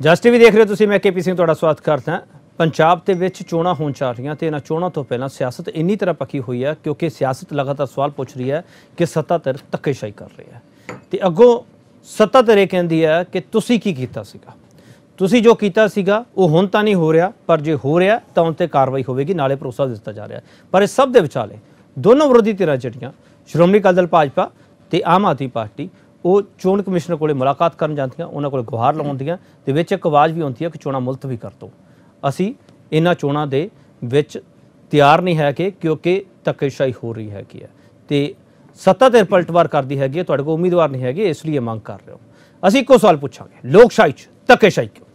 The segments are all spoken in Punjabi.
ਜਸਟ ਟੀਵੀ ਦੇਖ ਰਹੇ ਹੋ ਤੁਸੀਂ, ਮੈਂ ਕੇਪੀ ਸਿੰਘ ਤੁਹਾਡਾ ਸਵਾਗਤ ਕਰਦਾ। ਪੰਜਾਬ ਦੇ ਵਿੱਚ ਚੋਣਾਂ ਹੋਣ ਜਾ ਰਹੀਆਂ ਤੇ ਇਹਨਾਂ ਚੋਣਾਂ ਤੋਂ ਪਹਿਲਾਂ ਸਿਆਸਤ ਇੰਨੀ ਤਰ੍ਹਾਂ ਪੱਕੀ ਹੋਈ ਹੈ ਕਿਉਂਕਿ ਸਿਆਸਤ ਲਗਾਤਾਰ ਸਵਾਲ ਪੁੱਛ ਰਹੀ ਹੈ ਕਿ ਸੱਤਾ ਧਿਰ ਧੱਕੇਸ਼ਾਹੀ ਕਰ ਰਹੀ ਹੈ। ਤੇ ਅੱਗੋਂ ਸੱਤਾ ਧਿਰ ਇਹ ਕਹਿੰਦੀ ਹੈ ਕਿ ਤੁਸੀਂ ਕੀ ਕੀਤਾ ਸੀਗਾ? ਤੁਸੀਂ ਜੋ ਕੀਤਾ ਸੀਗਾ, ਉਹ ਹੁਣ ਤਾਂ ਨਹੀਂ ਹੋ ਰਿਹਾ, ਪਰ ਜੇ ਹੋ ਰਿਹਾ, ਤਾਂ ਉਨ ਤੇ ਕਾਰਵਾਈ ਹੋਵੇਗੀ, ਨਾਲੇ ਭਰੋਸਾ ਦਿੱਤਾ ਜਾ ਰਿਹਾ ਪਰ ਇਸ ਸਭ ਦੇ ਵਿਚਾਲੇ ਦੋਨੋਂ ਵਿਰੋਧੀ ਧਿਰਾਂ ਜਿਹੜੀਆਂ, ਸ਼੍ਰੋਮਣੀ ਅਕਾਲੀ ਦਲ ਭਾਜਪਾ ਤੇ ਆਮ ਆਦਮੀ ਪਾਰਟੀ ਉਹ ਚੋਣ ਕਮਿਸ਼ਨਰ ਕੋਲੇ ਮੁਲਾਕਾਤ ਕਰਨ ਜਾਂਦੀਆਂ, ਉਹਨਾਂ ਕੋਲ ਗੁਹਾਰ ਲਗਾਉਂਦੀਆਂ ਤੇ ਵਿੱਚ ਇੱਕ ਆਵਾਜ਼ ਵੀ ਆਉਂਦੀ ਹੈ ਕਿ ਚੋਣਾਂ ਮੁਲਤਵੀ ਕਰ ਦਿਓ ਅਸੀਂ ਇਹਨਾਂ ਚੋਣਾਂ ਦੇ ਵਿੱਚ ਤਿਆਰ ਨਹੀਂ ਹੈ ਕਿ ਕਿਉਂਕਿ ਧੱਕੇਸ਼ਾਹੀ ਹੋ ਰਹੀ ਹੈਗੀ ਹੈ ਤੇ ਸੱਤਾ ਤੇ ਪਲਟਵਾਰ ਕਰਦੀ ਹੈਗੀ ਹੈ, ਤੁਹਾਡੇ ਕੋਲ ਉਮੀਦਵਾਰ ਨਹੀਂ ਹੈਗੇ, ਇਸ ਲਈ ਇਹ ਮੰਗ ਕਰ ਰਹੇ ਹੋ। ਅਸੀਂ ਇੱਕੋ ਸਵਾਲ ਪੁੱਛਾਂਗੇ, ਲੋਕਸ਼ਾਹੀ 'ਚ ਧੱਕੇਸ਼ਾਹੀ ਕਿਉਂ?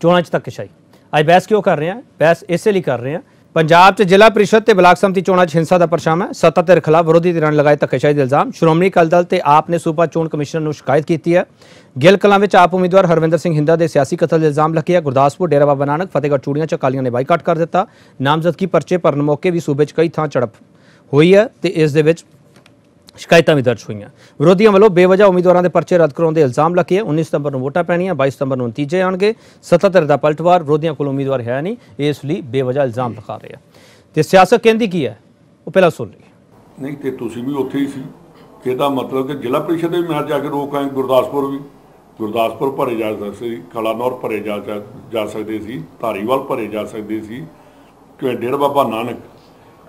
ਚੋਣਾਂ 'ਚ ਧੱਕੇਸ਼ਾਹੀ। ਅੱਜ ਬਹਿਸ ਕਿਉਂ ਕਰ ਰਹੇ ਹਾਂ? ਬਹਿਸ ਇਸੇ ਲਈ ਕਰ ਰਹੇ ਹਾਂ। ਪੰਜਾਬ 'ਚ ਜ਼ਿਲ੍ਹਾ ਪ੍ਰੀਸ਼ਦ ਤੇ ਬਲਾਕ ਸੰਮਤੀ ਚੋਣਾਂ 'ਚ ਹਿੰਸਾ ਦਾ ਪਰਛਾਵਾਂ ਹੈ ਸੱਤਾ ਧਿਰ ਖਿਲਾਫ ਵਿਰੋਧੀ ਧਿਰਾਂ ਨੇ ਲਗਾਏ ਧੱਕੇਸ਼ਾਹੀ ਦੇ ਇਲਜ਼ਾਮ। ਸ਼੍ਰੋਮਣੀ ਅਕਾਲੀ ਦਲ ਤੇ ਆਪ ਨੇ ਸੂਬਾ ਚੋਣ ਕਮਿਸ਼ਨ ਨੂੰ ਸ਼ਿਕਾਇਤ ਕੀਤੀ ਹੈ। ਗਿੱਲ ਕਲਾਂ ਵਿੱਚ ਆਪ ਉਮੀਦਵਾਰ ਹਰਵਿੰਦਰ ਸਿੰਘ ਹਿੰਦਾ ਦੇ ਸਿਆਸੀ ਕਤਲ ਦੇ ਇਲਜ਼ਾਮ ਲੱਗੇ ਗੁਰਦਾਸਪੁਰ, ਡੇਰਾ ਬਾਬਾ ਨਾਨਕ, ਫਤਿਹਗੜ੍ਹ ਚੂੜੀਆਂ 'ਚ ਅਕਾਲੀਆਂ ਨੇ ਬਾਈਕਾਟ ਕਰ ਦਿੱਤਾ। ਨਾਮਜ਼ਦਗੀ ਪਰਚੇ ਭਰਨ ਮੌਕੇ ਵੀ ਸੂਬੇ 'ਚ ਕਈ ਥਾਂ ਝੜਪ ਹੋਈ ਹੈ ਤੇ ਇਸ ਦੇ ਵਿੱਚ ਸ਼ਿਕਾਇਤਾਂ ਵੀ ਦਰਜ ਹੋਈਆਂ। ਵਿਰੋਧੀਆਂ ਵੱਲੋਂ ਬੇਵਜ੍ਹਾ ਉਮੀਦਵਾਰਾਂ ਦੇ ਪਰਚੇ ਰੱਦ ਕਰਾਉਣ ਦੇ ਇਲਜ਼ਾਮ ਲੱਗੇ। 19 ਸਤੰਬਰ ਨੂੰ ਵੋਟਾਂ ਪੈਣੀਆਂ 22 ਸਤੰਬਰ ਨੂੰ ਨਤੀਜੇ ਆਣਗੇ। ਸੱਤਾਧਰ ਦਾ ਪਲਟਵਾਰ, ਵਿਰੋਧੀਆਂ ਕੋਲ ਉਮੀਦਵਾਰ ਹੈ ਨਹੀਂ। ਇਸ ਲਈ ਬੇਵਜ੍ਹਾ ਇਲਜ਼ਾਮ ਲਗਾ ਰਹੇ ਆ। ਤੇ ਸਿਆਸਤ ਕਹਿੰਦੀ ਕੀ ਹੈ? ਉਹ ਪਹਿਲਾਂ ਸੁਣ ਲਈ ਨਹੀਂ, ਤੇ ਤੁਸੀਂ ਵੀ ਉੱਥੇ ਹੀ ਸੀ। ਇਹਦਾ ਮਤਲਬ ਕਿ ਜ਼ਿਲ੍ਹਾ ਪ੍ਰੀਸ਼ਦ ਦੇ ਮੈਂ ਜਾ ਕੇ ਰੋਕ ਆਏ ਗੁਰਦਾਸਪੁਰ ਵੀ। ਗੁਰਦਾਸਪੁਰ ਭਰੇ ਜਾ ਸਕਦੇ ਸੀ, ਕਲਾਨੌਰ ਭਰੇ ਜਾ ਜਾ- ਸਕਦੇ ਸੀ, ਧਾਰੀਵਾਲ ਭਰੇ ਜਾ ਸਕਦੇ ਸੀ। ਕਿ ਡੇਢ ਬਾਬਾ ਨਾਨਕ।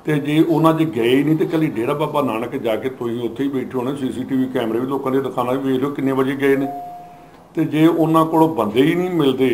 ਤੇ ਜੇ ਉਹਨਾਂ 'ਚ ਗਏ ਹੀ ਨਹੀਂ ਤੇ ਕੱਲੀ ਡੇਰਾ ਬਾਬਾ ਨਾਨਕ ਜਾ ਕੇ ਤੁਸੀਂ ਉੱਥੇ ਹੀ ਬੈਠੇ ਹੋਣੇ, ਸੀਸੀਟੀਵੀ ਕੈਮਰੇ ਵੀ ਲੋਕਾਂ ਦੀਆਂ ਦੁਕਾਨਾਂ ਵੀ ਵੇਖ ਲਓ ਕਿੰਨੇ ਵਜੇ ਗਏ ਨੇ। ਤੇ ਜੇ ਉਹਨਾਂ ਕੋਲੋਂ ਬੰਦੇ ਹੀ ਨਹੀਂ ਮਿਲਦੇ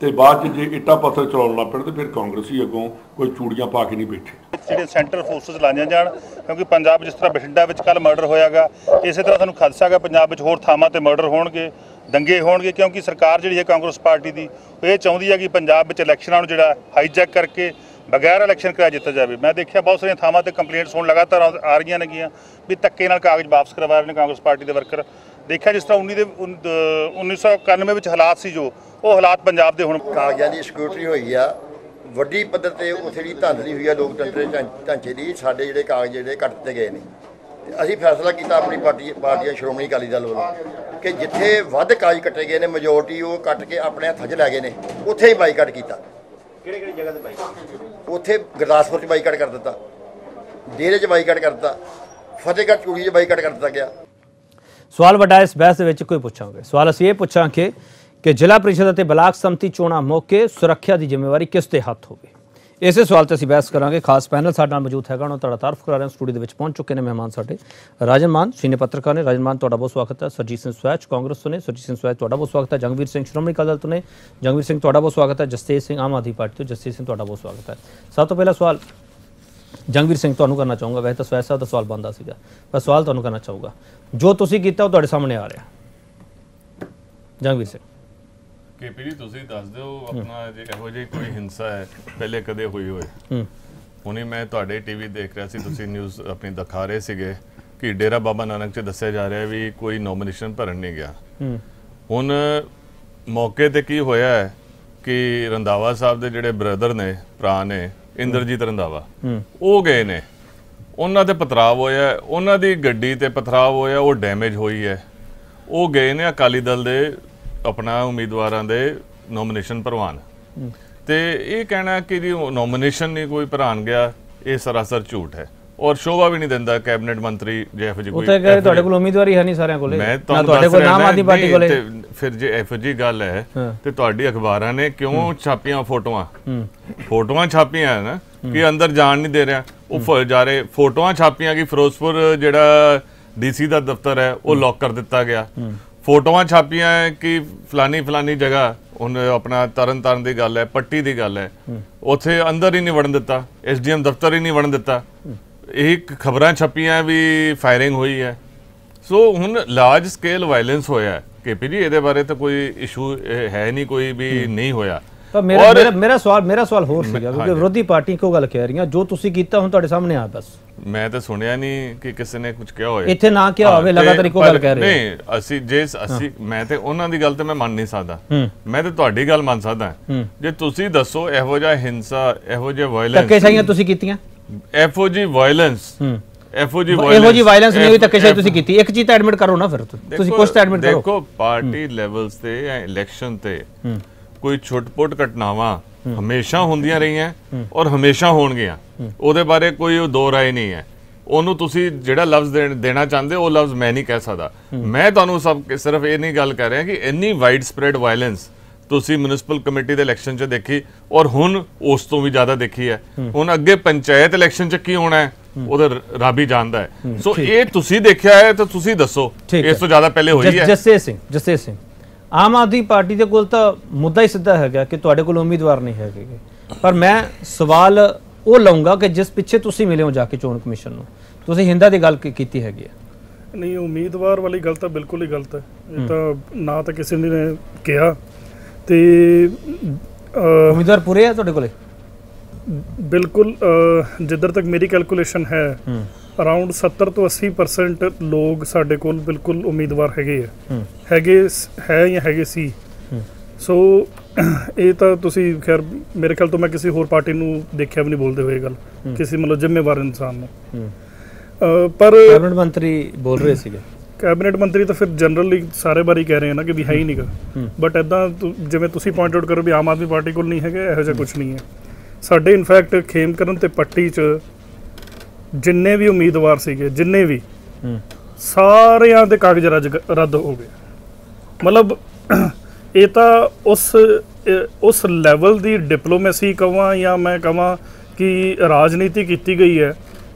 ਤੇ ਬਾਅਦ 'ਚ ਜੇ ਇੱਟਾ ਪੱਥਰ ਚਲਾਉਣ ਲੱਗ ਪੈਣ ਤੇ ਫਿਰ ਕਾਂਗਰਸੀ ਅੱਗੋਂ ਕੋਈ ਚੂੜੀਆਂ ਪਾ ਕੇ ਨਹੀਂ ਬੈਠੇ। ਜਿਹੜੇ ਸੈਂਟਰ ਫੋਰਸਸ ਲਾਈਆਂ ਜਾਣ, ਕਿਉਂਕਿ ਪੰਜਾਬ ਜਿਸ ਤਰ੍ਹਾਂ ਬਠਿੰਡਾ ਵਿੱਚ ਕੱਲ ਮਰਡਰ ਹੋਇਆਗਾ, ਇਸੇ ਤਰ੍ਹਾਂ ਸਾਨੂੰ ਖਦਸ਼ਾ ਹੈਗਾ ਪੰਜਾਬ ਵਿੱਚ ਹੋਰ ਥਾਵਾਂ ਤੇ ਮਰਡਰ ਹੋਣਗੇ, ਦੰਗੇ ਹੋਣਗੇ, ਕਿਉਂਕਿ ਸਰਕਾਰ ਜਿਹੜੀ ਹੈ ਕਾਂਗਰਸ ਪਾਰਟੀ ਦੀ, ਉਹ ਇਹ ਚਾਹੁੰਦੀ ਹੈ ਕਿ ਪੰਜਾਬ ਵਿੱਚ ਇਲੈਕਸ਼ਨਾਂ ਨੂੰ ਜਿਹੜਾ ਹਾਈਜੈਕ ਕਰਕੇ ਬਗੈਰ ਇਲੈਕਸ਼ਨ ਕਰਾ ਦਿੱਤਾ ਜਾਵੇ। ਮੈਂ ਦੇਖਿਆ ਬਹੁਤ ਸਾਰੀਆਂ ਥਾਵਾਂ ਤੇ ਕੰਪਲੇਂਟਸ ਹੁਣ ਲਗਾਤਾਰ ਆ ਰਹੀਆਂ ਨੇਗੀਆਂ ਵੀ ਧੱਕੇ ਨਾਲ ਕਾਗਜ਼ ਵਾਪਸ ਕਰਵਾ ਰਹੇ ਨੇ ਕਾਂਗਰਸ ਪਾਰਟੀ ਦੇ ਵਰਕਰ। ਦੇਖਿਆ ਜਿਸ ਤਰ੍ਹਾਂ 19 ਦੇ ਉਨ- ਅ, 1991 ਵਿੱਚ ਹਾਲਾਤ ਸੀ ਜੋ ਉਹ ਹਾਲਾਤ ਪੰਜਾਬ ਦੇ ਹੁਣ ਕਾਗਜ਼ਾਂ ਦੀ ਸਿਕਿਉਰਿਟੀ ਹੋਈ ਆ। ਵੱਡੀ ਪੱਧਰ ਤੇ ਉੱਥੇ ਦੀ ਧਾਂਦਲੀ ਹੋਈ ਆ ਲੋਕਤੰਤਰ ਦੇ ਢਾਂਚੇ ਦੀ। ਸਾਡੇ ਜਿਹੜੇ ਕਾਗਜ਼ ਜਿਹੜੇ ਕੱਟ ਦਿੱਤੇ ਗਏ ਨੇ। ਤੇ ਅਸੀਂ ਫੈਸਲਾ ਕੀਤਾ ਆਪਣੀ ਪਾਰਟੀ ਪਾਰਟੀ ਸ਼੍ਰੋਮਣੀ ਅਕਾਲੀ ਦਲ ਵੱਲੋਂ ਕਿ ਜਿੱਥੇ ਵੱਧ ਕਾਗਜ਼ ਕੱਟੇ ਗਏ ਨੇ ਮੈਜੋਰਟੀ ਉਹ ਕੱਟ ਕੇ ਆਪਣੇ ਹੱਥ 'ਚ ਲੈ ਗਏ ਨੇ ਉੱਥੇ ਹੀ ਬਾਈਕਾਟ ਕੀਤਾ। ਕਿਹੜੇ ਕਿਹੜੀ ਜਗ੍ਹਾ ਤੇ ਬਾਈਕਾਟ ਉੱਥੇ ਗੁਰਦਾਸਪੁਰ 'ਚ ਬਾਈਕਾਟ ਕਰ ਦਿੱਤਾ। ਡੇਰੇ 'ਚ ਬਾਈਕਾਟ ਕਰ ਦਿੱਤਾ। ਫਤਿਹਗੜ੍ਹ ਚੂੜੀ 'ਚ ਬਾਈਕਾਟ ਕਰ ਦਿੱਤਾ ਗਿਆ। ਸਵਾਲ ਵੱਡਾ ਇਸ ਬਹਿਸ ਦੇ ਵਿੱਚ ਕੋਈ ਪੁੱਛਾਂਗੇ। ਸਵਾਲ ਅਸੀਂ ਇਹ ਪੁੱਛਾਂਗੇ ਕਿ ਜ਼ਿਲ੍ਹਾ ਪ੍ਰੀਸ਼ਦ ਅਤੇ ਬਲਾਕ ਸੰਮਤੀ ਚੋਣਾਂ ਮੌਕੇ ਸੁਰੱਖਿਆ ਦੀ ਜ਼ਿੰਮੇਵਾਰੀ ਕਿਸ ਦੇ ਹੱਥ ਹੋਵੇ? ਇਸੇ ਸਵਾਲ ਤੇ ਅਸੀਂ ਬਹਿਸ ਕਰਾਂਗੇ। ਖਾਸ ਪੈਨਲ ਸਾਡੇ ਨਾਲ ਮੌਜੂਦ ਹੈਗਾ, ਉਹਨਾਂ ਤੁਹਾਡਾ ਤਾਰਫ ਕਰਾ ਰਹੇ ਹਾਂ। ਸਟੂਡੀਓ ਦੇ ਵਿੱਚ ਪਹੁੰਚ ਚੁੱਕੇ ਨੇ ਮਹਿਮਾਨ ਸਾਡੇ। ਰਾਜਨ ਮਾਨ, ਸੀਨੀਅਰ ਪੱਤਰਕਾਰ ਨੇ। ਰਾਜਨ ਮਾਨ, ਤੁਹਾਡਾ ਬਹੁਤ ਸਵਾਗਤ ਹੈ। ਸਰਜੀਤ ਸਿੰਘ ਸਵੈਚ, ਕਾਂਗਰਸ ਤੋਂ ਨੇ। ਸਰਜੀਤ ਸਿੰਘ ਸਵੈਚ, ਤੁਹਾਡਾ ਬਹੁਤ ਸਵਾਗਤ ਹੈ। ਜੰਗਵੀਰ ਸਿੰਘ ਸ਼੍ਰੋਮਣੀ ਅਕਾਲੀ ਦਲ ਤੋਂ ਨੇ। ਜੰਗਵੀਰ ਸਿੰਘ, ਤੁਹਾਡਾ ਬਹੁਤ ਸਵਾਗਤ ਹੈ। ਜਸਤੇਜ ਸਿੰਘ, ਆਮ ਆਦਮੀ ਪਾਰਟੀ ਤੋਂ। ਜਸਤੇਜ ਸਿੰਘ, ਤੁਹਾਡਾ ਬਹੁਤ ਸਵਾਗਤ ਹੈ। ਸਭ ਤੋਂ ਪਹਿਲਾ ਸਵਾਲ, ਜੰਗਵੀਰ ਸਿੰਘ, ਤੁਹਾਨੂੰ ਕਰਨਾ ਚਾਹੂੰਗਾ। ਵੈਸੇ ਤਾਂ ਸਵੈਚ ਸਾਹਿਬ ਦਾ ਸਵਾਲ ਬੰਦਾ ਸੀਗਾ, ਪਰ ਸਵਾਲ ਤੁਹਾਨੂੰ ਕਰਨਾ ਚਾਹੂੰਗਾ। ਜੋ ਤੁਸੀਂ ਕੀਤਾ ਉਹ ਤੁਹਾਡੇ ਸਾਹਮਣੇ ਆ ਰਿਹਾ। ਜੰਗਵੀਰ ਸਿੰਘ। ਕੇਪੀ ਜੀ ਤੁਸੀਂ ਦੱਸ ਦਿਓ ਆਪਣਾ ਜੇ ਇਹੋ ਜਿਹੀ ਕੋਈ ਹਿੰਸਾ ਹੈ ਪਹਿਲੇ ਕਦੇ ਹੋਈ ਹੋਏ? ਹੁਣੇ ਮੈਂ ਤੁਹਾਡੇ ਟੀਵੀ ਦੇਖ ਰਿਹਾ ਸੀ ਤੁਸੀਂ ਨਿਊਜ਼ ਆਪਣੀ ਦਿਖਾ ਰਹੇ ਸੀਗੇ ਕਿ ਡੇਰਾ ਬਾਬਾ ਨਾਨਕ ਚ ਦੱਸਿਆ ਜਾ ਰਿਹਾ ਵੀ ਕੋਈ ਨੋਮੀਨੇਸ਼ਨ ਭਰਨ ਨਹੀਂ ਗਿਆ। ਹੁਣ ਮੌਕੇ ਤੇ ਕੀ ਹੋਇਆ ਹੈ ਕਿ ਰੰਦਾਵਾ ਸਾਹਿਬ ਦੇ ਜਿਹੜੇ ਬ੍ਰਦਰ ਨੇ ਭਰਾ ਨੇ ਇੰਦਰਜੀਤ ਰੰਦਾਵਾ ਉਹ ਗਏ ਨੇ। ਉਹਨਾਂ ਤੇ ਪਥਰਾਵ ਹੋਇਆ ਉਹਨਾਂ ਦੀ ਗੱਡੀ ਤੇ ਪਥਰਾਵ ਹੋਇਆ ਉਹ ਡੈਮੇਜ ਹੋਈ ਹੈ। ਉਹ ਗਏ ਨੇ ਅਕਾਲੀ ਦਲ ਦੇ ਆਪਣਾ ਉਮੀਦਵਾਰਾਂ ਦੇ ਨੋਮੀਨੇਸ਼ਨ ਭਰਵਾਨ ਤੇ ਇਹ ਕਹਿਣਾ ਕਿ ਜੀ ਨੋਮੀਨੇਸ਼ਨ ਨਹੀਂ ਕੋਈ ਭਰਾਨ ਗਿਆ ਇਹ ਸਰਾਸਰ ਝੂਠ ਹੈ। ਔਰ ਸ਼ੋਭਾ ਵੀ ਨਹੀਂ ਦਿੰਦਾ ਕੈਬਨਿਟ ਮੰਤਰੀ ਜੇ ਜਿਹੀ ਉਹ ਕੋਈ ਤਾਂ ਕਹੇ ਤੁਹਾਡੇ ਕੋਲ ਉਮੀਦਵਾਰੀ ਹੈ ਨਹੀਂ ਸਾਰਿਆਂ ਕੋਲੇ। ਮੈਂ ਤੁਹਾਡੇ ਕੋਲ ਨਾ, ਆਦਮੀ ਪਾਰਟੀ ਕੋਲੇ। ਤੇ ਫਿਰ ਜੇ ਇਹੋ ਜਿਹੀ ਗੱਲ ਹੈ। ਤੇ ਤੁਹਾਡੀ ਅਖਬਾਰਾਂ ਨੇ ਕਿਉਂ ਛਾਪੀਆਂ ਫੋਟੋਆਂ? ਫੋਟੋਆਂ ਛਾਪੀਆਂ ਨਾ ਕਿ ਅੰਦਰ ਜਾਣ ਨਹੀਂ ਦੇ ਰਿਹਾ। ਉਹ ਜਾ ਰਹੇ ਫੋਟੋਆਂ ਛਾਪੀਆਂ ਕਿ ਫਿਰੋਜ਼ਪੁਰ ਜਿਹੜਾ ਡੀਸੀ ਦਾ ਦਫ਼ਤਰ ਹੈ ਉਹ ਲੌਕ ਕਰ ਦਿੱਤਾ ਗਿਆ। ਫੋਟੋਆਂ ਛਾਪੀਆਂ ਕਿ ਫਲਾਨੀ ਫਲਾਨੀ ਜਗ੍ਹਾ ਹੁਣ ਆਪਣਾ ਤਰਨ ਤਾਰਨ ਦੀ ਗੱਲ ਹੈ ਪੱਟੀ ਦੀ ਗੱਲ ਹੈ। ਉੱਥੇ ਅੰਦਰ ਹੀ ਨਹੀਂ ਵੜਨ ਦਿੱਤਾ ਐਸਡੀਐਮ ਦਫ਼ਤਰ ਹੀ ਨਹੀਂ ਵੜਨ ਦਿੱਤਾ। ਇਹ ਖਬਰਾਂ ਛਪੀਆਂ ਵੀ ਫਾਇਰਿੰਗ ਹੋਈ ਹੈ। ਸੋ ਹੁਣ ਲਾਰਜ ਸਕੇਲ ਵਾਇਲੈਂਸ ਹੋਇਆ ਹੈ। ਕੇਪੀ ਜੀ ਇਹਦੇ ਬਾਰੇ ਤਾਂ ਕੋਈ ਇਸ਼ੂ ਹੈ ਨਹੀਂ ਕੋਈ ਵੀ ਨਹੀਂ ਹੋਇਆ। ਤਾਂ ਮੇਰਾ ਮੇਰਾ ਸਵਾਲ ਮੇਰਾ ਸਵਾਲ ਹੋਰ ਸੀਗਾ ਕਿਉਂਕਿ ਵਿਰੋਧੀ ਪਾਰਟੀ ਇੱਕੋ ਗੱਲ ਕਹਿ ਰਹੀਆਂ? ਜੋ ਤੁਸੀਂ ਕੀਤਾ ਹੁਣ ਤੁਹਾਡੇ ਸਾਹਮਣੇ ਆ ਬਸ। ਮੈਂ ਤਾਂ ਸੁਣਿਆ ਨਹੀਂ ਕਿ ਕਿਸੇ ਨੇ ਕੁਝ ਕਿਹਾ ਹੋਵੇ। ਇੱਥੇ ਨਾ ਕਿਹਾ ਹੋਵੇ ਲਗਾਤਾਰ ਤੇ ਇੱਕੋ ਗੱਲ ਕਹਿ ਰਹੇ। ਨਹੀਂ ਅਸੀਂ ਜੇ ਅਸੀਂ ਮੈਂ ਤੇ ਉਹਨਾਂ ਦੀ ਗੱਲ ਤੇ ਮੈਂ ਮੰਨ ਨਹੀਂ ਸਕਦਾ। ਮੈਂ ਤੇ ਤੁਹਾਡੀ ਗੱਲ ਮੰਨ ਸਕਦਾ। ਜੇ ਤੁਸੀਂ ਦੱਸੋ ਇਹੋ ਜਿਹਾ ਹਿੰਸਾ ਇਹੋ ਜਿਹਾ ਵਾਇਲੈਂਸ ਧੱਕੇਸ਼ਾਹੀਆਂ ਤੁਸੀਂ ਕੀਤੀਆਂ? ਇਹੋ ਜੀ ਵਾਇਲੈਂਸ ਇਹੋ ਜੀ ਇਹੋ ਜੀ ਵਾਇਲੈਂਸ ਨਹੀਂ ਹੋਈ ਧੱਕੇਸ਼ਾਹੀ ਤੁਸੀਂ ਕੀਤੀ। ਇੱਕ ਚੀਜ਼ ਤਾਂ ਐਡਮਿਟ ਕਰੋ ਨਾ ਫਿਰ। ਤੁਸੀਂ। ਕੁਝ ਤਾਂ ਐਡਮਿਟ ਕਰੋ। ਦੇਖੋ ਪਾਰਟੀ ਲੈਵਲਸ ਤੇ ਇਲੈਕਸ਼ਨ ਤੇ ਕੋਈ ਛੁੱਟਪੁੱਟ ਘਟਨਾਵਾਂ ਹਮੇਸ਼ਾ ਹੁੰਦੀਆਂ ਰਹੀਆਂ ਔਰ ਹਮੇਸ਼ਾ ਹੋਣਗੀਆਂ। ਉਹਦੇ ਬਾਰੇ ਕੋਈ ਦੋ ਰਾਏ ਨਹੀਂ ਹੈ। ਉਹਨੂੰ ਤੁਸੀਂ ਜਿਹੜਾ ਲਫ਼ਜ਼ ਦੇਣ- ਚਾਹੁੰਦੇ ਉਹ ਲਫ਼ਜ਼ ਮੈਂ ਨਹੀਂ ਕਹਿ ਸਕਦਾ। ਮੈਂ ਤੁਹਾਨੂੰ ਸਭ ਸਿਰਫ ਇਹ ਨਹੀਂ ਗੱਲ ਕਰ ਰਿਹਾ ਕਿ ਇੰਨੀ ਵਾਈਡ ਸਪਰੈਡ ਵਾਇਲੈਂਸ ਤੁਸੀਂ ਮਿਊਨਿਸਪਲ ਕਮੇਟੀ ਦੇ ਇਲੈਕਸ਼ਨ 'ਚ ਦੇਖੀ ਔਰ ਹੁਣ ਉਸ ਤੋਂ ਵੀ ਜ਼ਿਆਦਾ ਦੇਖੀ ਹੈ। ਹੁਣ ਅੱਗੇ ਪੰਚਾਇਤ ਇਲੈਕਸ਼ਨ 'ਚ ਕੀ ਹੋਣਾ ਹੈ ਉਹਦਾ ਰੱਬ ਜਾਣਦਾ ਹੈ। ਸੋ ਇਹ ਤੁਸੀਂ ਦੇਖਿਆ ਹੈ ਤਾਂ ਤੁਸੀਂ ਦੱਸੋ। ਇਸ ਤੋਂ ਜ਼ਿਆਦਾ ਪਹਿਲੇ ਹੋਈ ਹੈ। ਜਸੇਰ ਸਿੰਘ ਜਸੇਰ ਸਿੰਘ। ਆਮ ਆਦਮੀ ਪਾਰਟੀ ਦੇ ਕੋਲ ਤਾਂ ਮੁੱਦਾ ਹੀ ਸਿੱਧਾ ਹੈਗਾ ਕਿ ਤੁਹਾਡੇ ਕੋਲ ਉਮੀਦਵਾਰ ਨਹੀਂ ਹੈਗੇ। ਪਰ ਮੈਂ ਸਵਾਲ ਉਹ ਲਾਉਂਗਾ ਕਿ ਜਿਸ ਪਿੱਛੇ ਤੁਸੀਂ ਮਿਲੇ ਹੋ ਜਾ ਕੇ ਚੋਣ ਕਮਿਸ਼ਨ ਨੂੰ ਤੁਸੀਂ ਹਿੰਦਾ ਦੀ ਗੱਲ ਕੀਤੀ ਹੈਗੀ ਹੈ ਨਹੀਂ ਉਮੀਦਵਾਰ ਵਾਲੀ ਗੱਲ ਤਾਂ ਬਿਲਕੁਲ ਹੀ ਗਲਤ ਹੈ। ਇਹ ਤਾਂ ਨਾ ਤਾਂ ਕਿਸੇ ਨੇ ਕਿਹਾ ਤੇ ਉਮੀਦਵਾਰ ਪੂਰੇ ਆ ਤੁਹਾਡੇ ਕੋਲੇ? ਬਿਲਕੁਲ ਜਿੱਧਰ ਤੱਕ ਮੇਰੀ ਕੈਲਕੂਲੇਸ਼ਨ ਹੈ। ਅਰਾਊਂਡ 70 ਤੋਂ 80% ਲੋਕ ਸਾਡੇ ਕੋਲ ਬਿਲਕੁਲ ਉਮੀਦਵਾਰ ਹੈਗੇ ਆ। ਹੈਗੇ ਹੈ ਜਾਂ ਹੈਗੇ ਸੀ। ਸੋ ਇਹ ਤਾਂ ਤੁਸੀਂ ਖੈਰ ਮੇਰੇ ਖਿਆਲ ਤੋਂ ਮੈਂ ਕਿਸੇ ਹੋਰ ਪਾਰਟੀ ਨੂੰ ਦੇਖਿਆ ਵੀ ਨਹੀਂ ਬੋਲਦੇ ਹੋਏ ਗੱਲ। ਕਿਸੇ ਮਤਲਬ ਜ਼ਿੰਮੇਵਾਰ ਇਨਸਾਨ ਨੂੰ। ਪਰ ਕੈਬਨਿਟ ਮੰਤਰੀ ਬੋਲ ਰਹੇ ਸੀਗੇ। ਕੈਬਨਿਟ ਮੰਤਰੀ ਤਾਂ ਫਿਰ ਜਨਰਲੀ ਸਾਰੇ ਬਾਰੇ ਕਹਿ ਰਹੇ ਆ ਨਾ ਕਿ ਵੀ ਹੈ ਹੀ ਨਹੀਂਗਾ ਬਟ ਐਦਾਂ ਜਿਵੇਂ ਤੁਸੀਂ ਪੁਆਇੰਟ ਆਊਟ ਕਰੋ ਵੀ ਆਮ ਆਦਮੀ ਪਾਰਟੀ ਕੋਲ ਨਹੀਂ ਹੈਗਾ ਇਹੋ ਜਿਹਾ ਕੁਝ ਨਹੀਂ ਹੈ। ਸਾਡੇ ਇਨਫੈਕਟ ਖੇਮਕਰਨ ਤੇ ਪੱਟੀ 'ਚ ਜਿੰਨੇ ਵੀ ਉਮੀਦਵਾਰ ਸੀਗੇ ਜਿੰਨੇ ਵੀ ਸਾਰਿਆਂ ਦੇ ਕਾਗਜ਼ ਰੱਦ ਹੋ ਗਏ। ਮਤਲਬ ਇਹ ਤਾਂ ਉਸ ਉਸ ਲੈਵਲ ਦੀ ਡਿਪਲੋਮੇਸੀ ਕਵਾਂ ਜਾਂ ਮੈਂ ਕਵਾਂ ਕਿ ਰਾਜਨੀਤੀ ਕੀਤੀ ਗਈ ਹੈ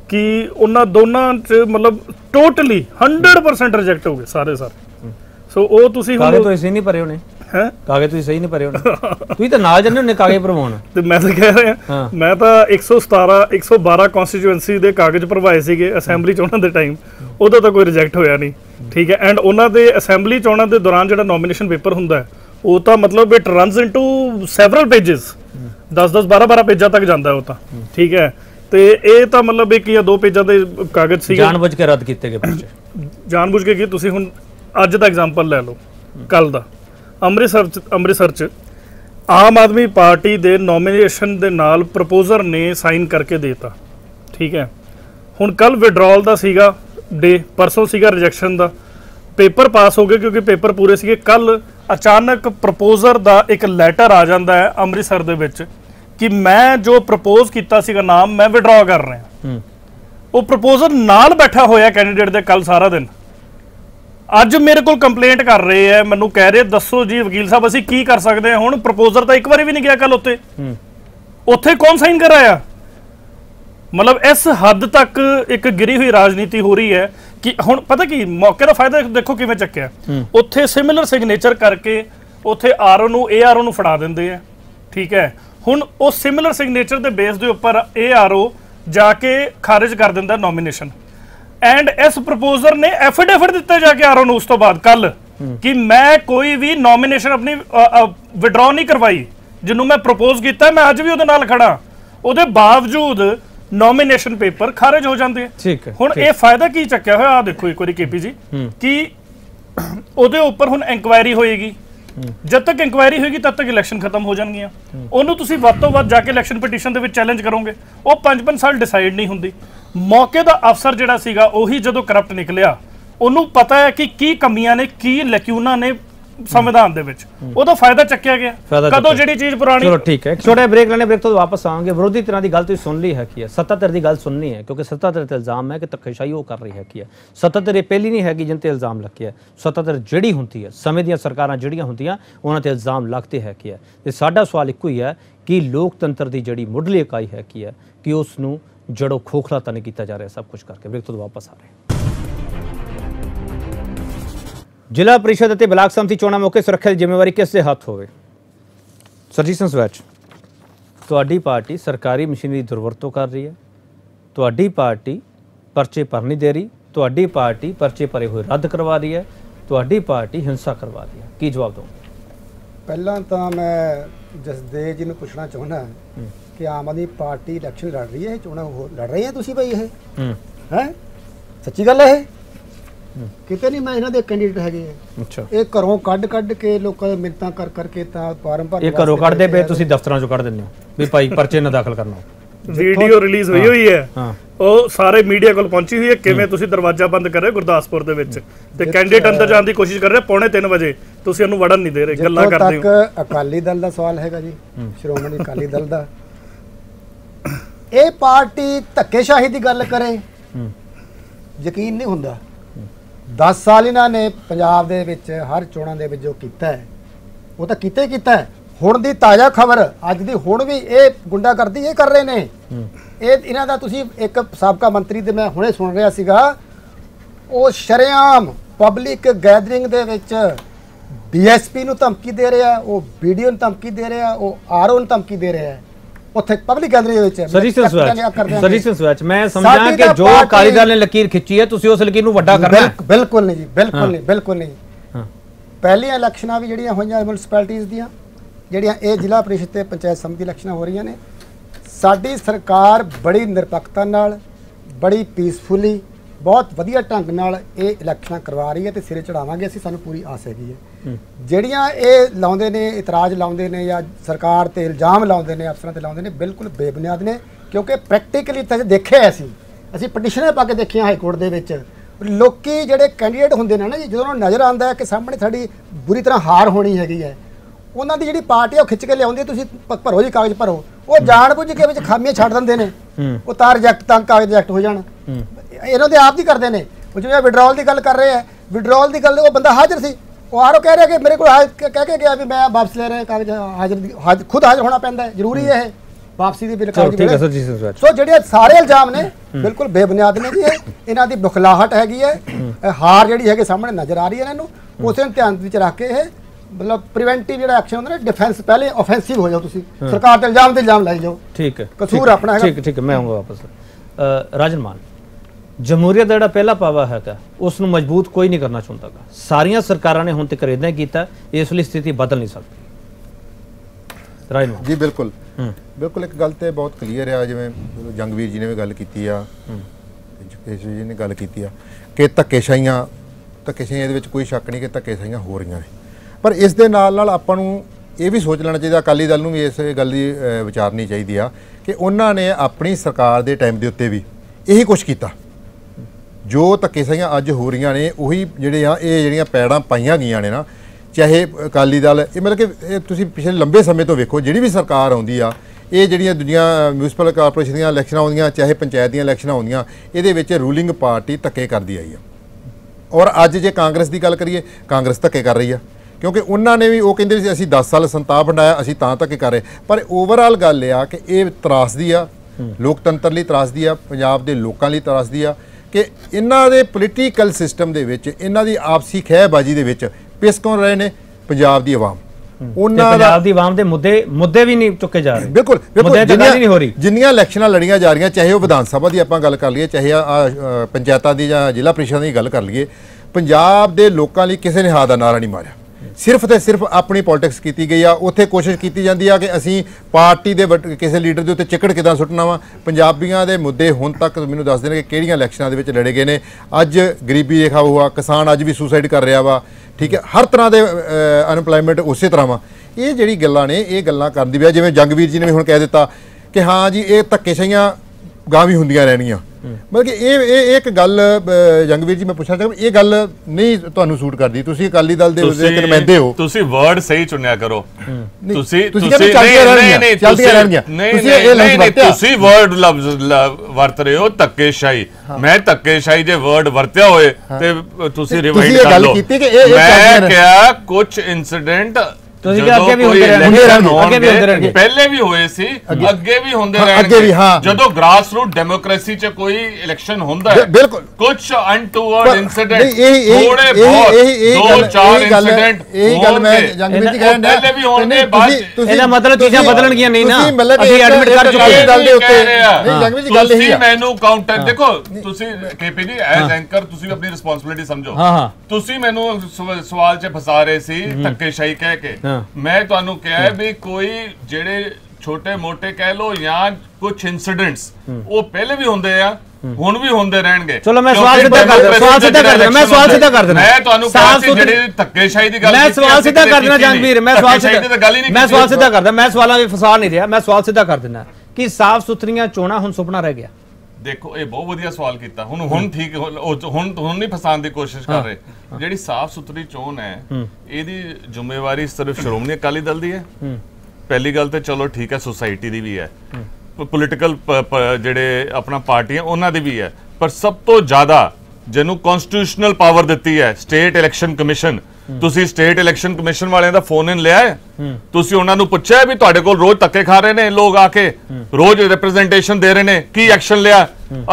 ਕਿ ਉਹਨਾਂ ਦੋਨਾਂ 'ਚ ਮਤਲਬ ਟੋਟਲੀ 100% ਰਿਜੈਕਟ ਹੋ ਗਏ ਸਾਰੇ ਸਾਰੇ। ਸੋ ਉਹ ਤੁਸੀਂ ਹੁਣ ਤੁਸੀਂ ਸਹੀ ਨਹੀਂ ਭਰੇ ਹੋਣੇ। ਹੈ? ਕਾਗਜ਼ ਤੁਸੀਂ ਸਹੀ ਨਹੀਂ ਭਰੇ ਹੋਣੇ। ਤੁਸੀਂ ਤਾਂ ਨਾਲ ਜੰਨੇ ਹੁੰਦੇ ਕਾਗਜ਼ ਭਰਵਾਉਣ। ਤੇ ਮੈਂ ਤਾਂ ਕਹਿ ਰਿਹਾ। ਮੈਂ ਤਾਂ 117 112 ਕਨਸਟੀਚੁਐਂਸੀ ਦੇ ਕਾਗਜ਼ ਭਰਵਾਏ ਸੀਗੇ ਅਸੈਂਬਲੀ ਚੋਣਾਂ ਦੇ ਟਾਈਮ ਉਦੋਂ ਤਾਂ ਕੋਈ ਰਿਜੈਕਟ ਹੋਇਆ ਨਹੀਂ। ਠੀਕ ਹੈ ਐਂਡ ਉਹਨਾਂ ਦੇ ਅਸੈਂਬਲੀ ਚੋਣਾਂ ਦੇ ਦੌਰਾਨ ਜਿਹੜਾ ਨੋਮੀਨੇਸ਼ਨ ਪੇਪਰ ਹੁੰਦਾ ਉਹ ਤਾਂ ਮਤਲਬ it runs into several pages 10 10 12 12 ਪੇਜਾਂ ਤੱਕ ਜਾਂਦਾ ਉਹ ਤਾਂ। ਠੀਕ ਹੈ ਤੇ ਇਹ ਤਾਂ ਮਤਲਬ ਇੱਕ ਜਾਂ ਦੋ ਪੇਜਾਂ ਦੇ ਕਾਗਜ਼ ਸੀਗੇ। ਜਾਣਬੁੱਝ ਕੇ ਰੱਦ ਕੀਤੇ ਗਏ ਪਰਚੇ ਜਾਣਬੁੱਝ ਕੇ ਕੀ ਤੁਸੀਂ ਹੁਣ ਅੱਜ ਦਾ ਐਗਜ਼ਾਮਪਲ ਲੈ ਲਓ ਕੱਲ ਦਾ। ਅੰਮ੍ਰਿਤਸਰ ਚ ਅੰਮ੍ਰਿਤਸਰ ਚ ਆਮ ਆਦਮੀ ਪਾਰਟੀ ਦੇ ਨੋਮੀਨੇਸ਼ਨ ਦੇ ਨਾਲ ਪ੍ਰਪੋਜ਼ਰ ਨੇ ਸਾਈਨ ਕਰਕੇ ਦੇਤਾ। ਠੀਕ ਹੈ। ਹੁਣ ਕੱਲ ਵਿਡਰਾਲ ਦਾ ਸੀਗਾ ਡੇ ਪਰਸੋਂ ਸੀਗਾ ਰਿਜੈਕਸ਼ਨ ਦਾ। ਪੇਪਰ ਪਾਸ ਹੋ ਗਏ ਕਿਉਂਕਿ ਪੇਪਰ ਪੂਰੇ ਸੀਗੇ। ਕੱਲ ਅਚਾਨਕ ਪ੍ਰਪੋਜ਼ਰ ਦਾ ਇੱਕ ਲੈਟਰ ਆ ਜਾਂਦਾ ਹੈ ਅੰਮ੍ਰਿਤਸਰ ਦੇ ਵਿੱਚ ਕਿ ਮੈਂ ਜੋ ਪ੍ਰਪੋਜ਼ ਕੀਤਾ ਸੀਗਾ ਨਾਮ ਮੈਂ ਵਿਡਰਾ ਕਰ ਰਿਹਾ। ਹੂੰ। ਉਹ ਪ੍ਰਪੋਜ਼ਲ ਨਾਲ ਬੈਠਾ ਹੋਇਆ ਕੈਂਡੀਡੇਟ ਦੇ ਕੱਲ ਸਾਰਾ ਦਿਨ। ਅੱਜ ਮੇਰੇ ਕੋਲ ਕੰਪਲੇਂਟ ਕਰ ਰਹੇ ਆ ਮੈਨੂੰ ਕਹਿ ਰਹੇ ਦੱਸੋ ਜੀ ਵਕੀਲ ਸਾਹਿਬ ਅਸੀਂ ਕੀ ਕਰ ਸਕਦੇ ਹਾਂ ਹੁਣ? ਪ੍ਰਪੋਜ਼ਰ ਤਾਂ ਇੱਕ ਵਾਰੀ ਵੀ ਨਹੀਂ ਗਿਆ ਕੱਲ ਉੱਤੇ। ਉੱਥੇ ਕੌਣ ਸਾਈਨ ਕਰਾਇਆ? ਮਤਲਬ ਇਸ ਹੱਦ ਤੱਕ ਇੱਕ ਗਿਰੀ ਹੋਈ ਰਾਜਨੀਤੀ ਹੋ ਰਹੀ ਹੈ ਕਿ ਹੁਣ ਪਤਾ ਕੀ ਮੌਕੇ ਦਾ ਫਾਇਦਾ ਦੇਖੋ ਕਿਵੇਂ ਚੱਕਿਆ। ਉੱਥੇ ਸਿਮਿਲਰ ਸਿਗਨੇਚਰ ਕਰਕੇ ਉੱਥੇ ਆਰਓ ਨੂੰ ਏਆਰਓ ਨੂੰ ਫੜਾ ਦਿੰਦੇ ਆ। ਠੀਕ ਹੈ? ਹੁਣ ਉਹ ਸਿਮਿਲਰ ਸਿਗਨੇਚਰ ਦੇ ਬੇਸ ਦੇ ਉੱਪਰ ਏਆਰਓ ਜਾ ਕੇ ਖਾਰਜ ਕਰ ਦਿੰਦਾ ਨੋਮੀਨੇਸ਼ਨ ਐਂਡ ਇਸ ਪ੍ਰਪੋਜ਼ਰ ਨੇ ਐਫੀਡੇਵਿਟ ਦਿੱਤਾ ਜਾ ਕੇ ਆਰਓ ਨੂੰ ਉਸ ਤੋਂ ਬਾਅਦ ਕੱਲ ਕਿ ਮੈਂ ਕੋਈ ਵੀ ਨੋਮੀਨੇਸ਼ਨ ਆਪਣੀ ਵਿਡਰਾ ਨਹੀਂ ਕਰਵਾਈ ਜਿਹਨੂੰ ਮੈਂ ਪ੍ਰਪੋਜ਼ ਕੀਤਾ ਮੈਂ ਅੱਜ ਵੀ ਉਹਦੇ ਨਾਲ ਖੜਾ। ਉਹਦੇ ਬਾਵਜੂਦ ਨੋਮੀਨੇਸ਼ਨ ਪੇਪਰ ਖਾਰਜ ਹੋ ਜਾਂਦੇ ਆ। ਠੀਕ ਹੈ, ਹੁਣ ਇਹ ਫਾਇਦਾ ਕੀ ਚੱਕਿਆ ਹੋਇਆ? ਆ ਦੇਖੋ ਇੱਕ ਵਾਰੀ ਕੇਪੀ ਜੀ। ਕਿ ਉਹਦੇ ਉੱਪਰ ਹੁਣ ਇਨਕੁਆਇਰੀ ਹੋਏਗੀ। ਜਦ ਤੱਕ ਇਨਕੁਆਇਰੀ ਹੋਏਗੀ, ਤਦ ਤੱਕ ਇਲੈਕਸ਼ਨ ਖਤਮ ਹੋ ਜਾਣਗੀਆਂ। ਉਹਨੂੰ ਤੁਸੀਂ ਵੱਧ ਤੋਂ ਵੱਧ ਜਾ ਕੇ ਇਲੈਕਸ਼ਨ ਪਟੀਸ਼ਨ ਦੇ ਵਿੱਚ ਚੈਲੰਜ ਕਰੋਗੇ। ਉਹ 5-5 ਸਾਲ ਡਿਸਾਈਡ ਨਹੀਂ ਹੁੰਦੀ। ਮੌਕੇ ਦਾ ਅਫਸਰ ਜਿਹੜਾ ਸੀਗਾ, ਉਹੀ ਜਦੋਂ ਕਰਪਟ ਨਿਕਲਿਆ, ਉਹਨੂੰ ਪਤਾ ਹੈ ਕਿ ਕੀ ਕਮੀਆਂ ਨੇ, ਕੀ ਲੈਕਿਊਨਾ ਨੇ ਸੰਵਿਧਾਨ ਦੇ ਵਿੱਚ। ਉਹਦਾ ਫਾਇਦਾ ਚੱਕਿਆ ਗਿਆ। ਕਦੋਂ। ਜਿਹੜੀ ਚੀਜ਼ ਪੁਰਾਣੀ ਚਲੋ ਠੀਕ ਹੈ। ਛੋਟਾ ਬ੍ਰੇਕ ਲੈਣੇ ਬ੍ਰੇਕ ਤੋਂ ਵਾਪਸ ਆਵਾਂਗੇ। ਵਿਰੋਧੀ ਤਰ੍ਹਾਂ ਦੀ ਗੱਲ ਤੁਸੀਂ ਸੁਣ ਲਈ ਹੈ ਕੀ ਹੈ। ਸੱਤਾਧਰ ਦੀ ਗੱਲ ਸੁਣਨੀ ਹੈ ਕਿਉਂਕਿ ਸੱਤਾਧਰ ਤੇ ਇਲਜ਼ਾਮ ਹੈ ਕਿ ਧੱਕੇਸ਼ਾਹੀ ਉਹ ਕਰ ਰਹੀ ਹੈ ਕੀ ਹੈ। ਸੱਤਾਧਰ ਇਹ ਪਹਿਲੀ ਨਹੀਂ ਹੈਗੀ ਜਿਨ ਤੇ ਇਲਜ਼ਾਮ ਲੱਗਿਆ ਸੱਤਾਧਰ ਜਿਹੜੀ ਹੁੰਦੀ ਹੈ ਸਮੇਂ ਦੀਆਂ ਸਰਕਾਰਾਂ ਜਿਹੜੀਆਂ ਹੁੰਦੀਆਂ ਉਹਨਾਂ ਤੇ ਇਲਜ਼ਾਮ ਲੱਗਦੇ ਹੈ ਕੀ ਹੈ। ਤੇ ਸਾਡਾ ਸਵਾਲ ਇੱਕੋ ਹੀ ਹੈ ਕਿ ਲੋਕਤੰਤਰ ਦੀ ਜਿਹੜੀ ਮੁੱਢਲੀ ਇਕਾਈ ਹੈ ਕੀ ਹੈ ਕਿ ਉਸ ਨੂੰ ਜੜੋਂ ਖੋਖਲਾ ਤਾਂ ਨਹੀਂ ਕੀਤਾ ਜਾ ਰਿਹਾ ਸਭ ਕੁਝ ਕਰਕੇ। ਬ੍ਰੇਕ ਤੋਂ ਵਾਪਸ ਆ ਰਹੇ ਹਾਂ। ਜ਼ਿਲ੍ਹਾ ਪ੍ਰੀਸ਼ਦ ਅਤੇ ਬਲਾਕ ਸੰਮਤੀ ਚੋਣਾਂ ਮੌਕੇ ਸੁਰੱਖਿਆ ਦੀ ਜ਼ਿੰਮੇਵਾਰੀ ਕਿਸ ਦੇ ਹੱਥ ਹੋਵੇ? ਸਰਜੀਤ ਸਿੰਘ ਸਵੈਚ। ਤੁਹਾਡੀ ਪਾਰਟੀ ਸਰਕਾਰੀ ਮਸ਼ੀਨਰੀ ਦੁਰਵਰਤੋਂ ਕਰ ਰਹੀ ਹੈ। ਤੁਹਾਡੀ ਪਾਰਟੀ ਪਰਚੇ ਭਰ ਨਹੀਂ ਦੇ ਰਹੀ। ਤੁਹਾਡੀ ਪਾਰਟੀ ਪਰਚੇ ਭਰੇ ਹੋਏ ਰੱਦ ਕਰਵਾ ਰਹੀ ਹੈ। ਤੁਹਾਡੀ ਪਾਰਟੀ ਹਿੰਸਾ ਕਰਵਾ ਰਹੀ ਹੈ। ਕੀ ਜਵਾਬ ਦੋ ਪਹਿਲਾਂ ਤਾਂ ਮੈਂ ਜਸਦੇਵ ਜੀ ਨੂੰ ਪੁੱਛਣਾ ਚਾਹੁੰਦਾ ਕਿ ਆਮ ਆਦਮੀ ਪਾਰਟੀ ਇਲੈਕਸ਼ਨ ਲੜ ਰਹੀ ਹੈ ਇਹ ਚੋਣਾਂ ਲੜ ਰਹੇ ਆ ਤੁਸੀਂ ਬਈ ਇਹ? ਹੂੰ। ਹੈ? ਸੱਚੀ ਗੱਲ ਹੈ ਇਹ? ਕਿਤੇ ਨਹੀਂ ਮੈਂ ਇਹਨਾਂ ਦੇ ਕੈਂਡੀਡੇਟ ਹੈਗੇ ਆ। ਅੱਛਾ। ਇਹ ਘਰੋਂ ਕੱਢ ਕੱਢ ਕੇ ਲੋਕਾਂ ਦੇ ਮਿੰਤਾਂ ਕਰ ਕਰਕੇ ਤਾਂ ਫਾਰਮ ਭਰਨ ਇਹ ਘਰੋਂ ਕੱਢਦੇ ਪਏ ਤੁਸੀਂ ਦਫ਼ਤਰਾਂ ਚੋਂ ਕੱਢ ਦਿੰਦੇ ਹੋ ਵੀ ਭਾਈ ਪਰਚੇ ਨਾ ਦਾਖਲ ਕਰਨਾ ਵੀਡੀਓ ਰਿਲੀਜ਼ ਹੋਈ ਹੋਈ ਹੈ। ਹਾਂ। ਉਹ ਸਾਰੇ ਮੀਡੀਆ ਕੋਲ ਪਹੁੰਚੀ ਹੋਈ ਹੈ। ਕਿਵੇਂ ਤੁਸੀਂ ਦਰਵਾਜ਼ਾ ਬੰਦ ਕਰ ਰਹੇ ਹੋ ਗੁਰਦਾਸਪੁਰ ਦੇ ਵਿੱਚ? ਤੇ ਕੈਂਡੀਡੇਟ ਅੰਦਰ ਜਾਣ ਦੀ ਕੋਸ਼ਿਸ਼ ਕਰ ਰਹੇ ਪੌਣੇ 3 ਵਜੇ। ਤੁਸੀਂ ਉਹਨੂੰ ਵੜਨ ਨਹੀਂ ਦੇ ਰਹੇ। ਗੱਲਾਂ ਕਰਦੇ ਹੋ। ਤੱਕ ਅਕਾਲੀ ਦਲ ਦਾ ਸਵਾਲ ਹੈਗਾ ਜੀ ਸ਼੍ਰੋਮਣੀ ਅਕਾਲੀ ਦਲ ਦਾ। ਇਹ ਪਾਰਟੀ ਧੱਕੇਸ਼ਾਹੀ ਦੀ ਗੱਲ ਕਰੇ ਯਕੀਨ ਨਹੀਂ ਹੁੰਦਾ। 10 ਸਾਲ ਇਹਨਾਂ ਨੇ ਪੰਜਾਬ ਦੇ ਵਿੱਚ ਹਰ ਚੋਣਾਂ ਦੇ ਵਿੱਚ ਜੋ ਕੀਤਾ ਹੈ ਉਹ ਤਾਂ ਕੀਤਾ ਹੀ ਕੀਤਾ ਹੈ। ਹੁਣ ਦੀ ਤਾਜ਼ਾ ਖਬਰ ਅੱਜ ਦੀ ਹੁਣ ਵੀ ਇਹ ਗੁੰਡਾਗਰਦੀ ਇਹ ਕਰ ਰਹੇ ਨੇ। ਇਹ ਇਹਨਾਂ ਦਾ ਤੁਸੀਂ ਇੱਕ ਸਾਬਕਾ ਮੰਤਰੀ ਤੇ ਮੈਂ ਹੁਣੇ ਸੁਣ ਰਿਹਾ ਸੀਗਾ ਉਹ ਸ਼ਰੇਆਮ ਪਬਲਿਕ ਗੈਦਰਿੰਗ ਦੇ ਵਿੱਚ ਡੀਐਸਪੀ ਨੂੰ ਧਮਕੀ ਦੇ ਰਿਹਾ ਉਹ ਵੀਡੀਓ ਨੂੰ ਧਮਕੀ ਦੇ ਰਿਹਾ ਉਹ ਆਰਓ ਨੂੰ ਧਮਕੀ ਦੇ ਰਿਹਾ ਉੱਥੇ ਪਬਲਿਕ ਗੈਦਰਿੰਗ ਦੇ ਵਿੱਚ ਕਰ ਸਵੈਚ। ਸਜੀਸ਼ਨ ਸਵੈਚ ਮੈਂ ਸਮਝਾਂ ਕਿ ਜੋ ਅਕਾਲੀ ਦਲ ਨੇ ਲਕੀਰ ਖਿੱਚੀ ਹੈ ਤੁਸੀਂ ਉਸ ਲਕੀਰ ਨੂੰ ਵੱਡਾ ਕਰਨਾ ਹੈ ਬਿਲਕ- ਬਿਲਕੁਲ ਨਹੀਂ ਜੀ ਬਿਲਕੁਲ। ਨਹੀਂ ਬਿਲਕੁਲ ਨਹੀਂ ਹਾਂ। ਪਹਿਲੀਆਂ ਇਲੈਕਸ਼ਨਾਂ ਵੀ ਜਿਹੜੀਆਂ ਹੋਈਆਂ ਮਿਊਨਿਸਪੈਲਿਟੀਆਂ ਦੀਆਂ ਜਿਹੜੀਆਂ ਇਹ ਜ਼ਿਲ੍ਹਾ ਪ੍ਰੀਸ਼ਦ ਤੇ ਪੰਚਾਇਤ ਸਮਿਤੀ ਇਲੈਕਸ਼ਨਾਂ ਹੋ ਰਹੀਆਂ ਨੇ ਸਾਡੀ ਸਰਕਾਰ ਬੜੀ ਨਿਰਪੱਖਤਾ ਨਾਲ ਬੜੀ ਪੀਸਫੁਲੀ ਬਹੁਤ ਵਧੀਆ ਢੰਗ ਨਾਲ ਇਹ ਇਲੈਕਸ਼ਨਾਂ ਕਰਵਾ ਰਹੀ ਹੈ ਤੇ ਸਿਰੇ ਚੜਾਵਾਂਗੇ ਅਸੀਂ ਸਾਨੂੰ ਪੂਰੀ ਆਸ ਹੈਗੀ ਹੈ। ਜਿਹੜੀਆਂ ਇਹ ਲਾਉਂਦੇ ਨੇ ਇਤਰਾਜ਼ ਲਾਉਂਦੇ ਨੇ ਜਾਂ ਸਰਕਾਰ ਤੇ ਇਲਜ਼ਾਮ ਲਾਉਂਦੇ ਨੇ ਅਫਸਰਾਂ ਤੇ ਲਾਉਂਦੇ ਨੇ ਬਿਲਕੁਲ ਬੇਬੁਨਿਆਦ ਨੇ ਕਿਉਂਕਿ ਪ੍ਰੈਕਟੀਕਲੀ ਤਾਂ ਦੇਖਿਆ ਅਸੀਂ ਅਸੀਂ ਪਟੀਸ਼ਨਾਂ ਪਾ ਕੇ ਦੇਖੀਆਂ ਹਾਈ ਕੋਰਟ ਦੇ ਵਿੱਚ। ਲੋਕੀ ਜਿਹੜੇ ਕੈਂਡੀਡੇਟ ਹੁੰਦੇ ਨੇ ਨਾ ਜੀ ਜਦੋਂ ਉਹਨਾਂ ਨੂੰ ਨਜ਼ਰ ਆਉਂਦਾ ਹੈ ਕਿ ਸਾਹਮਣੇ ਸਾਡੀ ਬੁਰੀ ਤਰ੍ਹਾਂ ਹਾਰ ਹੋਣੀ ਹੈਗੀ ਹੈ ਉਹਨਾਂ ਦੀ ਜਿਹੜੀ ਪਾਰਟੀ ਆ ਉਹ ਖਿੱਚ ਕੇ ਲਿਆਉਂਦੀ ਤੁਸੀਂ ਭਰੋ ਜੀ ਕਾਗਜ਼ ਭਰੋ। ਉਹ ਜਾਣ ਬੁੱਝ ਕੇ ਵਿੱਚ ਖਾਮੀਆਂ ਛੱਡ ਦਿੰਦੇ ਨੇ। ਉਹ ਤਾਂ ਰਿਜੈਕਟ ਤਾਂ ਕਾਗਜ਼ ਰਿਜੈਕਟ ਹੋ ਜਾਣ। ਇਹਨਾਂ ਦੇ ਆਪ ਦੀ ਕਰਦੇ ਨੇ। ਉਹ ਜਿਵੇਂ ਵਿਡਰਾਅਲ ਦੀ ਗੱਲ ਕਰ ਰਹੇ ਆ ਵਿਡਰਾਅਲ ਦੀ ਗੱਲ ਉਹ ਬੰਦਾ ਹਾਜ਼ਰ ਸੀ। ਉਹ ਆਰੋ ਕਹਿ ਰਿਹਾ ਕਿ ਮੇਰੇ ਕੋਲ ਕਹਿ ਕੇ ਗਿਆ ਵੀ ਮੈਂ ਵਾਪਸ ਲੈ ਰਿਹਾ ਕਾਗਜ਼ ਹਾਜ਼ਰ ਦੀ- ਖੁਦ ਹਾਜ਼ਰ ਹੋਣਾ ਪੈਂਦਾ ਹੈ ਜ਼ਰੂਰੀ ਹੈ। ਇਹ ਵਾਪਸੀ ਦੀ ਬਿਲ ਕਾਗਜ਼ ਠੀਕ ਹੈ ਸਵੈਚ ਸੋ ਜਿਹੜੇ ਸਾਰੇ ਇਲਜ਼ਾਮ ਨੇ ਬਿਲਕੁਲ ਬੇਬੁਨਿਆਦ ਨੇ ਜੀ ਇਹ। ਇਹਨਾਂ ਦੀ ਬੁਖਲਾਹਟ ਹੈਗੀ ਹੈ। ਹਾਰ ਜਿਹੜੀ ਹੈਗੀ ਸਾਹਮਣੇ ਨਜ਼ਰ ਆ ਰਹੀ ਹੈ ਇਹਨਾਂ ਨੂੰ। ਉਸੇ ਨੂੰ ਧਿਆਨ ਵਿੱਚ ਰੱਖ ਕੇ ਇਹ ਮਤਲਬ ਪ੍ਰੀਵੈਂਟਿਵ ਜਿਹੜਾ ਐਕਸ਼ਨ ਹੁੰਦਾ ਨਾ ਡਿਫੈਂਸ ਪਹਿਲੇ ਆਫੈਂਸਿਵ ਹੋ ਜਾਓ ਤੁਸੀਂ। ਸਰਕਾਰ ਤੇ ਇਲਜ਼ਾਮ ਤੇ ਇਲਜ਼ਾਮ ਲਾਈ ਜਾਓ। ਠੀਕ ਹੈ। ਕਸੂਰ ਆਪਣਾ ਹੈਗਾ। ਠੀਕ ਠੀਕ ਮੈਂ ਆਉਂਗਾ ਵਾਪਸ। ਰਾਜਨ ਮਾਨ। ਜਮਹੂਰੀਅਤ ਦਾ ਜਿਹੜਾ ਪਹਿਲਾ ਪਾਵਾ ਹੈਗਾ ਉਸ ਨੂੰ ਮਜ਼ਬੂਤ ਕੋਈ ਨਹੀਂ ਕਰਨਾ ਚਾਹੁੰਦਾਗਾ ਸਾਰੀਆਂ ਸਰਕਾਰਾਂ ਨੇ ਹੁਣ ਤੱਕ ਇਦਾਂ ਕੀਤਾ ਇਸ ਲਈ ਸਥਿਤੀ ਬਦਲ ਨਹੀਂ ਸਕਦੀ। ਮਾਨ ਜੀ ਬਿਲਕੁਲ। ਬਿਲਕੁਲ ਇੱਕ ਗੱਲ ਤੇ ਬਹੁਤ ਕਲੀਅਰ ਆ ਜਿਵੇਂ ਜੰਗਵੀਰ ਜੀ ਨੇ ਵੀ ਗੱਲ ਕੀਤੀ ਆ ਜੁਕੇਸ਼ ਜੀ ਨੇ ਗੱਲ ਕੀਤੀ ਆ ਕਿ ਧੱਕੇਸ਼ਾਹੀਆਂ ਧੱਕੇਸ਼ਾਹੀਆਂ ਦੇ ਵਿੱਚ ਕੋਈ ਸ਼ੱਕ ਨਹੀਂ ਕਿ ਧੱਕੇਸ਼ਾਹੀਆਂ ਹੋ ਰਹੀਆਂ ਨੇ। ਪਰ ਇਸ ਦੇ ਨਾਲ ਨਾਲ ਆਪਾਂ ਨੂੰ ਇਹ ਵੀ ਸੋਚ ਲੈਣਾ ਚਾਹੀਦਾ ਅਕਾਲੀ ਦਲ ਨੂੰ ਵੀ ਇਸ ਗੱਲ ਦੀ ਵਿਚਾਰਨੀ ਚਾਹੀਦੀ ਆ ਕਿ ਉਹਨਾਂ ਨੇ ਆਪਣੀ ਸਰਕਾਰ ਦੇ ਟਾਈਮ ਦੇ ਉੱਤੇ ਵੀ ਇਹੀ ਕੁਝ ਕੀਤਾ। ਜੋ ਧੱਕੇਸ਼ਾਹੀਆਂ ਅੱਜ ਹੋ ਰਹੀਆਂ ਨੇ ਉਹੀ ਜਿਹੜੇ ਆ ਇਹ ਜਿਹੜੀਆਂ ਪੈੜਾਂ ਪਾਈਆਂ ਗਈਆਂ ਨੇ ਨਾ ਚਾਹੇ ਅਕਾਲੀ ਦਲ ਇਹ ਮਤਲਬ ਕਿ ਤੁਸੀਂ ਪਿਛਲੇ ਲੰਬੇ ਸਮੇਂ ਤੋਂ ਵੇਖੋ ਜਿਹੜੀ ਵੀ ਸਰਕਾਰ ਆਉਂਦੀ ਆ ਇਹ ਜਿਹੜੀਆਂ ਦੁਨੀਆ ਮਿਊਨਿਸਪਲ ਕਾਰਪੋਰੇਸ਼ਨ ਦੀਆਂ ਇਲੈਕਸ਼ਨਾਂ ਆਉਂਦੀਆਂ ਚਾਹੇ ਪੰਚਾਇਤ ਦੀਆਂ ਇਲੈਕਸ਼ਨਾਂ ਆਉਂਦੀਆਂ ਇਹਦੇ ਵਿੱਚ ਰੂਲਿੰਗ ਪਾਰਟੀ ਧੱਕੇ ਕਰਦੀ ਆਈ ਆ। ਔਰ ਅੱਜ ਜੇ ਕਾਂਗਰਸ ਦੀ ਗੱਲ ਕਰੀਏ ਕਾਂਗਰਸ ਧੱਕੇ ਕਰ ਰਹੀ ਆ। ਕਿਉਂਕਿ ਉਹਨਾਂ ਨੇ ਵੀ ਉਹ ਕਹਿੰਦੇ ਸੀ ਅਸੀਂ 10 ਸਾਲ ਸੰਤਾਪ ਹੰਡਾਇਆ ਅਸੀਂ ਤਾਂ ਧੱਕੇ ਕਰ ਰਹੇ। ਪਰ ਓਵਰਆਲ ਗੱਲ ਇਹ ਆ ਕਿ ਇਹ ਤਰਾਸਦੀ ਆ ਲੋਕਤੰਤਰ ਲਈ ਤਰਾਸਦੀ ਆ ਪੰਜਾਬ ਦੇ ਲੋਕਾਂ ਲਈ ਤਰਾਸਦੀ ਆ ਕਿ ਇਹਨਾਂ ਦੇ ਪੋਲੀਟੀਕਲ ਸਿਸਟਮ ਦੇ ਵਿੱਚ ਇਹਨਾਂ ਦੀ ਆਪਸੀ ਖਹਿਬਾਜ਼ੀ ਦੇ ਵਿੱਚ ਪਿਸ ਕੌਣ ਰਹੇ ਨੇ? ਪੰਜਾਬ ਦੀ ਆਵਾਮ। ਉਹਨਾਂ ਦਾ ਪੰਜਾਬ ਦੀ ਆਵਾਮ ਦੇ ਮੁੱਦੇ ਮੁੱਦੇ ਵੀ ਨਹੀਂ ਚੁੱਕੇ ਜਾ ਰਹੇ। ਬਿਲਕੁਲ ਗੱਲ ਹੀ ਨਹੀਂ ਹੋ ਰਹੀ। ਜਿੰਨੀਆਂ ਇਲੈਕਸ਼ਨਾਂ ਲੜੀਆਂ ਜਾ ਰਹੀਆਂ ਚਾਹੇ ਉਹ ਵਿਧਾਨ ਸਭਾ ਦੀ ਆਪਾਂ ਗੱਲ ਕਰ ਲਈਏ ਚਾਹੇ ਪੰਚਾਇਤਾਂ ਦੀ ਜਾਂ ਜ਼ਿਲ੍ਹਾ ਪ੍ਰੀਸ਼ਦ ਦੀ ਗੱਲ ਕਰ ਲਈਏ ਪੰਜਾਬ ਦੇ ਲੋਕਾਂ ਲਈ ਕਿਸੇ ਨੇ ਹਾ ਦਾ ਨਾਰਾ ਨਹੀਂ ਮਾਰਿਆ। ਸਿਰਫ ਤੇ ਸਿਰਫ ਆਪਣੀ ਪੋਲਿਟਿਕਸ ਕੀਤੀ ਗਈ ਆ, ਉੱਥੇ ਕੋਸ਼ਿਸ਼ ਕੀਤੀ ਜਾਂਦੀ ਆ ਕਿ ਅਸੀਂ ਪਾਰਟੀ ਦੇ ਵਟ- ਕਿਸੇ ਲੀਡਰ ਦੇ ਉੱਤੇ ਚਿੱਕੜ ਕਿਦਾਂ ਸੁੱਟਣਾ ਵਾ। ਪੰਜਾਬੀਆਂ ਦੇ ਮੁੱਦੇ ਹੁਣ ਤੱਕ ਮੈਨੂੰ ਦੱਸ ਦੇਣ ਕਿ ਕਿਹੜੀਆਂ ਇਲੈਕਸ਼ਨਾਂ ਦੇ ਵਿੱਚ ਲੜੇ ਗਏ ਨੇ। ਅੱਜ ਗਰੀਬੀ ਰੇਖਾ ਹੋਆ, ਕਿਸਾਨ ਅੱਜ ਵੀ ਸੁਸਾਈਡ ਕਰ ਰਿਹਾ ਵਾ, ਠੀਕ ਹੈ? ਹਰ ਤਰ੍ਹਾਂ ਦੇ ਅਨਪਲਾਈਮੈਂਟ ਉਸੇ ਤਰ੍ਹਾਂ ਵਾ। ਇਹ ਜਿਹੜੀ ਗੱਲਾਂ ਨੇ, ਇਹ ਗੱਲਾਂ ਕਰਨ ਦੀ ਬਜਾਏ ਜਿਵੇਂ ਜੰਗਵੀਰ ਜੀ ਨੇ ਵੀ ਹੁਣ ਕਹਿ ਦਿੱਤਾ ਕਿ ਹਾਂ ਜੀ, ਇਹ ਧੱਕੇਸ਼ਾਹੀਆਂ ਗਾਂ ਵੀ ਹੁੰਦੀਆਂ ਰਹਿਣਗੀਆਂ। ਮਤਲਬ ਕਿ ਇਹ ਇਹ ਇੱਕ ਗੱਲ ਜੰਗਵੀਰ ਜੀ ਮੈਂ ਪੁੱਛਣਾ ਚਾਹੁੰਦਾ ਇਹ ਗੱਲ ਨਹੀਂ ਤੁਹਾਨੂੰ ਸੂਟ ਕਰਦੀ। ਤੁਸੀਂ ਅਕਾਲੀ ਦਲ ਦੇ ਉਹਦੇ ਨੁਮਾਇੰਦੇ ਹੋ। ਤੁਸੀਂ ਵਰਡ ਸਹੀ ਚੁਣਿਆ ਕਰੋ। ਤੁਸੀਂ ਤੁਸੀਂ ਰਹਿਣਗੀਆਂ, ਨਹੀਂ, ਚੱਲਦੀਆਂ ਰਹਿਣਗੀਆਂ। ਨਹੀਂ ਤੁਸੀਂ ਨਹੀਂ, ਇਹ ਲਫ਼ਜ਼ ਨਹੀਂ, ਨਹੀਂ, ਵਰਤਿਆ। ਤੁਸੀਂ ਵਰਡ ਲਫ਼ਜ਼ ਵਰਤ ਰਹੇ ਹੋ ਧੱਕੇਸ਼ਾਹੀ। ਮੈਂ ਧੱਕੇਸ਼ਾਹੀ ਜੇ ਵਰਡ ਵਰਤਿਆ ਹੋਏ ਤੇ ਤੁਸੀਂ ਰਿਵਾਈਂਡ ਕਰ ਗੱਲ ਲਓ। ਕੀਤੀ ਕਿ ਇਹ- ਇਹ ਚੱਲਦੀਆਂ ਮੈਂ। ਕਿਹਾ ਕੁਝ ਇਨਸੀਡੈਂਟ ਤੁਸੀਂ ਕਿਹਾ ਅੱਗੇ ਵੀ ਹੁੰਦੇ ਰਹਿਣਗੇ, ਅੱਗੇ ਵੀ ਹੁੰਦੇ ਰਹਿਣਗੇ। ਪਹਿਲੇ ਵੀ ਹੋਏ ਸੀ ਅੱਗੇ ਵੀ ਹੁੰਦੇ ਹਾਂ, ਰਹਿਣਗੇ ਅੱਗੇ ਵੀ, ਹਾਂ। ਜਦੋਂ ਗ੍ਰਾਸ ਰੂਟ ਡੈਮੋਕ੍ਰੇਸੀ 'ਚ ਕੋਈ ਇਲੈਕਸ਼ਨ ਹੁੰਦਾ ਹੈ ਬਿਲਕੁਲ। ਕੁਝ ਅਨਟੂਵਰਡ ਇਨਸੀਡੈਂਟ ਨਹੀਂ, ਇਹ- ਇਹ- ਥੋੜੇ ਇਹ- ਬਹੁਤ ਇਹ- ਇਹ ਦੋ ਗੱਲ- ਚਾਰ ਇਹ ਗੱਲ- ਇਨਸੀਡੈਂਟ ਇਹ ਗੱਲ ਮੈਂ ਜੰਗਵੀਰ ਜੀ ਡਿਆ। ਪਹਿਲੇ ਵੀ ਹੋਣਗੇ ਬਾਅਦ ਇਹਦਾ ਮਤਲਬ ਚੀਜ਼ਾਂ ਬਦਲਣਗੀਆਂ ਨਹੀਂ ਨਾ। ਕਿ ਅਸੀਂ admit ਕਰ ਚੁੱਕੇ ਹਾਂ। ਗੱਲ ਦੇ ਉੱਤੇ। ਨਹੀਂ ਜੰਗਵੀਰ ਜੀ ਗੱਲ ਇਹੀ ਤੁਸੀਂ ਆ ਮੈਨੂੰ ਕਾਊਂਟਰ ਦੇਖੋ ਤੁਸੀਂ ਕੇਪੀ ਜੀ ਐਜ਼ ਐਂਕਰ ਤੁਸੀਂ ਆਪਣੀ ਰਿਸਪੌਂਸਿਬਿਲਿਟੀ ਸਮਝੋ ਹਾਂ, ਹਾਂ। ਤੁਸੀਂ ਮੈਨੂੰ ਸਵ- ਸਵਾਲ 'ਚ ਫਸਾ ਰਹੇ ਸੀ ਧੱਕੇਸ਼ਾਹੀ ਕਹਿ ਕੇ ਹਾਂ। ਮੈਂ ਤੁਹਾਨੂੰ ਕਿਹਾ ਹੈ ਵੀ ਕੋਈ ਜਿਹੜੇ ਛੋਟੇ ਮੋਟੇ ਕਹਿ ਲੋ ਜਾਂ ਕੁਝ ਇਨਸੀਡੈਂਟਸ ਉਹ ਪਹਿਲੇ ਵੀ ਹੁੰਦੇ ਆ ਹੁਣ ਵੀ ਹੁੰਦੇ ਰਹਿਣਗੇ ਚਲੋ ਮੈਂ ਸਵਾਲ ਸਿੱਧਾ ਕਰ ਦਿੰਦਾ, ਸਵਾਲ ਸਿੱਧਾ ਕਰ ਦਿੰਦਾ, ਮੈਂ ਸਵਾਲ ਸਿੱਧਾ ਕਰ ਦਿੰਦਾ। ਮੈਂ ਤੁਹਾਨੂੰ ਕਿਹਾ ਸਾਫ਼ ਸੀ ਸੁਥਰੀ- ਜਿਹੜੀ ਧੱਕੇਸ਼ਾਹੀ ਦੀ ਗੱਲ ਮੈਂ ਸਵਾਲ ਸਿੱਧਾ ਕਰ ਨਹੀਂ। ਜੰਗਵੀਰ ਮੈਂ ਸਵਾਲ ਨਹੀਂ ਮੈਂ। ਸਵਾਲ ਸਿੱਧਾ ਕਰਦਾ ਮੈਂ ਸਵਾਲਾਂ ਵਿੱਚ ਫਸਾ ਨਹੀਂ ਰਿਹਾ ਮੈਂ ਸਵਾਲ ਸਿੱਧਾ ਕਰ ਦਿੰਦਾ ਕਿ ਸਾਫ਼ ਸੁਥਰੀਆਂ ਚੋਣਾਂ ਹੁਣ ਸੁਪਨਾ ਰਹਿ ਗਿਆ ਦੇਖੋ ਇਹ ਬਹੁਤ ਵਧੀਆ ਸਵਾਲ ਕੀਤਾ। ਹੁਣ ਹੁਣ ਠੀਕ ਹੁਣ ਹੁਣ ਨਹੀਂ ਫਸਾਉਣ ਦੀ ਕੋਸ਼ਿਸ਼ ਕਰ ਰਹੇ। ਜਿਹੜੀ ਸਾਫ਼ ਸੁਥਰੀ ਚੋਣ ਹੈ ਇਹਦੀ ਜ਼ਿੰਮੇਵਾਰੀ ਸਿਰਫ ਸ਼੍ਰੋਮਣੀ ਅਕਾਲੀ ਦਲ ਦੀ ਹੈ। ਪਹਿਲੀ ਗੱਲ ਤੇ ਚਲੋ ਠੀਕ ਹੈ ਸੁਸਾਇਟੀ ਦੀ ਵੀ ਹੈ। ਪੋਲੀਟੀਕਲ ਜਿਹੜੇ ਆਪਣਾ ਪਾਰਟੀਆਂ ਉਹਨਾਂ ਦੀ ਵੀ ਹੈ। ਪਰ ਸਭ ਤੋਂ ਜ਼ਿਆਦਾ ਜਿਹਨੂੰ ਕਨਸਟੀਟਿਊਸ਼ਨਲ ਪਾਵਰ ਦਿੱਤੀ ਹੈ ਸਟੇਟ ਇਲੈਕਸ਼ਨ ਕਮਿਸ਼ਨ ਤੁਸੀਂ ਸਟੇਟ ਇਲੈਕਸ਼ਨ ਕਮਿਸ਼ਨ ਵਾਲਿਆਂ ਦਾ ਫੋਨ ਇਨ ਲਿਆ ਹੈ? ਤੁਸੀਂ ਉਹਨਾਂ ਨੂੰ ਪੁੱਛਿਆ ਵੀ ਤੁਹਾਡੇ ਕੋਲ ਰੋਜ਼ ਧੱਕੇ ਖਾ ਰਹੇ ਨੇ ਲੋਕ ਆ ਕੇ? ਰੋਜ਼ ਰਿਪਰੈਜ਼ੈਂਟੇਸ਼ਨ ਦੇ ਰਹੇ ਨੇ। ਕੀ ਐਕਸ਼ਨ ਲਿਆ?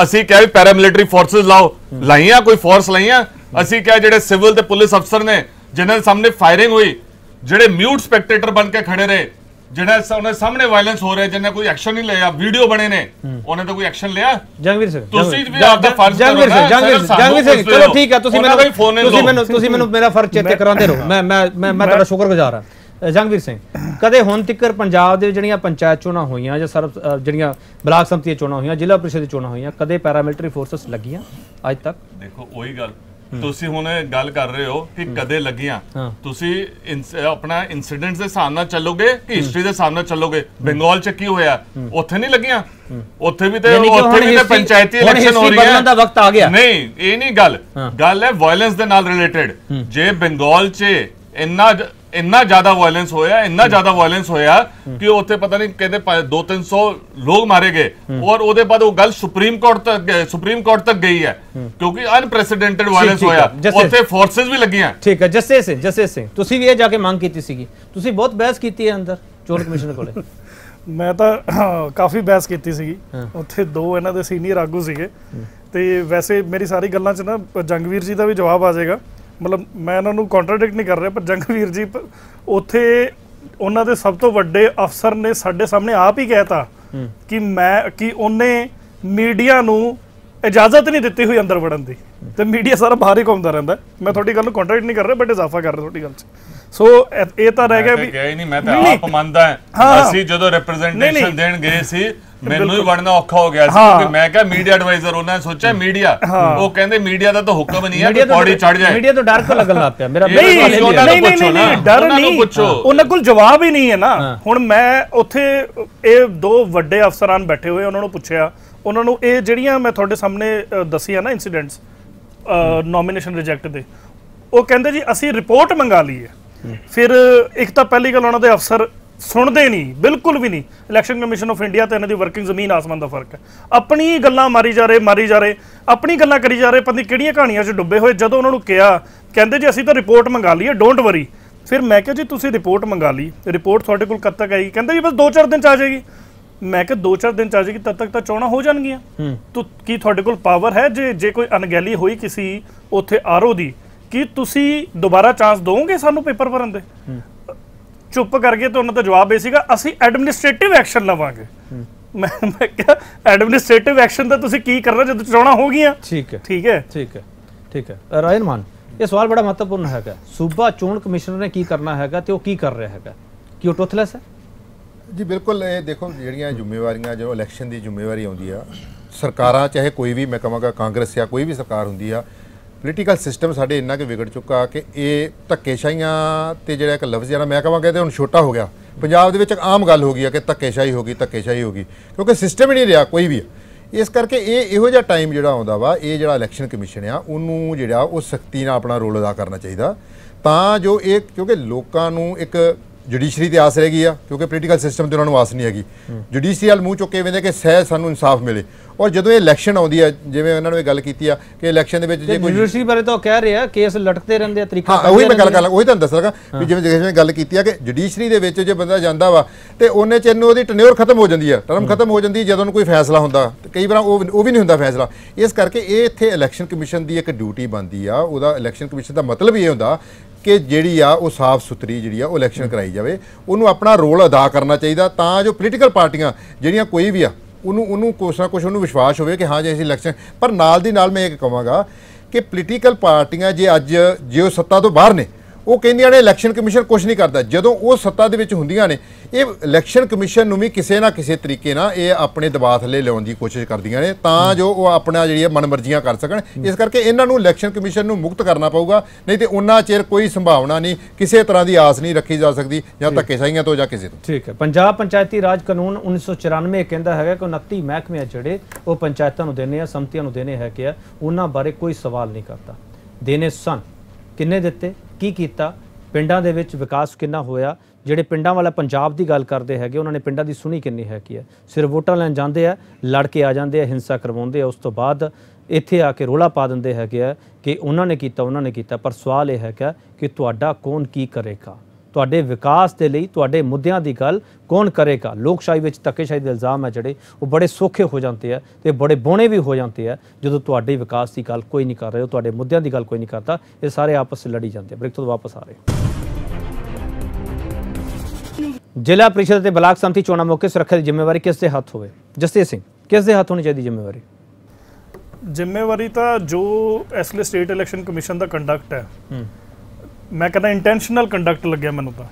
ਅਸੀਂ ਕਿਹਾ ਵੀ ਪੈਰਾਮਿਲਟਰੀ ਫੋਰਸਸ ਲਾਓ। ਲਾਈਆਂ, ਕੋਈ ਫੋਰਸ ਲਾਈਆਂ? ਅਸੀਂ ਕਿਹਾ ਜਿਹੜੇ ਸਿਵਲ ਤੇ ਪੁਲਿਸ ਅਫਸਰ ਨੇ, ਜਿਨ੍ਹਾਂ ਦੇ ਸਾਹਮਣੇ ਫਾਇਰਿੰਗ ਹੋਈ, ਜਿਹੜੇ ਮਿਊਟ ਸਪੈਕਟੇਟਰ ਬਣ ਕੇ ਖੜੇ ਰਹੇ ਜਿਹੜਾ ਉਹਨਾਂ ਦੇ ਸਾਹਮਣੇ ਵਾਇਲੈਂਸ ਹੋ ਰਿਹਾ ਜਿਹਨੇ ਕੋਈ ਐਕਸ਼ਨ ਨਹੀਂ ਲਿਆ ਵੀਡੀਓ ਬਣੇ ਨੇ ਉਹਨੇ ਤਾਂ ਕੋਈ ਐਕਸ਼ਨ ਲਿਆ? ਜੰਗਵੀਰ ਸਿੰਘ ਤੁਸੀਂ ਵੀ ਆਪਦਾ ਫਰਜ਼ ਜੰਗਵੀਰ ਸਿੰਘ ਜੰਗਵੀਰ ਸਿੰਘ ਜੰਗਵੀਰ ਸਿੰਘ ਚਲੋ ਠੀਕ ਹੈ ਤੁਸੀਂ ਮੈਨੂੰ ਦਾ ਤੁਸੀਂ। ਮੈਨੂੰ ਤੁਸੀਂ ਮੈਨੂੰ ਮੇਰਾ ਫਰਜ਼ ਚੇਤੇ ਕਰਾਉਂਦੇ ਰਹੋ। ਮੈਂ ਮੈਂ ਮੈਂ ਤੁਹਾਡਾ ਸ਼ੁਕਰਗੁਜ਼ਾਰ ਹਾਂ। ਜੰਗਵੀਰ ਸਿੰਘ ਕਦੇ ਹੁਣ ਤੱਕਰ ਪੰਜਾਬ ਦੇ ਜਿਹੜੀਆਂ ਪੰਚਾਇਤ ਚੋਣਾਂ ਹੋਈਆਂ ਜਾਂ ਸਰਬ ਜਿਹੜੀਆਂ ਬਲਾਕ ਸੰਮਤੀ ਚੋਣਾਂ ਹੋਈਆਂ ਜ਼ਿਲ੍ਹਾ ਪ੍ਰੀਸ਼ਦ ਦੀਆਂ ਚੋਣਾਂ ਹੋਈਆਂ ਕਦੇ ਪੈਰਾਮਿਲਟਰੀ ਫੋਰਸਸ ਲੱਗੀਆਂ ਅੱਜ ਤੱਕ? ਦੇਖੋ ਉਹੀ ਗੱਲ। ਤੁਸੀਂ ਹੁਣ ਗੱਲ ਕਰ ਰਹੇ ਹੋ ਕਿ ਕਦੇ ਲੱਗੀਆਂ। ਤੁਸੀਂ ਆਪਣਾ ਇਨਸੀਡੈਂਟਸ ਦੇ ਹਿਸਾਬ ਨਾਲ ਚੱਲੋਗੇ ਕਿ ਹਿਸਟਰੀ ਦੇ ਹਿਸਾਬ ਨਾਲ ਚੱਲੋਗੇ? ਬੰਗਾਲ ਚ ਕੀ ਹੋਇਆ? ਉੱਥੇ ਨਹੀਂ ਲੱਗੀਆਂ? ਉੱਥੇ ਵੀ ਤੇ ਉੱਥੇ ਵੀ ਤੇ ਪੰਚਾਇਤੀ ਇਲੈਕਸ਼ਨ ਹੋ ਰਹੀ ਹੈ ਦਾ ਵਕਤ ਆ ਗਿਆ। ਨਹੀਂ ਇਹ ਨਹੀਂ ਗੱਲ। ਗੱਲ ਹੈ ਵਾਇਲੈਂਸ ਦੇ ਨਾਲ ਰਿਲੇਟਡ ਜੇ ਬੰਗਾਲ ਚ ਇੰਨਾ ਇੰਨਾ ਜ਼ਿਆਦਾ ਵਾਇਲੈਂਸ ਹੋਇਆ ਇੰਨਾ ਜ਼ਿਆਦਾ ਵਾਇਲੈਂਸ ਹੋਇਆ ਕਿ ਉੱਥੇ ਪਤਾ ਨਹੀਂ ਕਹਿੰਦੇ 2-300 ਲੋਕ ਮਾਰੇ ਗਏ। ਔਰ ਉਹਦੇ ਬਾਅਦ ਉਹ ਗੱਲ ਸੁਪਰੀਮ ਕੋਰਟ ਤੱਕ ਸੁਪਰੀਮ ਕੋਰਟ ਤੱਕ ਗਈ ਹੈ। ਕਿਉਂਕਿ ਅਨਪ੍ਰੈਸੀਡੈਂਟਡ ਵਾਇਲੈਂਸ। ਹੋਇਆ। ਉੱਥੇ ਫੋਰਸਸ ਵੀ ਲੱਗੀਆਂ। ਠੀਕ ਹੈ ਜੱਸੇ ਸਿੰਘ ਜੱਸੇ ਸਿੰਘ। ਤੁਸੀਂ ਵੀ ਇਹ ਜਾ ਕੇ ਮੰਗ ਕੀਤੀ ਸੀਗੀ। ਤੁਸੀਂ ਬਹੁਤ ਬਹਿਸ ਕੀਤੀ ਹੈ ਅੰਦਰ ਚੋਣ ਕਮਿਸ਼ਨ ਕੋਲੇ। ਮੈਂ ਤਾਂ ਕਾਫੀ ਬਹਿਸ ਕੀਤੀ ਸੀਗੀ। ਉੱਥੇ ਦੋ ਇਹਨਾਂ ਦੇ ਸੀਨੀਅਰ ਆਗੂ ਸੀਗੇ। ਤੇ ਵੈਸੇ ਮੇਰੀ ਸਾਰੀ ਗੱਲਾਂ 'ਚ ਨਾ ਜੰਗਵੀਰ ਜੀ ਦਾ ਵੀ ਜਵਾਬ ਆ ਜਾਏਗਾ। ਮਤਲਬ ਮੈਂ ਇਹਨਾਂ ਨੂੰ ਕੰਟਰਡਿਕਟ ਨਹੀਂ ਕਰ ਰਿਹਾ ਪਰ ਜੰਗਵੀਰ ਜੀ ਉੱਥੇ ਉਹਨਾਂ ਦੇ ਸਭ ਤੋਂ ਵੱਡੇ ਅਫਸਰ ਨੇ ਸਾਡੇ ਸਾਹਮਣੇ ਆਪ ਹੀ ਕਹਿਤਾ ਕਿ ਮੈਂ ਕਿ ਉਹਨੇ ਮੀਡੀਆ ਨੂੰ ਇਜਾਜ਼ਤ ਨਹੀਂ ਦਿੱਤੀ ਹੋਈ ਅੰਦਰ ਵੜਨ ਦੀ। ਤੇ ਮੀਡੀਆ ਸਾਰਾ ਬਾਹਰ ਹੀ ਘੁੰਮਦਾ ਰਹਿੰਦਾ। ਮੈਂ ਤੁਹਾਡੀ ਗੱਲ ਨੂੰ ਕੰਟਰਡਿਕਟ ਨਹੀਂ ਕਰ ਰਿਹਾ ਬਟ ਇਜ਼ਾਫਾ ਕਰ ਰਿਹਾ ਤੁਹਾਡੀ ਗੱਲ 'ਚ। ਸੋ ਇਹ- ਤਾਂ ਰਹਿ ਗਿਆ ਵੀ ਨਹੀਂ ਮੈਂ ਤਾਂ ਆਪ ਮੰਨਦਾ ਹਾਂ। ਅਸੀਂ ਜਦੋਂ ਰਿਪਰੈਜ਼ੈਂਟੇਸ਼ਨ। ਦੇਣ ਗਏ ਸੀ ਮੈਨੂੰ ਹੀ ਵੜਨਾ ਔਖਾ ਹੋ ਗਿਆ ਸੀ। ਕਿਉਂਕਿ ਮੈਂ ਕਿਹਾ ਮੀਡੀਆ ਐਡਵਾਈਜ਼ਰ ਉਹਨਾਂ ਨੇ ਸੋਚਿਆ ਮੀਡੀਆ ਉਹ ਕਹਿੰਦੇ ਮੀਡੀਆ ਦਾ ਤਾਂ ਹੁਕਮ ਨਹੀਂ ਹੈ ਕਿ ਪੌੜੀ ਚੜ ਜਾਏ। ਮੀਡੀਆ ਤੋਂ ਡਰ ਕਿਉਂ ਲੱਗਣ ਲੱਗ ਪਿਆ? ਮੇਰਾ ਨਹੀਂ ਨਹੀਂ ਨਹੀਂ ਨਹੀਂ ਡਰ ਨਹੀਂ। ਉਹਨਾਂ ਕੋਲ ਜਵਾਬ ਹੀ ਨਹੀਂ ਹੈ। ਨਾ। ਹੁਣ ਮੈਂ ਉੱਥੇ ਇਹ ਦੋ ਵੱਡੇ ਅਫਸਰਾਂ ਬੈਠੇ ਹੋਏ ਉਹਨਾਂ ਨੂੰ ਪੁੱਛਿਆ। ਉਹਨਾਂ ਨੂੰ ਇਹ ਜਿਹੜੀਆਂ ਮੈਂ ਤੁਹਾਡੇ ਸਾਹਮਣੇ ਦੱਸੀਆਂ ਨਾ ਇਨਸੀਡੈਂਟਸ ਨੋਮੀਨੇਸ਼ਨ ਰਿਜੈਕਟ ਦੇ ਉਹ ਕਹਿੰਦੇ ਜੀ ਅਸੀਂ ਰਿਪੋਰਟ ਮੰਗਾ ਲਈ ਹੈ। ਫਿਰ ਇੱਕ ਤਾਂ ਪਹਿਲੀ ਗੱਲ ਉਹਨਾਂ ਦੇ ਅਫਸਰ ਸੁਣਦੇ ਨਹੀਂ ਬਿਲਕੁਲ ਵੀ ਨਹੀਂ। ਇਲੈਕਸ਼ਨ ਕਮਿਸ਼ਨ ਆਫ ਇੰਡੀਆ ਤੇ ਇਹਨਾਂ ਦੀ ਵਰਕਿੰਗ ਜ਼ਮੀਨ ਆਸਮਾਨ ਦਾ ਫ਼ਰਕ ਹੈ। ਆਪਣੀ ਗੱਲਾਂ ਮਾਰੀ ਜਾ ਰਹੇ ਮਾਰੀ ਜਾ ਰਹੇ ਆਪਣੀ ਗੱਲਾਂ ਕਰੀ ਜਾ ਰਹੇ ਪਤਾ ਨਹੀਂ ਕਿਹੜੀਆਂ ਕਹਾਣੀਆਂ 'ਚ ਡੁੱਬੇ ਹੋਏ। ਜਦੋਂ ਉਹਨਾਂ ਨੂੰ ਕਿਹਾ ਕਹਿੰਦੇ ਜੀ ਅਸੀਂ ਤਾਂ ਰਿਪੋਰਟ ਮੰਗਾ ਲਈ ਹੈ ਡੋਂਟ ਵਰੀ ਫਿਰ ਮੈਂ ਕਿਹਾ ਜੀ ਤੁਸੀਂ ਰਿਪੋਰਟ ਮੰਗਾ ਲਈ। ਰਿਪੋਰਟ ਤੁਹਾਡੇ ਕੋਲ ਕਦ ਤੱਕ ਆਏਗੀ? ਕਹਿੰਦੇ ਜੀ ਬਸ 2-4 ਦਿਨ ਚ ਆ ਜਾਏਗੀ। ਮੈਂ ਕਿਹਾ 2-4 ਦਿਨ ਚ ਆ ਜਾਏਗੀ ਤਦ ਤੱਕ ਤਾਂ ਚੋਣਾਂ ਹੋ ਜਾਣਗੀਆਂ। ਤੋ ਕੀ ਤੁਹਾਡੇ ਕੋਲ ਪਾਵਰ ਹੈ? ਜੇ ਜੇ ਕੋਈ ਅਣਗਹਿਲੀ ਹੋਈ ਕਿਸੇ ਉੱਥੇ ਆਰਓ ਦੀ ਕੀ ਤੁਸੀਂ ਦੁਬਾਰਾ ਚਾਂਸ ਦੋਗੇ ਸਾਨੂੰ ਪੇਪਰ ਭਰਨ ਦੇ? ਚੁੱਪ ਕਰਕੇ ਤੇ ਉਹਨਾਂ ਦਾ ਜਵਾਬ ਇਹ ਸੀਗਾ ਅਸੀਂ ਐਡਮਿਨਿਸਟ੍ਰੇਟਿਵ ਐਕਸ਼ਨ ਲਵਾਂਗੇ। ਮੈਂ ਮੈਂ ਕਿਹਾ ਐਡਮਿਨਿਸਟ੍ਰੇਟਿਵ ਐਕਸ਼ਨ ਤਾਂ ਤੁਸੀਂ ਕੀ ਕਰਨਾ ਜਦੋਂ ਚੋਣਾਂ ਹੋ ਗਈਆਂ? ਠੀਕ ਹੈ। ਠੀਕ ਹੈ। ਠੀਕ ਹੈ। ਠੀਕ ਹੈ। ਰਾਇਨ ਮਾਨ ਇਹ ਸਵਾਲ ਬੜਾ ਮਹੱਤਵਪੂਰਨ ਹੈਗਾ। ਸੂਬਾ ਚੋਣ ਕਮਿਸ਼ਨਰ ਨੇ ਕੀ ਕਰਨਾ ਹੈਗਾ ਤੇ ਉਹ ਕੀ ਕਰ ਰਿਹਾ ਹੈਗਾ? ਕੀ ਉਹ ਟੁੱਥਲੈਸ ਹੈ? ਜੀ ਬਿਲਕੁਲ ਇਹ ਦੇਖੋ ਜਿਹੜੀਆਂ ਜ਼ਿੰਮੇਵਾਰੀਆਂ ਜਦੋਂ ਇਲੈਕਸ਼ਨ ਦੀ ਜ਼ਿੰਮੇਵਾਰੀ ਆਉਂਦੀ ਆ ਸਰਕਾਰਾਂ ਚਾਹੇ ਕੋਈ ਵੀ ਮੈਂ ਕਹਾਂਗਾ ਕਾਂਗਰਸ ਜਾਂ ਕੋਈ ਵੀ ਸਰਕਾਰ ਹੁੰਦੀ ਆ ਪੋਲੀਟੀਕਲ ਸਿਸਟਮ ਸਾਡੇ ਇੰਨਾ ਕਿ ਵਿਗੜ ਚੁੱਕਾ ਕਿ ਇਹ ਧੱਕੇਸ਼ਾਹੀਆਂ ਤੇ ਜਿਹੜਾ ਇੱਕ ਲਫ਼ਜ਼ ਜਿਹੜਾ ਮੈਂ ਕਹਾਂਗਾ ਤੇ ਹੁਣ ਛੋਟਾ ਹੋ ਗਿਆ। ਪੰਜਾਬ ਦੇ ਵਿੱਚ ਇੱਕ ਆਮ ਗੱਲ ਹੋ ਗਈ ਆ ਕਿ ਧੱਕੇਸ਼ਾਹੀ ਹੋ ਗਈ, ਧੱਕੇਸ਼ਾਹੀ ਹੋ ਗਈ। ਕਿਉਂਕਿ ਸਿਸਟਮ ਹੀ ਨਹੀਂ ਰਿਹਾ ਕੋਈ ਵੀ ਇਸ ਕਰਕੇ ਇਹ ਇਹੋ ਜਿਹਾ ਟਾਈਮ ਜਿਹੜਾ ਆਉਂਦਾ ਵਾ, ਇਹ ਜਿਹੜਾ ਇਲੈਕਸ਼ਨ ਕਮਿਸ਼ਨ ਆ, ਉਹਨੂੰ ਜਿਹੜਾ ਉਹ ਸਖਤੀ ਨਾਲ ਆਪਣਾ ਰੋਲ ਅਦਾ ਕਰਨਾ ਚਾਹੀਦਾ। ਤਾਂ ਜੋ ਇਹ ਕਿਉਂਕਿ ਲੋਕਾਂ ਨੂੰ ਇੱਕ ਜੁਡੀਸ਼ਰੀ ਤੇ ਆਸ ਰਹਿ ਗਈ ਆ ਕਿਉਂਕਿ ਪੋਲੀਟੀਕਲ ਸਿਸਟਮ ਤੇ ਉਹਨਾਂ ਨੂੰ ਆਸ ਨਹੀਂ ਹੈਗੀ। ਜੁਡੀਸ਼ਰੀ ਵਾਲ ਮੂੰਹ ਚੁੱਕ ਵੇਂਦੇ ਕਿ ਸਹਿ ਸਾਨੂੰ ਇਨਸਾਫ ਮਿਲੇ। ਔਰ ਜਦੋਂ ਇਹ ਇਲੈਕਸ਼ਨ ਆਉਂਦੀ ਆ ਜਿਵੇਂ ਉਹਨਾਂ ਨੇ ਗੱਲ ਕੀਤੀ ਆ ਕਿ ਇਲੈਕਸ਼ਨ ਦੇ ਵਿੱਚ ਜੇ ਕੋਈ ਯੂਨੀਵਰਸਿਟੀ ਬਾਰੇ ਤਾਂ ਕਹਿ ਰਿਹਾ ਕੇਸ ਲਟਕਦੇ ਰਹਿੰਦੇ ਆ ਤਰੀਕਾ ਹਾਂ ਉਹੀ ਮੈਂ ਗੱਲ ਕਰ ਲਾਂ ਉਹੀ ਤੁਹਾਨੂੰ ਦੱਸ ਲਗਾ ਵੀ ਜਿਵੇਂ ਜਿਵੇਂ ਗੱਲ ਕੀਤੀ ਆ ਕਿ ਜੁਡੀਸ਼ਰੀ ਦੇ ਵਿੱਚ ਜੇ ਬੰਦਾ ਜਾਂਦਾ ਵਾ ਤੇ ਉਹਨੇ ਚਿਰ ਨੂੰ ਉਹਦੀ ਟਨਿਓਰ ਖਤਮ ਹੋ ਜਾਂਦੀ ਆ ਟਰਮ ਖਤਮ ਹੋ ਜਾਂਦੀ ਜਦੋਂ ਕੋਈ ਫੈਸਲਾ ਹੁੰਦਾ। ਤੇ ਕਈ ਵਾਰ ਉਹ ਉਹ ਵੀ ਨਹੀਂ ਹੁੰਦਾ ਫੈਸਲਾ। ਇਸ ਕਰਕੇ ਇਹ ਇੱਥੇ ਇਲੈਕਸ਼ਨ ਕਮਿਸ਼ਨ ਦੀ ਇੱਕ ਡਿਊਟੀ ਬਣਦੀ ਆ ਉਹਦਾ ਇਲੈਕਸ਼ਨ ਕਮਿਸ਼ਨ ਦਾ ਮਤਲਬ ਇਹ ਹੁੰਦਾ ਕਿ ਜਿਹੜੀ ਆ ਉਹ ਸਾਫ਼ ਸੁਥਰੀ ਜਿਹੜੀ ਆ ਉਹ ਇਲੈਕਸ਼ਨ ਕਰਾਈ ਜਾਵੇ ਉਹਨੂੰ ਆਪਣਾ ਰੋਲ ਅਦਾ ਕਰਨਾ ਚਾਹੀਦਾ ਤਾਂ ਜੋ ਪੋਲੀਟੀਕਲ ਪਾਰਟੀਆਂ ਜਿਹੜੀਆਂ ਕੋਈ ਵੀ ਆ ਉਹਨੂੰ ਉਹਨੂੰ ਕੁਛ ਨਾ ਕੁਛ ਉਹਨੂੰ ਵਿਸ਼ਵਾਸ ਹੋਵੇ ਕਿ ਹਾਂ ਜੇ ਅਸੀਂ ਇਲੈਕਸ਼ਨ ਪਰ ਨਾਲ ਦੀ ਨਾਲ ਮੈਂ ਇਹ ਕਹਾਂਗਾ ਕਿ ਪੋਲੀਟੀਕਲ ਪਾਰਟੀਆਂ ਜੇ ਅੱਜ ਜੇ ਉਹ ਸੱਤਾ ਤੋਂ ਬਾਹਰ ਨੇ ਉਹ ਕਹਿੰਦੀਆਂ ਨੇ ਇਲੈਕਸ਼ਨ ਕਮਿਸ਼ਨ ਕੁਝ ਨਹੀਂ ਕਰਦਾ। ਜਦੋਂ ਉਹ ਸੱਤਾ ਦੇ ਵਿੱਚ ਹੁੰਦੀਆਂ ਨੇ ਇਹ ਇਲੈਕਸ਼ਨ ਕਮਿਸ਼ਨ ਨੂੰ ਵੀ ਕਿਸੇ ਨਾ ਕਿਸੇ ਤਰੀਕੇ ਨਾਲ ਇਹ ਆਪਣੇ ਦਬਾਅ ਥੱਲੇ ਲਿਆਉਣ ਦੀ ਕੋਸ਼ਿਸ਼ ਕਰਦੀਆਂ ਨੇ ਤਾਂ ਜੋ ਉਹ ਆਪਣਾ ਜਿਹੜੀ ਹੈ ਮਨਮਰਜ਼ੀਆਂ ਕਰ ਸਕਣ। ਇਸ ਕਰਕੇ ਇਹਨਾਂ ਨੂੰ ਇਲੈਕਸ਼ਨ ਕਮਿਸ਼ਨ ਨੂੰ ਮੁਕਤ ਕਰਨਾ ਪਊਗਾ ਨਹੀਂ ਤੇ ਉਹਨਾਂ ਚਿਰ ਕੋਈ ਸੰਭਾਵਨਾ ਨਹੀਂ ਕਿਸੇ ਤਰ੍ਹਾਂ ਦੀ ਆਸ ਨਹੀਂ ਰੱਖੀ ਜਾ ਸਕਦੀ ਜਾਂ ਧੱਕੇਸ਼ਾਹੀਆਂ ਤੋਂ ਜਾਂ ਕਿਸੇ ਤੋਂ। ਠੀਕ ਹੈ। ਪੰਜਾਬ ਪੰਚਾਇਤੀ ਰਾਜ ਕਾਨੂੰਨ 1994 ਕਹਿੰਦਾ ਹੈਗਾ ਕਿ 29 ਮਹਿਕਮੇ ਆ ਜਿਹੜੇ ਉਹ ਪੰਚਾਇਤਾਂ ਨੂੰ ਦੇਣੇ ਆ ਸੰਮਤੀਆਂ ਨੂੰ ਦੇਣੇ ਹੈਗੇ ਆ ਉਹਨਾਂ ਬਾਰੇ ਕੋਈ ਸਵਾਲ ਨਹੀਂ ਕਰਦਾ। ਦੇਣੇ ਸਨ। ਕਿੰਨੇ ਦਿੱਤੇ? ਕੀ ਕੀਤਾ? ਪਿੰਡਾਂ ਦੇ ਵਿੱਚ ਵਿਕਾਸ ਕਿੰਨਾ ਹੋਇਆ? ਜਿਹੜੇ ਪਿੰਡਾਂ ਵਾਲਾ ਪੰਜਾਬ ਦੀ ਗੱਲ ਕਰਦੇ ਹੈਗੇ, ਉਹਨਾਂ ਨੇ ਪਿੰਡਾਂ ਦੀ ਸੁਣੀ ਕਿੰਨੀ ਹੈ ਕੀ ਹੈ। ਸਿਰਫ ਵੋਟਾਂ ਲੈਣ ਜਾਂਦੇ ਆ ਲੜ ਕੇ ਆ ਜਾਂਦੇ ਆ, ਹਿੰਸਾ ਕਰਵਾਉਂਦੇ ਆ, ਉਸ ਤੋਂ ਬਾਅਦ ਇੱਥੇ ਆ ਕੇ ਰੋਲਾ ਪਾ ਦਿੰਦੇ ਹੈਗੇ ਆ ਕਿ ਉਹਨਾਂ ਨੇ ਕੀਤਾ, ਉਹਨਾਂ ਨੇ ਕੀਤਾ। ਪਰ ਸਵਾਲ ਇਹ ਹੈਗਾ ਕਿ ਤੁਹਾਡਾ ਕੌਣ ਕੀ ਕਰੇਗਾ? ਤੁਹਾਡੇ ਵਿਕਾਸ ਦੇ ਲਈ ਤੁਹਾਡੇ ਮੁੱਦਿਆਂ ਦੀ ਗੱਲ ਕੌਣ ਕਰੇਗਾ? ਲੋਕਸ਼ਾਹੀ ਵਿੱਚ ਧੱਕੇਸ਼ਾਹੀ ਦੇ ਇਲਜ਼ਾਮ ਹੈ ਜਿਹੜੇ ਉਹ ਬੜੇ ਸੌਖੇ ਹੋ ਜਾਂਦੇ ਆ ਤੇ ਬੜੇ ਬੋਣੇ ਵੀ ਹੋ ਜਾਂਦੇ ਆ ਜਦੋਂ ਤੁਹਾਡੇ ਵਿਕਾਸ ਦੀ ਗੱਲ ਕੋਈ ਨਹੀਂ ਕਰ ਰਹੇ ਤੁਹਾਡੇ ਮੁੱਦਿਆਂ ਦੀ ਗੱਲ ਕੋਈ ਨਹੀਂ ਕਰਦਾ ਇਹ ਸਾਰੇ ਆਪਸ ਵਿੱਚ ਲੜੀ ਜਾਂਦੇ ਆ। ਬ੍ਰੇਕ ਤੋਂ ਵਾਪਸ ਆ ਰਹੇ ਜ਼ਿਲ੍ਹਾ ਪ੍ਰੀਸ਼ਦ ਤੇ ਬਲਾਕ ਸੰਮਤੀ ਚੋਣਾਂ ਮੌਕੇ ਸੁਰੱਖਿਆ ਦੀ ਜ਼ਿੰਮੇਵਾਰੀ ਕਿਸ ਦੇ ਹੱਥ ਹੋਵੇ? ਜਸਤੀਤ ਸਿੰਘ ਕਿਸ ਦੇ ਹੱਥ ਹੋਣੀ ਚਾਹੀਦੀ ਜ਼ਿੰਮੇਵਾਰੀ? ਜ਼ਿੰਮੇਵਾਰੀ ਤਾਂ ਜੋ ਇਸ ਲਈ ਸਟੇਟ ਇਲੈਕਸ਼ਨ ਕਮਿਸ਼ਨ ਦਾ ਕੰਡਕਟ ਹੈ। ਮੈਂ ਕਹਿੰਦਾ ਇੰਟੈਂਸ਼ਨਲ ਕੰਡਕਟ ਲੱਗਿਆ ਮੈਨੂੰ ਤਾਂ।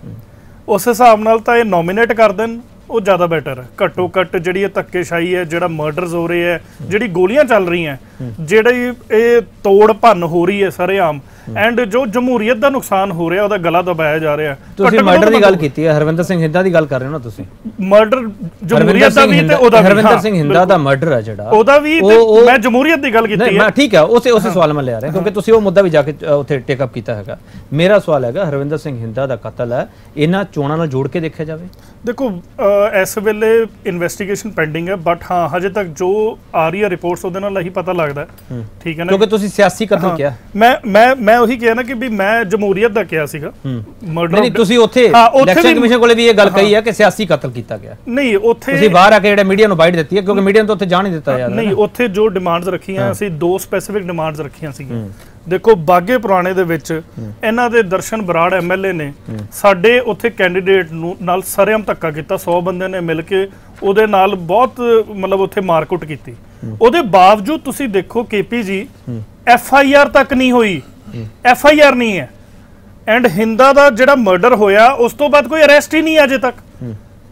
ਉਸ ਹਿਸਾਬ ਨਾਲ ਤਾਂ ਇਹ ਨੋਮੀਨੇਟ ਕਰ ਦੇਣ ਉਹ ਜ਼ਿਆਦਾ ਬੈਟਰ ਹੈ। ਘੱਟੋ ਘੱਟ ਜਿਹੜੀ ਇਹ ਧੱਕੇਸ਼ਾਹੀ ਹੈ ਜਿਹੜਾ ਮਰਡਰਸ ਹੋ ਰਹੇ ਹੈ ਜਿਹੜੀ ਗੋਲੀਆਂ ਚੱਲ ਰਹੀਆਂ ਜਿਹੜੀ ਇਹ ਤੋੜ ਭੰਨ ਹੋ ਰਹੀ ਹੈ ਸਰੇਆਮ ਐਂਡ ਜੋ ਜਮਹੂਰੀਅਤ ਦਾ ਨੁਕਸਾਨ ਹੋ ਰਿਹਾ ਉਹਦਾ ਗਲਾ ਦਬਾਇਆ ਜਾ ਰਿਹਾ। ਤੁਸੀਂ ਮਰਡਰ ਦੀ ਗੱਲ ਕੀਤੀ ਹੈ ਹਰਵਿੰਦਰ ਸਿੰਘ ਹਿੰਦਾ ਦੀ ਗੱਲ ਕਰ ਰਹੇ ਹੋ ਨਾ ਤੁਸੀਂ। ਮਰਡਰ ਜਮਹੂਰੀਅਤ ਦਾ ਵੀ ਤੇ ਹਿੰਦਾ ਉਹਦਾ ਵੀ ਹਰਵਿੰਦਰ ਸਿੰਘ ਹਿੰਦਾ। ਦਾ ਮਰਡਰ ਹੈ ਜਿਹੜਾ। ਉਹਦਾ ਵੀ ਮੈਂ ਜਮਹੂਰੀਅਤ ਦੀ ਗੱਲ ਕੀਤੀ ਹੈ। ਮੈਂ ਠੀਕ ਹੈ ਉਸੇ ਉਸੇ ਸਵਾਲ ਮੈਂ ਲਿਆ ਰਿਹਾ ਕਿਉਂਕਿ ਤੁਸੀਂ ਉਹ ਮੁੱਦਾ ਵੀ ਜਾ ਕੇ ਉੱਥੇ ਟੇਕ ਅਪ ਕੀਤਾ ਹੈਗਾ। ਮੇਰਾ ਸਵਾਲ ਹੈਗਾ ਹਰਵਿੰਦਰ ਸਿੰਘ ਹਿੰਦਾ ਦਾ ਕਤਲ ਹੈ। ਇਹਨਾਂ ਚੋਣਾਂ ਨਾਲ ਜੋੜ ਕੇ ਦੇਖਿਆ ਜਾਵੇ। ਦੇਖੋ ਇਸ ਵੇਲੇ ਇਨਵੈਸਟੀਗੇਸ਼ਨ ਪੈਂਡਿੰਗ ਹੈ ਬਟ ਹਾਂ ਹਜੇ ਤੱਕ ਜੋ ਆ ਰਹੀ ਹੈ ਰਿਪੋਰਟਸ ਉਹਦੇ ਨਾਲ ਹੀ ਪਤਾ ਲੱਗਦਾ। ਠੀਕ ਹੈ ਨਾ? ਕਿਉਂਕਿ ਤੁਸੀਂ ਸਿਆਸੀ ਹਾਂ, ਕਿਹਾ। ਮੈਂ ਮੈਂ ਮੈਂ ਉਹੀ ਕਿਹਾ ਨਾ ਕਿ ਵੀ ਮੈਂ ਜਮਹੂਰੀਅਤ ਦਾ ਕਿਹਾ ਸੀਗਾ। ਮਰਡਰ ਨਹੀਂ ਤੁਸੀਂ ਉੱਥੇ ਇਲੈਕਸ਼ਨ ਕਮਿਸ਼ਨ ਕੋਲੇ ਵੀ ਇਹ ਗੱਲ ਕਹੀ ਹੈ। ਕਿ ਸਿਆਸੀ ਕਤਲ ਕੀਤਾ ਗਿਆ। ਨਹੀਂ ਉੱਥੇ ਤੁਸੀਂ ਬਾਹਰ ਆ ਕੇ ਜਿਹੜੇ ਮੀਡੀਆ ਨੂੰ ਬਾਈਟ ਦਿੱਤੀ ਹੈ ਕਿਉਂਕਿ ਮੀਡੀਆ ਨੂੰ ਤਾਂ ਉੱਥੇ ਜਾਣ ਨਹੀਂ ਦਿੱਤਾ ਯਾਰ। ਨਹੀਂ ਉੱਥੇ ਜੋ ਡਿਮਾਂਡਸ ਰੱਖੀਆਂ ਅਸੀਂ ਦੋ ਸਪੈਸੀਫਿਕ ਡਿਮਾਂਡਸ ਰੱਖੀਆਂ ਸੀਗੀਆਂ। ਦੇਖੋ, ਬਾਗੇ ਪੁਰਾਣੇ ਦੇ ਵਿੱਚ ਇਹਨਾਂ ਦੇ ਦਰਸ਼ਨ ਬਰਾੜ ਐਮਐਲਏ ਨੇ ਸਾਡੇ ਉੱਥੇ ਕੈਂਡੀਡੇਟ ਨੂੰ ਨਾਲ ਸਰੇਆਮ ਧੱਕਾ ਕੀਤਾ 100 ਬੰਦੇ ਨੇ ਮਿਲ ਕੇ ਉਹਦੇ ਨਾਲ ਬਹੁਤ, ਮਤਲਬ ਉੱਥੇ ਮਾਰਕੁੱਟ ਕੀਤੀ। ਉਹਦੇ ਬਾਵਜੂਦ ਤੁਸੀਂ ਦੇਖੋ ਕੇਪੀ ਜੀ, ਐਫ ਆਈ ਆਰ ਤੱਕ ਨਹੀਂ ਹੋਈ। ਐਫ ਆਈ ਆਰ ਨਹੀਂ ਹੈ। ਐਂਡ ਹਿੰਦਾ ਦਾ ਜਿਹੜਾ ਮਰਡਰ ਹੋਇਆ, ਉਸ ਤੋਂ ਬਾਅਦ ਕੋਈ ਅਰੈਸਟ ਹੀ ਨਹੀਂ ਅਜੇ ਤੱਕ।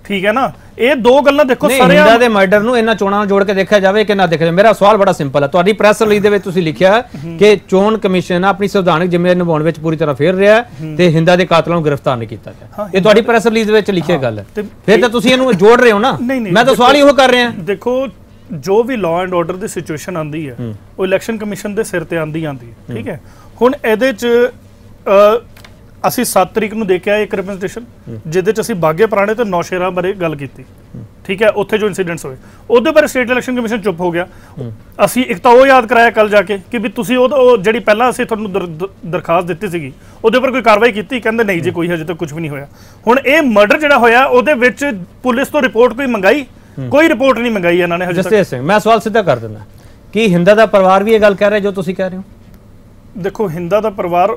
ਠੀਕ ਹੈ ਨਾ? ਇਹ ਦੋ ਗੱਲਾਂ ਦੇਖੋ ਨਹੀਂ ਹਿੰਦਾ ਦੇ ਮਰਡਰ ਨੂੰ ਇਹਨਾਂ ਚੋਣਾਂ ਨਾਲ ਜੋੜ ਕੇ ਦੇਖਿਆ ਜਾਵੇ ਕਿ ਨਾ ਦੇਖਿਆ ਜਾਵੇ। ਮੇਰਾ ਸਵਾਲ ਬੜਾ ਸਿੰਪਲ ਹੈ। ਤੁਹਾਡੀ ਪ੍ਰੈਸ ਰਿਲੀਜ਼ ਦੇ ਵਿੱਚ ਤੁਸੀਂ ਲਿਖਿਆ ਕਿ ਚੋਣ ਕਮਿਸ਼ਨ ਆਪਣੀ ਸੰਵਿਧਾਨਕ ਜ਼ਿੰਮੇਵਾਰੀ ਨਿਭਾਉਣ ਵਿੱਚ ਪੂਰੀ ਤਰ੍ਹਾਂ ਫੇਰ ਰਿਹਾ ਤੇ ਹਿੰਦਾ ਦੇ ਕਾਤਲਾਂ ਨੂੰ ਗ੍ਰਿਫਤਾਰ ਨਹੀਂ ਕੀਤਾ ਗਿਆ। ਇਹ ਤੁਹਾਡੀ ਪ੍ਰੈਸ ਰਿਲੀਜ਼ ਦੇ ਵਿੱਚ ਲਿਖੀ ਗੱਲ ਹੈ। ਫਿਰ ਤਾਂ ਤੁਸੀਂ ਇਹਨੂੰ ਜੋੜ ਰਹੇ ਹੋ ਨਾ? ਮੈਂ ਤਾਂ ਸਵਾਲ ਹੀ ਉਹ ਕਰ ਰਿਹਾ। ਦੇਖੋ ਜੋ ਵੀ ਲਾਅ ਐਂਡ ਆਰਡਰ ਦੀ ਸਿਚੁਏਸ਼ਨ ਆਂਦੀ ਹੈ ਉਹ ਇਲੈਕਸ਼ਨ ਕਮਿਸ਼ਨ ਦੇ ਸਿਰ ਤੇ ਆਂਦੀ ਆਂਦੀ ਹੈ ਠੀਕ ਹੈ? ਹੁਣ ਇਹਦੇ ਚ ਅਸੀਂ 7 ਤਰੀਕ ਨੂੰ ਦੇਖਿਆ ਇੱਕ ਰਿਪਰੈਜ਼ੈਂਟੇਸ਼ਨ ਜਿਹਦੇ ਚ ਅਸੀਂ ਬਾਗੇ ਪੁਰਾਣੇ ਤੇ ਨੌਸ਼ੇਰਾ ਬਾਰੇ ਗੱਲ ਕੀਤੀ। ਠੀਕ ਹੈ ਉੱਥੇ ਜੋ ਇਨਸੀਡੈਂਟਸ ਹੋਏ। ਉਹਦੇ ਬਾਰੇ ਸਟੇਟ ਇਲੈਕਸ਼ਨ ਕਮਿਸ਼ਨ ਚੁੱਪ ਹੋ ਗਿਆ। ਅਸੀਂ ਇੱਕ ਤਾਂ ਉਹ ਯਾਦ ਕਰਾਇਆ ਕੱਲ ਜਾ ਕੇ ਕਿ ਵੀ ਤੁਸੀਂ ਉਹ ਜਿਹੜੀ ਪਹਿਲਾਂ ਅਸੀਂ ਤੁਹਾਨੂੰ ਦਰ- ਦਰ- ਦਰਖਾਸਤ ਦਿੱਤੀ ਸੀਗੀ ਉਹਦੇ ਉੱਪਰ ਕੋਈ ਕਾਰਵਾਈ ਕੀਤੀ? ਕਹਿੰਦੇ ਨਹੀਂ ਜੀ ਕੋਈ ਹਜੇ ਤੱਕ ਕੁਝ ਵੀ ਨਹੀਂ ਹੋਇਆ। ਹੁਣ ਇਹ ਮਰਡਰ ਜਿਹੜਾ ਹੋਇਆ ਉਹਦੇ ਵਿੱਚ ਪੁਲਿਸ ਤੋਂ ਰਿਪੋਰਟ ਕੋਈ ਮੰਗਾਈ? ਕੋਈ ਰਿਪੋਰਟ ਨਹੀਂ ਮੰਗਾਈ ਇਹਨਾਂ ਨੇ ਹਜੇ ਤੱਕ। ਜਸਤੇਜ ਸਿੰਘ ਮੈਂ ਸਵਾਲ ਸਿੱਧਾ ਕਰ ਦਿੰਦਾ। ਕੀ ਹਿੰਦਾ ਦਾ ਪਰਿਵਾਰ ਵੀ ਇਹ ਗੱਲ ਕਹਿ ਰਿਹਾ ਜੋ ਤੁਸੀਂ ਕਹਿ ਰਹੇ ਹੋ? ਦੇਖੋ ਹਿੰਦਾ ਦਾ ਪਰਿਵਾਰ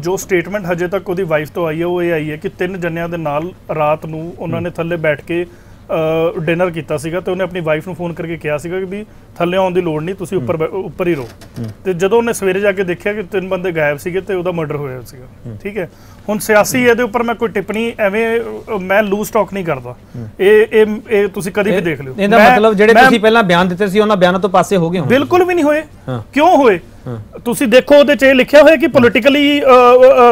ਜੋ ਸਟੇਟਮੈਂਟ ਹਜੇ ਤੱਕ ਉਹਦੀ ਵਾਈਫ ਤੋਂ ਆਈ ਹੈ ਉਹ ਇਹ ਆਈ ਹੈ ਕਿ ਤਿੰਨ ਜਣਿਆਂ ਦੇ ਨਾਲ ਰਾਤ ਨੂੰ ਉਹਨਾਂ ਨੇ ਥੱਲੇ ਬੈਠ ਕੇ ਡਿਨਰ ਕੀਤਾ ਸੀਗਾ ਤੇ ਉਹਨੇ ਆਪਣੀ ਵਾਈਫ ਨੂੰ ਫੋਨ ਕਰਕੇ ਕਿਹਾ ਸੀਗਾ ਕਿ ਵੀ ਥੱਲੇ ਆਉਣ ਦੀ ਲੋੜ ਨਹੀਂ ਤੁਸੀਂ ਉੱਪਰ ਉੱਪਰ ਹੀ ਰਹੋ। ਤੇ ਜਦੋਂ ਉਹਨੇ ਸਵੇਰੇ ਜਾ ਕੇ ਦੇਖਿਆ ਕਿ ਤਿੰਨ ਬੰਦੇ ਗਾਇਬ ਸੀਗੇ ਤੇ ਉਹਦਾ ਮਰਡਰ ਹੋਇਆ ਸੀਗਾ ਠੀਕ ਹੈ। ਹੁਣ ਸਿਆਸੀ ਇਹਦੇ ਉੱਪਰ ਮੈਂ ਕੋਈ ਟਿੱਪਣੀ ਐਵੇਂ ਮੈਂ ਲੂਜ਼ ਟਾਕ ਨਹੀਂ ਕਰਦਾ। ਇਹ ਇਹ ਇਹ ਤੁਸੀਂ ਕਦੀ ਵੀ ਦੇਖ ਲਿਓ। ਇਹਦਾ ਮਤਲਬ ਜਿਹੜੇ ਤੁਸੀਂ ਪਹਿਲਾਂ ਬਿਆਨ ਦਿੱਤੇ ਸੀ ਉਹਨਾਂ ਬਿਆਨਾਂ ਤੋਂ ਪਾਸੇ ਹੋ ਗਏ ਹੋ ਬਿਲਕੁਲ ਵੀ ਨਹੀਂ ਹੋਏ। ਕਿਉਂ ਹੋਏ? ਤੁਸੀਂ ਦੇਖੋ ਉਹਦੇ 'ਚ ਇਹ ਲਿਖਿਆ ਹੋਇਆ ਕਿ ਪੋਲਿਟਿਕਲੀ